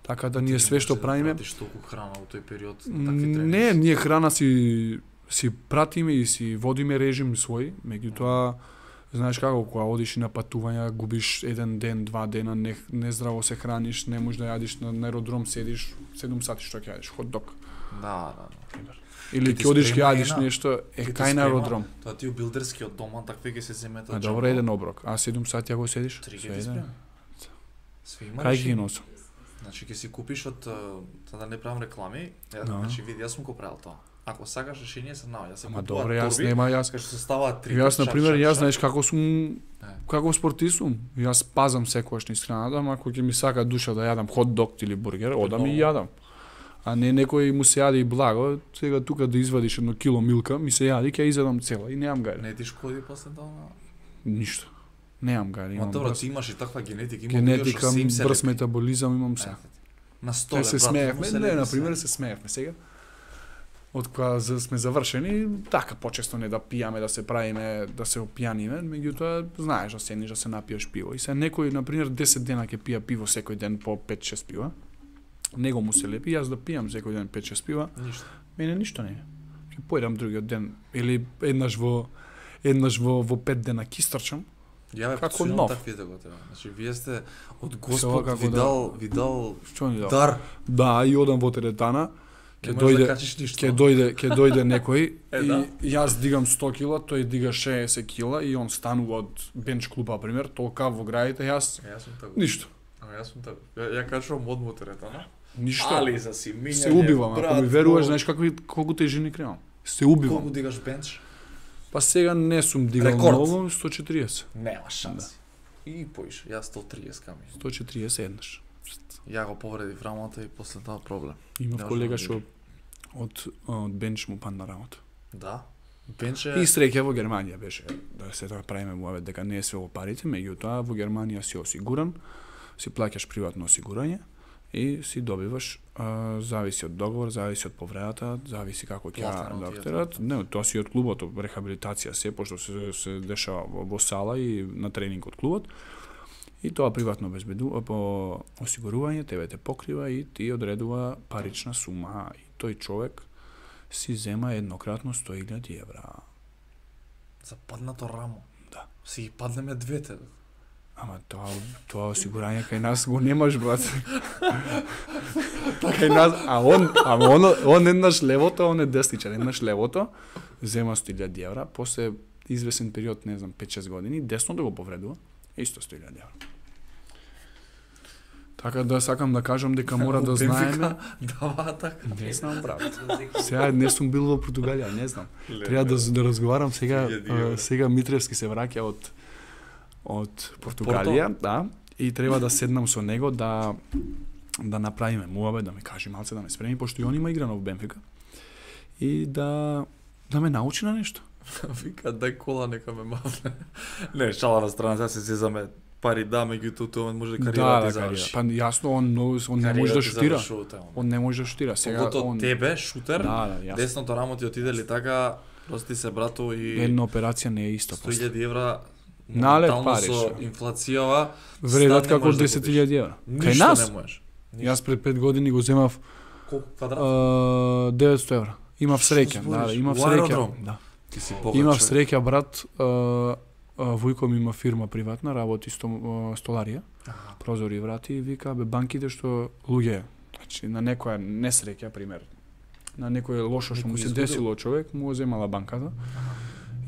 Така да ние све што да правиме, пратиш толку храна во тој период такви тренинзи. не, ние храна си си пратиме и си водиме режим свој, меѓутоа знаеш како кога одиш на патувања, губиш еден ден, два дена, не, нездраво се храниш, не можеш да јадиш на, на аеродром, седиш 7 сати што ќе јадиш, хот дог. Да, да, да. Или ќе одиш ќе јадиш нешто, е кај на аеродром. Тоа ти у билдерскиот дома такви ќе се земете. А добро еден оброк, а 7 сати ако седиш, Три ќе. Све има Кај ги носам? Значи ќе си купиш од да не правам реклами. Ја, Да. Значи види, јас сум го правил тоа. Ако сакаш решение се наоѓа, се Ама добро, јас нема, јас кај што се ставаат три. Јас на пример, јас знаеш како сум Е. како спортист сум. Јас пазам секогаш низ храната, ама ако ќе ми сака душа да јадам хот дог или бургер, одам и јадам. А не некој му се јади и благо, сега тука да извадиш едно кило милка, ми се јади, ќе изедам цела и немам гај. Не ти шкоди после тоа. Ништо. Немам гај, Ма имам добро, ти имаш и таква генетика, има генетика, брз метаболизам имам се. На столе, се смеевме, се не, на пример се смеевме сега. Од кога сме завршени, така почесто не да пијаме, да се правиме, да се опијаниме, меѓутоа знаеш да седнеш да се напиеш пиво. И се некој на пример 10 дена ќе пија пиво секој ден по 5-6 пива. Него му се лепи, јас да пијам секој ден 5-6 пива, Ништо. мене ништо не е. Ќе појдам другиот ден или еднаш во еднаш во во 5 дена кистрчам. Ја бе, Како нов. таквите го тебе. Значи вие сте од Господ како да- видал, видал Што ни дал? дар. Да, и одам во теретана. Можеш дојде да ќе дојде ќе дојде некој Е, и да. јас дигам 100 кила, тој дига 60 кила и он станува од бенч клуба пример, толка во граите јас Е, Јас сум тако. ништо. Ама јас сум тако. Ја, ја качувам од моторетана. Ништо. Али за си минјање. се убивам, ако брат, ми веруваш, знаеш какви колку тежини кремам. Се Колку убивам. дигаш бенч? Па сега не сум дигал Рекорд. многу, 140. Нема шанси. И поиш, јас 130 ками. 140 еднаш. Ја го повредив рамата и после тоа проблем. Имав колега можам што од од бенч му падна работа. Да. Бенч е... И среќа во Германија беше да се така правиме муавет дека не е све во парите, меѓутоа во Германија си осигуран, си плаќаш приватно осигурање и си добиваш а, зависи од договор, зависи од повредата, зависи како ќе докторат. Не, тоа си од клубот, рехабилитација се, пошто се, се дешава во, сала и на тренинг од клубот. И тоа приватно обезбеду, по осигурување тебе те покрива и ти одредува парична сума и тој човек си зема еднократно 100.000 евра. За паднато рамо. Да. Си ги паднеме двете. Ама тоа тоа осигурање кај нас го немаш брат. кај нас, а он, ама он, он еднаш левото, он е десничар, еднаш левото зема 100.000 евра, после извесен период, не знам, 5-6 години, десно да го повредува, исто 100.000 евра. Така да сакам да кажам дека мора да знаеме. Дава така. Не знам брат. Сега не сум бил во Португалија, не знам. Треба да, да разговарам сега, а, сега Митревски се враќа од од Португалија, да, и треба да седнам со него да да направиме муабе, да ме каже малце да ме спреми пошто и он има играно во Бенфика. И да да ме научи на нешто. Вика, дај кола, нека ме мавне. не, шала на страна, сега се зезаме пари да, меѓутоа тоа може Да, кариера да, кариера. заврши. Па јасно он но, он не може да шутира. Он не може да шутира. Сега Погото он тебе, шутер, Да, да, јасно. десното рамо ти отиде ли така, прости се брато и Една операција не е исто. после. 100.000 евра Налет пари, со инфлацијава Вредат како можеш да 10.000 евра. Кај нас? не можеш. Јас пред 5 години го земав Колку квадрат? а, 900 евра. Имав среќа, да, имав среќа. Да. Ти си богат Имав среќа брат, а, а, Војко ми има фирма приватна, работи сто, столарија, прозори и врати и вика бе банките што луѓе, значи на некоја несреќа пример, на некое лошо што Некој му се десило човек, му го земала банката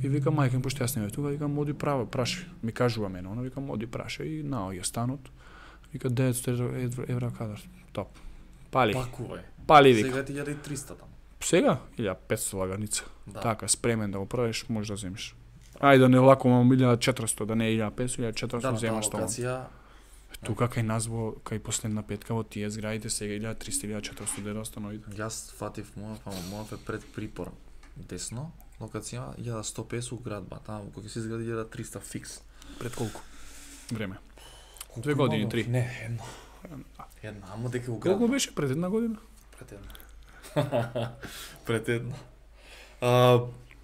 И вика мајка ми пошто јас не бев тука, викам оди права, праши. Ми кажува мене, она викам оди праша и наоѓа станот. Вика 900 евра, евра кадар. Топ. Пали. Пакувај. Пали вика. Сега ти 1300 таму. Сега 1500 лаганица. Да. Така, спремен да го правиш, можеш да земеш. Ајде да не лакувам 1400, да не е 1500, 1400 Да, земаш тоа. локација Тука кај нас во кај последна петка во тие зградите сега 1300 1400 дена становите. Јас фатив моја, па мојав е пред припор. Десно, локација 1150 у градба, таму кога ќе се изгради 1300 фикс. Пред колку? Време. Две години, три. Не, едно. Една, амо дека у Колку беше пред една година? Пред една. пред една. А,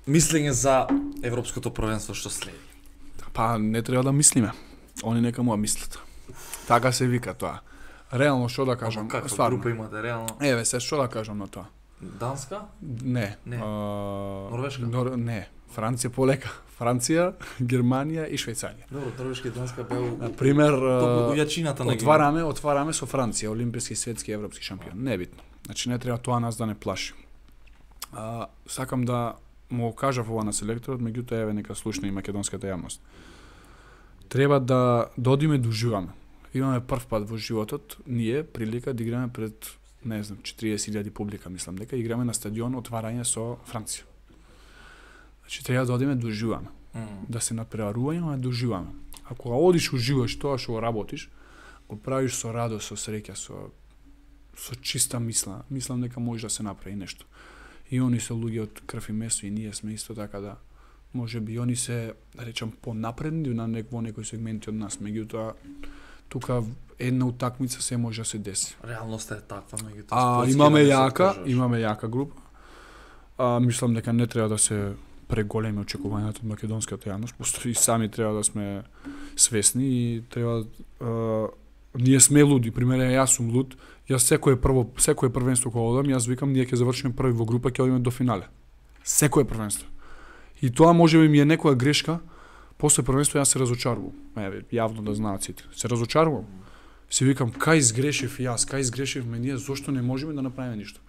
мислење за Европското првенство што следи. Па не треба да мислиме. Они нека му мислат. Така се вика тоа. Реално што да кажам, Ама каква стварно. група имате реално? Еве се што да кажам на тоа. Данска? Не. Не. А, Норвешка? Нор, не. Франција полека. Франција, Германија и Швајцарија. Добро, Норвешка и Данска беа На пример, јачината на отвараме, отвараме со Франција, олимписки, светски, европски шампион. Небитно. Значи не треба тоа нас да не плаши. А, сакам да му го кажав ова на селекторот, меѓутоа еве нека слушне и македонската јавност. Треба да да одиме да уживаме. Имаме прв пат во животот, ние прилика да играме пред не знам, 40.000 публика, мислам дека играме на стадион отварање со Франција. Значи треба да одиме да уживаме М. да се надпреварување, а да уживаме. Ако го одиш уживаш тоа што го работиш, го правиш со радост, со среќа, со со чиста мисла, мислам дека може да се направи нешто. И они се луѓе од крв и месо и ние сме исто така да може би они се, да речам, понапредни на нек, во некои сегменти од нас, меѓутоа тука една утакмица се може да се деси. Реалноста е таква, меѓутоа. А имаме јака, имаме јака група. А мислам дека не треба да се преголеми очекувањата од македонската јавност, и сами треба да сме свесни и треба а, ние сме луди, пример јас сум луд, јас секое прво секое првенство кога одам, јас викам ние ќе завршиме први во група, ќе одиме до финале. Секое првенство. И тоа може би ми е некоја грешка, после првенство јас се разочарувам. Еве, јавно да знаат сите. Се разочарувам. Си викам, кај изгрешив јас, кај изгрешивме ние, зошто не можеме да направиме ништо?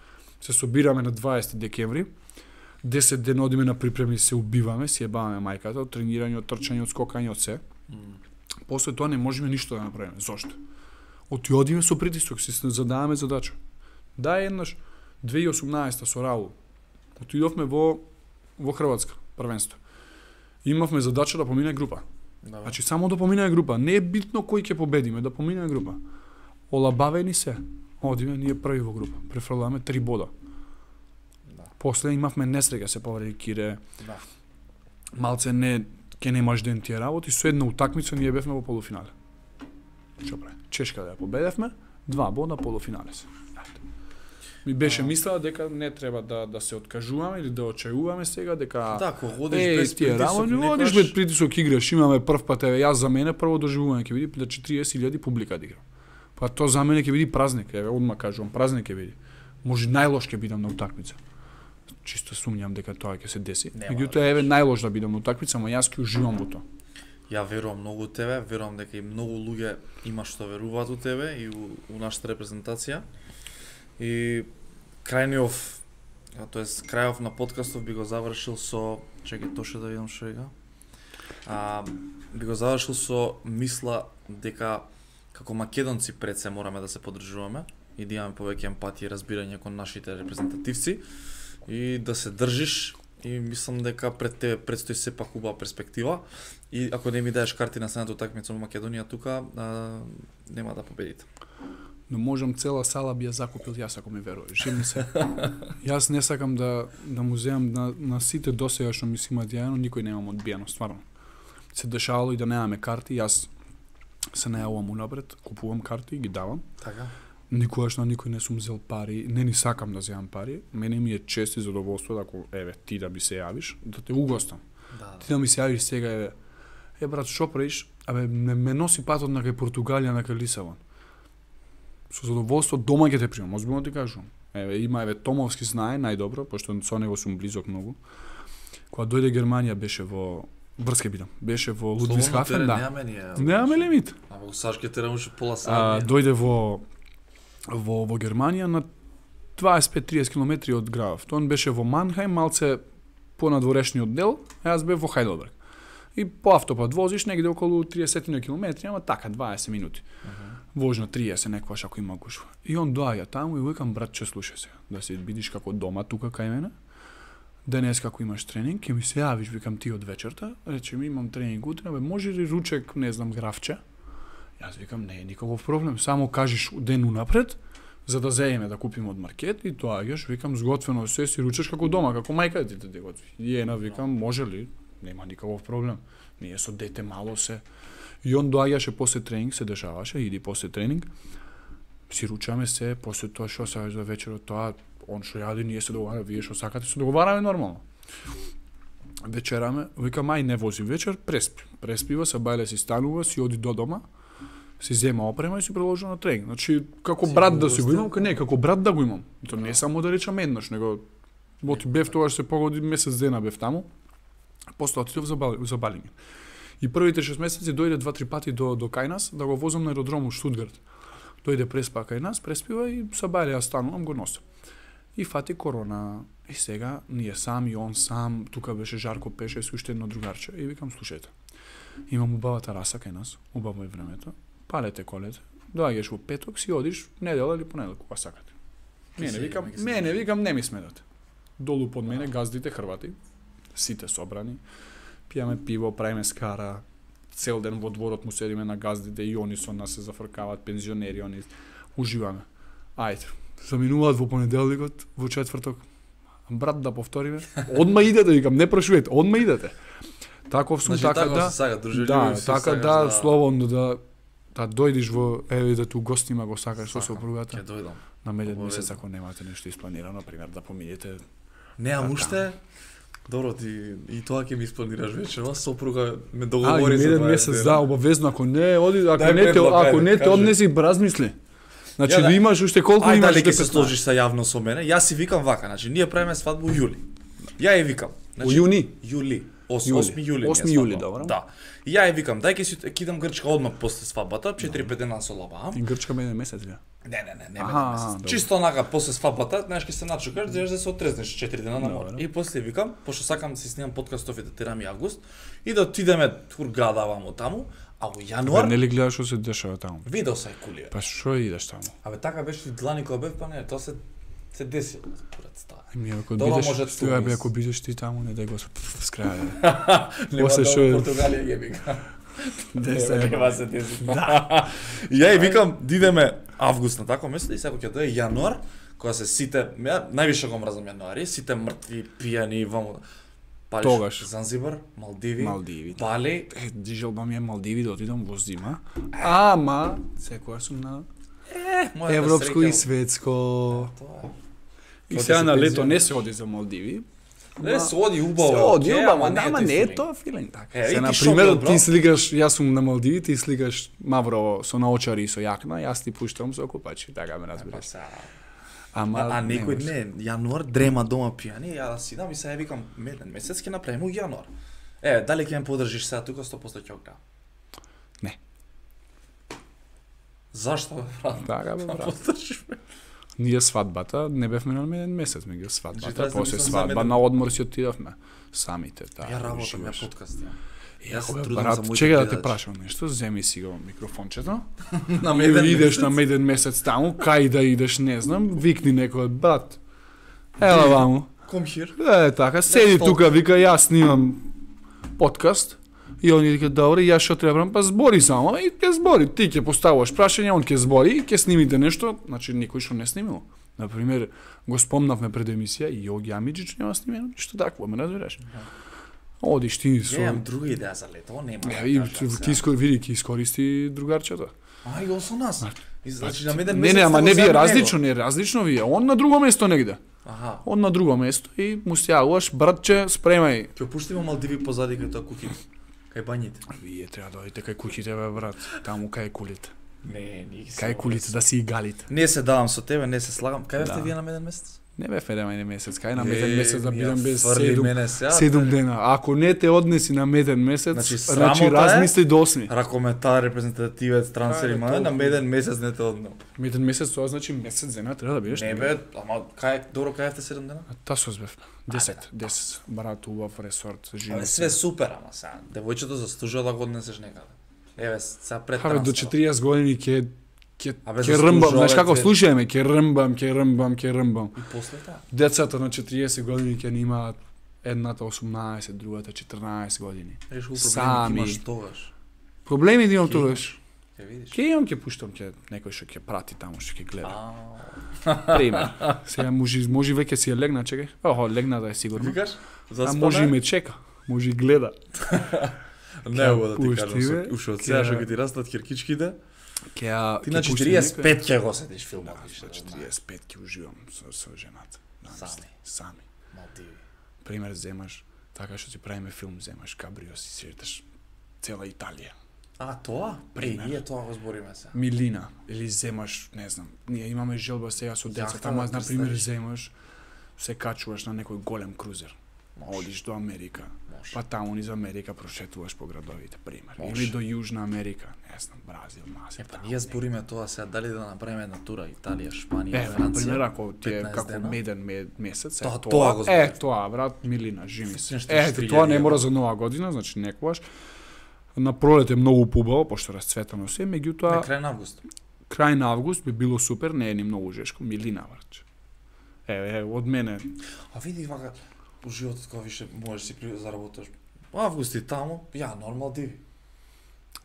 Се собираме на 20 декември, 10 дена одиме на припреми, се убиваме, си ебаваме мајката, од тренирање, од трчање, од скокање, од се. После тоа не можеме ништо да направиме. Зошто? Оти одиме со притисок, си задаваме задача. Да, еднаш 2018 со Раул. Отидовме во во Хрватска првенство. Имавме задача да помине група. Да, Значи само да помине група, не е битно кој ќе победиме, да помине група. Олабавени се. Одиме ние први во група. Префрламе три бода. да, После имавме несреќа се повреди Кире. да. Малце не ќе немаш ден тие работи, со една утакмица ние бевме во полуфинале. Што? Чешка да ја победевме, два бода полуфинале се. Ајде. Ми беше А. мислела дека не треба да да се откажуваме или да очајуваме сега дека Да, кога одиш Е, без тие притисок, работи, одиш без притисок играш, имаме прв пат, еве, јас за мене прво доживување ќе биде да 40.000 публика да играм. Па тоа за мене ќе биде празник, еве, одма кажувам, празник ќе биде. Може најлош ќе бидам на утакмица. Чисто сумњам дека тоа ќе се деси. Меѓутоа еве најлош да бидам на утакмица, ама јас ќе уживам во тоа. Ја верувам многу у тебе, верувам дека и многу луѓе има што веруваат у тебе и у, у нашата репрезентација. И крајниов, а, тоест крајов на подкастов би го завршил со, чекај тоше да видам што е А, би го завршил со мисла дека како македонци пред се мораме да се подржуваме и да имаме повеќе емпатија и разбирање кон нашите репрезентативци и да се држиш и мислам дека пред тебе предстои сепак убава перспектива и ако не ми даеш карти на следната утакмица во Македонија тука, а, нема да победите. Но можам цела сала би ја закупил јас ако ми веруваш. Живи се. јас не сакам да да му земам на, на сите досега што ми се имаат јајано, никој немам одбиено, стварно. Се дешавало и да немаме карти, јас се најавувам унапред, купувам карти и ги давам. Така? Никогаш на никој не сум зел пари, не ни сакам да земам пари. Мене ми е чест и задоволство да ако еве ти да би се јавиш, да те угостам. Да, Ти да ми се јавиш сега еве е брат што правиш? Абе ме, ме носи патот на кај Португалија на кај Лисабон. Со задоволство дома ќе те примам, озбилно ти кажувам. Еве има еве Томовски знае најдобро, пошто со него сум близок многу. Кога дојде Германија беше во врске бидам. Беше во Лудвисхафен, да. Немаме ние. Немаме лимит. А во Сашке терен уште пола ние. дојде во во во Германија на 25-30 километри од градов. Тоа беше во Манхаим, малце по надворешниот дел, а јас бев во Хајделберг. И по автопат возиш негде околу 30 на километри, ама така 20 минути. Вожна 30 некваш ако има гушва. И он доаѓа таму и викам братче слушај се, да се бидиш како дома тука кај мене. Денес како имаш тренинг, ќе ми се јавиш, викам ти од вечерта, рече ми имам тренинг утре, бе може ли ручек, не знам, графче? Јас викам не е никаков проблем, само кажеш ден унапред, за да зееме да купиме од маркет и доаѓаш, викам зготвено се си ручеш како дома, како мајка ти те готви. И ена викам може ли? Нема никаков проблем. Ние со дете мало се. И он доаѓаше после тренинг, се дешаваше, иди после тренинг. Си ручаме се, после тоа што сакаш за вечерот, тоа он што јади, ние се договараме, вие што сакате, се договараме нормално. Вечераме, викам ај не вози вечер, преспи. Преспива, се бајле си станува, си оди до дома, си зема опрема и си приложи на тренинг. Значи, како Си брат да си го имам, ка не, како брат да го имам. И то не само да речам еднаш, него Боти бев тогаш се погоди месец дена бев таму. После отидов за, Бал, за Балинген. И првите 6 месеци дојде два-три пати до, до кај нас да го возам на аеродром у Штутгарт. Дојде преспа кај нас, преспива и са бајле ја станувам, го носам. И фати корона. И сега ние сам и он сам, тука беше Жарко Пеше, со уште едно другарче. И викам, слушајте, имам убавата раса кај нас, убаво е времето, палете колете, доаѓаш во петок, си одиш недела или понеделник, кога сакате. Мене викам, мене викам, не ми сметате. Долу под мене газдите хрвати, сите собрани, пијаме пиво, правиме скара, цел ден во дворот му седиме на газдите и они со нас се зафркаваат, пензионери, они уживаме. Ајде, заминуваат во понеделникот, во четврток, брат да повториме, одма идете, викам, не прашувате, одма идете. Таков сум, Значи, така така да, се дружелюбив да, си така сакаш да, слободно да да дојдеш во еве да ту гостима го сакаш со Сакам, сопругата Ќе дојдам. на меден месец ако немате нешто испланирано, пример да поминете Неам Да, уште. Добро ти и тоа ќе ми испланираш вечерва, сопруга ме А, договори за меден 20 месец, да, обавезно, ако не, оди, ако Дај не те, ако не те однеси, размисли. Значи, Ја, да. да имаш уште колку Ај имаш дали ќе се 15? сложиш са јавно со мене? Јас си викам вака, значи ние правиме свадба у јули. Ја ја викам. У јуни? Јули. Ос, Јули. 8 јули. ми е 8 јули, добро. Да. И ја ја викам, дај ќе си кидам Грчка одмак после свадбата, 4-5 дена со лаба. И Грчка меден месец, ја. Не, не, не, не, добро. Чисто онака после свадбата, знаеш ќе се начукаш, да да се отрезнеш 4 дена на море. И после викам, пошто сакам да си снимам подкастов и да терам и август и да отидеме тургада вамо таму, а во Бе, јануар нели гледаш што се дешава таму? видео се кулија. Па што идеш таму? Абе така беше и длани кога бев, па не, тоа се се деси според става. Ми ако Тоа бидеш, може стоја бе ако бидеш ти таму, не дај го с скраја. Нема После да во е- Португалија јебика. Де се Нема се деси. Да. Ја и викам, дидеме август на тако место и сега ќе дое јануар, кога се сите, ја највише го мразам јануари, сите мртви, пијани, вамо. Палиш Тогаш. Занзибар, Малдиви, Малдиви. Бали, Е, Дижелба ми е Малдиви да отидам во зима. Ама, секоја сум на е, европско среќа- и светско. Тоа е. И сега се на лето не се оди за Малдиви. Не, се оди убаво. Се оди, убаво, ама не е тоа филинг така. Е, Се на ти пример ти слигаш, јас сум на Малдиви, ти слигаш Мавро со наочари и со јакна, јас ти пуштам со купачи, така ме Па разбираш. сега. Ама А, а некој не, јануар дрема дома пијани, ја да сидам и сега ја викам, меден месец ќе направиме у јануар. Е, дали ќе ме подржиш сега тука 100% ќе го гледам. Не. Зашто бе, брат? Така бе, брат. Подржиш ме. Ние свадбата не бевме на еден месец, меѓу Значи, свадбата, да после свадба на одмор си отидовме самите, да. Ја работам, ја подкаст, ја. Се трудам брат, за чека да те прашам нешто, земи си го микрофончето. На меден идеш на меден месец таму, кај да идеш, не знам, викни некој брат. Ела ваму. Комхир. Е, така, седи тука, вика, јас снимам подкаст. И они вика, добре, јас што требам, па збори само. И ќе збори, ти ќе поставуваш прашање, он ќе збори и ќе снимите нешто, значи никој што не снимил. Например, го спомнавме пред емисија и Јоги Амиджич нема снимено ништо такво, ме разбираш. Одиш ти со... Ја имам друга идеја за лето, нема. Да и ти иско, види, ќе искористи другарчето. А, и со нас. И Значи на меден Не, не, ама не вие различно, не различно вие. Он на друго место негде. Аха. Он на друго место и му се јавуваш, братче, спремај. Ќе опуштиме Малдиви позади тоа куќи. Кај бањите. Вие треба да одите кај куќите, бе, брат. Таму кај кулите. Не, не. Кај кулите да си и галите. Не се давам со тебе, не се слагам. Кај бевте Да. вие на меден месец? Не бе федема и месец, кај на меден месец да бидам без фрли 7 мене сега. 7 дена. Ако не те однеси на меден месец, Значи, значи, размисли до 8. Ракометар, репрезентативец, трансфер има на меден месец не те однел. Меден месец тоа значи месец дена треба да бидеш. Не бе, ама кај добро кај сте 7 дена? Тасос бев. 10, 10. Брат, убав ресорт, жени. Абе све супер, ама сега девојчето заслужува да го однесеш некаде. Еве, сега пред Абе до трансферот. 40 години ќе ќе Абе, ќе рмбам, знаеш како тве- слушај ме, ќе рмбам, ќе рмбам, ќе рмбам. И после тоа. Децата на 40 години ќе имаат едната 18, другата 14 години. Сами. имаш тогаш. Проблеми да имам тогаш. Ќе видиш. Ќе имам, ќе пуштам, ќе некој што ќе прати таму, што ќе гледа. Пример. Сега може може веќе си ја легна, чекај. Охо, легна да е сигурно. Викаш? А може и ме чека. Може и гледа. Не го да ти кажам, уште од сега што ќе ти растат киркичките, Ќе ја ти на ќе пуштам 45 ќе го седиш некој. филмот. Да, више, со да знаеш. 45 ќе уживам со со жената. Да, Сами. Сами. Малдиви. Пример земаш така што си правиме филм, земаш кабрио си сеташ цела Италија. А, тоа? Е, Пример. ние тоа го збориме сега. Милина или земаш, не знам, ние имаме желба сега со децата, ама на пример земаш се качуваш на некој голем крузер. Може. Одиш до Америка, Може. па таму низ Америка прошетуваш по градовите, пример. Може. Или до Јужна Америка, не знам, Бразил, Масија. Е, па ние збориме тоа сега дали да направиме една тура Италија, Шпанија, Е, Франција. пример, ако ти е 15 како дена. меден ме- месец, е Тоа- тоа, тоа го е, зборев. тоа, брат, милина, жими се. Е, тоа не мора за нова година, значи некогаш. На пролет е многу побаво, пошто расцветано се, меѓутоа, крај на август. крај на август би било супер, не е ни многу жешко, милина, брат. Е, е, од мене, А види вака у животот кога више можеш си при заработаш. Август и таму, ја нормал диви.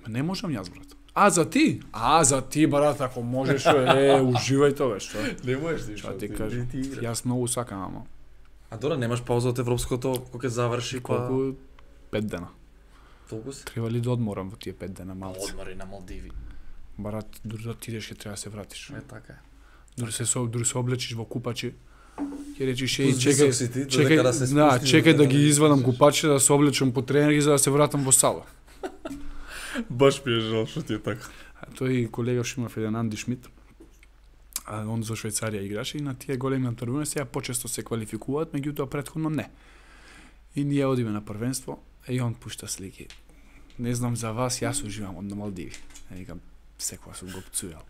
Ма не можам јас, брат. А за ти? А за ти, брат, ако можеш, е, уживај тоа, што. Не можеш да Што ти кажам? Јас многу сакам, ама. А дора немаш пауза од европското кога ќе заврши па Колку? Пет дена. толку се. Треба ли да одморам во тие пет дена малце? Одмори на Малдиви. Брат, дури да отидеш ќе треба да се вратиш. Е така е. Дури се со, дури се облечиш во купачи. Ќе еј, Пуст чекај, си ти, чекај, додека да се да, спустиш, чекај да ги да извадам купачите, да се облечам по тренинги за да се вратам во сала. Баш ми е жал што ти е така. А тој колега што имав еден Анди Шмидт, а он за Швајцарија играше и на тие големи натпреварувања сега почесто се квалификуваат, меѓутоа претходно не. И ние одиме на првенство, и он пушта слики. Не знам за вас, јас уживам од на Малдиви. Е, викам, секоја сум го пцујал.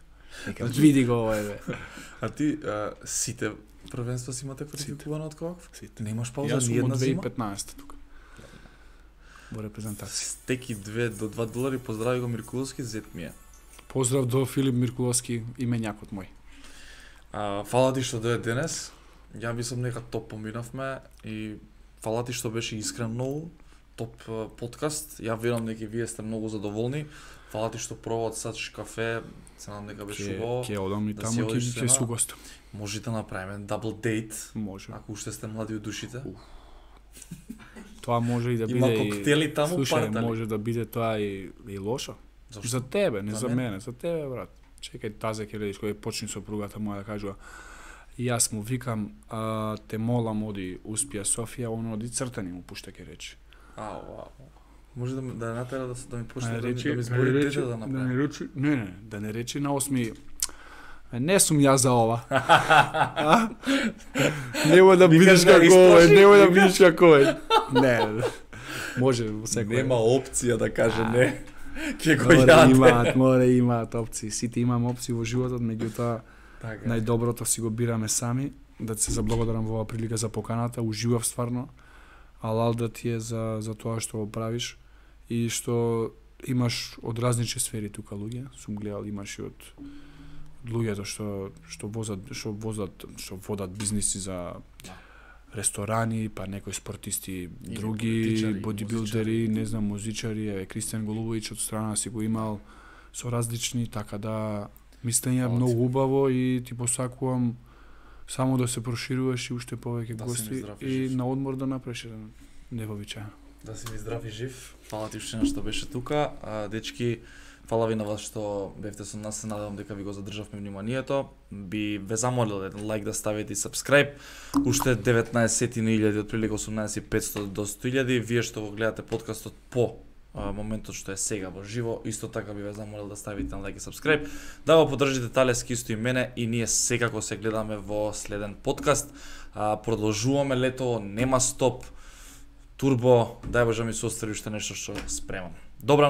Викам, Значи- види го овој бе. А ти а, сите првенства си имате квалификувано од кога? Сите. Немаш пауза Јас ни сум една зима? 2015 тука. Во репрезентација. Стеки 2 до 2 долари, поздрави го Миркуловски, зет ми е. Поздрав до Филип Миркуловски, именјакот мој. А, фала ти што дое денес. Ја мислам нека топ поминавме и фала ти што беше искрен многу. Топ подкаст. Ја верувам дека вие сте многу задоволни. Фала ти што пробават сач кафе. Се надам дека беше убаво. ќе одам и да таму ќе ќе се угостам. Можете да направиме дабл дейт. Може. Ако уште сте млади од душите. Тоа може и да Има биде и коктели таму, Слушај, партали. може да биде тоа и, и лошо. Зошто? За тебе, не За за, мене? мене, за тебе, брат. Чекај тазе ќе ледиш кој почни сопругата моја да кажува јас му викам, а, те молам оди успија Софија, он оди цртани му пушта ќе речи. Ау, ау. Може да, да натера да, се- да ми почне не да, ми- речи, да ми да збори не дете речи, да да не направи. речи, не, не, да не речи на осми «Е, Не сум јас за ова. Нема да видиш да како исплаши, е, нема да видиш како е. Не, може во секој. Нема опција да каже не. Ќе го Мора јаде. имаат, мора имаат опции. Сите имаме опции во животот, меѓутоа Така. најдоброто си го бираме сами. Да ти се заблагодарам во оваа прилика за поканата, уживав стварно. Алал да ти е за, за тоа што го правиш и што имаш од различни сфери тука луѓе. Сум гледал имаш и од луѓето што што возат што возат што водат бизниси за Да. ресторани, па некои спортисти, други бодибилдери, не знам, музичари, еве Кристијан Голубовиќ од страна си го имал со различни, така да мислење многу убаво и ти посакувам само да се прошируваш и уште повеќе Да гости и и на одмор да направиш еден невообичаен. Да си ми здрав и жив. Фала ти уште што беше тука. А, дечки, фала ви на вас што бевте со нас. Се надевам дека ви го задржавме вниманието. Би ве замолил еден лайк да ставите и subscribe. Уште 19.000 од прилика 18.500 до 100.000. Вие што го гледате подкастот по моментот што е сега во живо. Исто така би ве замолил да ставите на лайк и subscribe, да го поддржите Талески исто и мене и ние секако се гледаме во следен подкаст. А, продолжуваме лето, нема стоп. Турбо, дај Боже ми се остави уште нешто што спремам. Добра